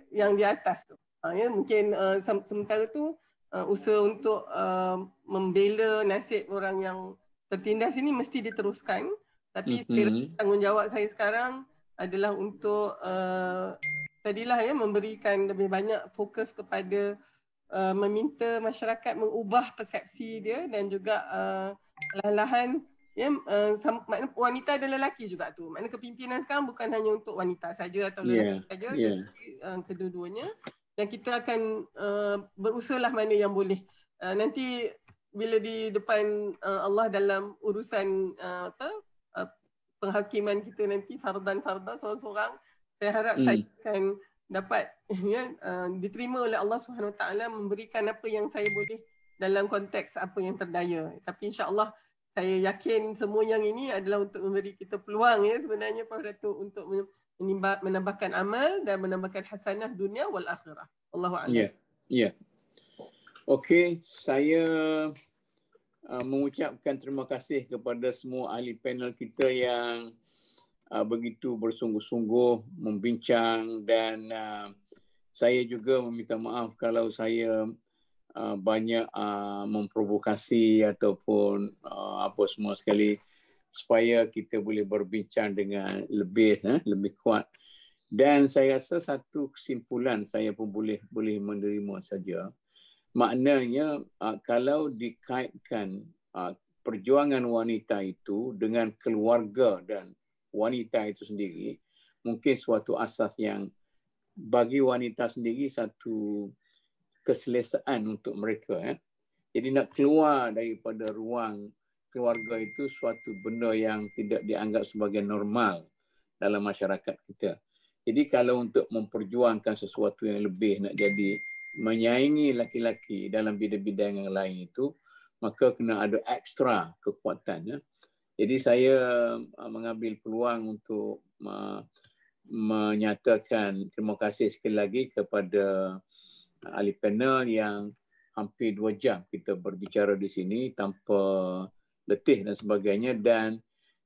yang di atas tu. Uh, ya, mungkin uh, sementara tu uh, usaha untuk uh, membela nasib orang yang tertindas ini mesti diteruskan. Tapi mm-hmm. tanggungjawab saya sekarang adalah untuk uh, tadilah ya memberikan lebih banyak fokus kepada uh, meminta masyarakat mengubah persepsi dia dan juga uh, lahan-lahan ya uh, makna wanita dan lelaki juga tu makna kepimpinan sekarang bukan hanya untuk wanita saja atau lelaki yeah. saja yeah. uh, kedua-duanya dan kita akan uh, berusahalah mana yang boleh uh, nanti bila di depan uh, Allah dalam urusan uh, apa uh, penghakiman kita nanti fardan fardan seorang-seorang saya harap hmm. saya akan dapat ya uh, diterima oleh Allah Subhanahu taala memberikan apa yang saya boleh dalam konteks apa yang terdaya tapi insyaallah saya yakin semua yang ini adalah untuk memberi kita peluang ya sebenarnya Prof Datuk untuk menambahkan amal dan menambahkan hasanah dunia wal akhirah. Allahu a'lam.
Ya. Yeah. Ya. Yeah. Okey, saya uh, mengucapkan terima kasih kepada semua ahli panel kita yang uh, begitu bersungguh-sungguh membincang dan uh, saya juga meminta maaf kalau saya uh, banyak uh, memprovokasi ataupun uh, apa semua sekali supaya kita boleh berbincang dengan lebih eh, lebih kuat. Dan saya rasa satu kesimpulan saya pun boleh boleh menerima saja maknanya uh, kalau dikaitkan uh, perjuangan wanita itu dengan keluarga dan wanita itu sendiri mungkin suatu asas yang bagi wanita sendiri satu keselesaan untuk mereka eh. Jadi nak keluar daripada ruang keluarga itu suatu benda yang tidak dianggap sebagai normal dalam masyarakat kita. Jadi kalau untuk memperjuangkan sesuatu yang lebih nak jadi menyaingi laki-laki dalam bidang-bidang yang lain itu, maka kena ada ekstra kekuatan. Ya. Jadi saya uh, mengambil peluang untuk uh, menyatakan terima kasih sekali lagi kepada ahli panel yang hampir dua jam kita berbicara di sini tanpa letih dan sebagainya. Dan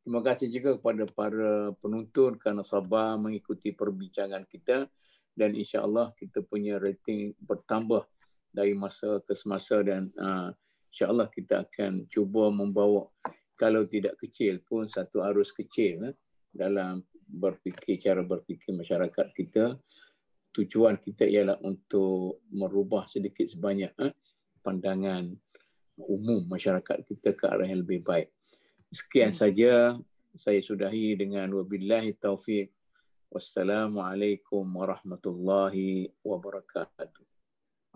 terima kasih juga kepada para penonton kerana sabar mengikuti perbincangan kita. Dan insya-Allah kita punya rating bertambah dari masa ke semasa dan uh, insya-Allah kita akan cuba membawa kalau tidak kecil pun satu arus kecil uh, dalam berfikir cara berfikir masyarakat kita tujuan kita ialah untuk merubah sedikit sebanyak eh, pandangan umum masyarakat kita ke arah yang lebih baik. Sekian hmm. saja saya sudahi dengan wabillahi taufik. Wassalamualaikum warahmatullahi wabarakatuh.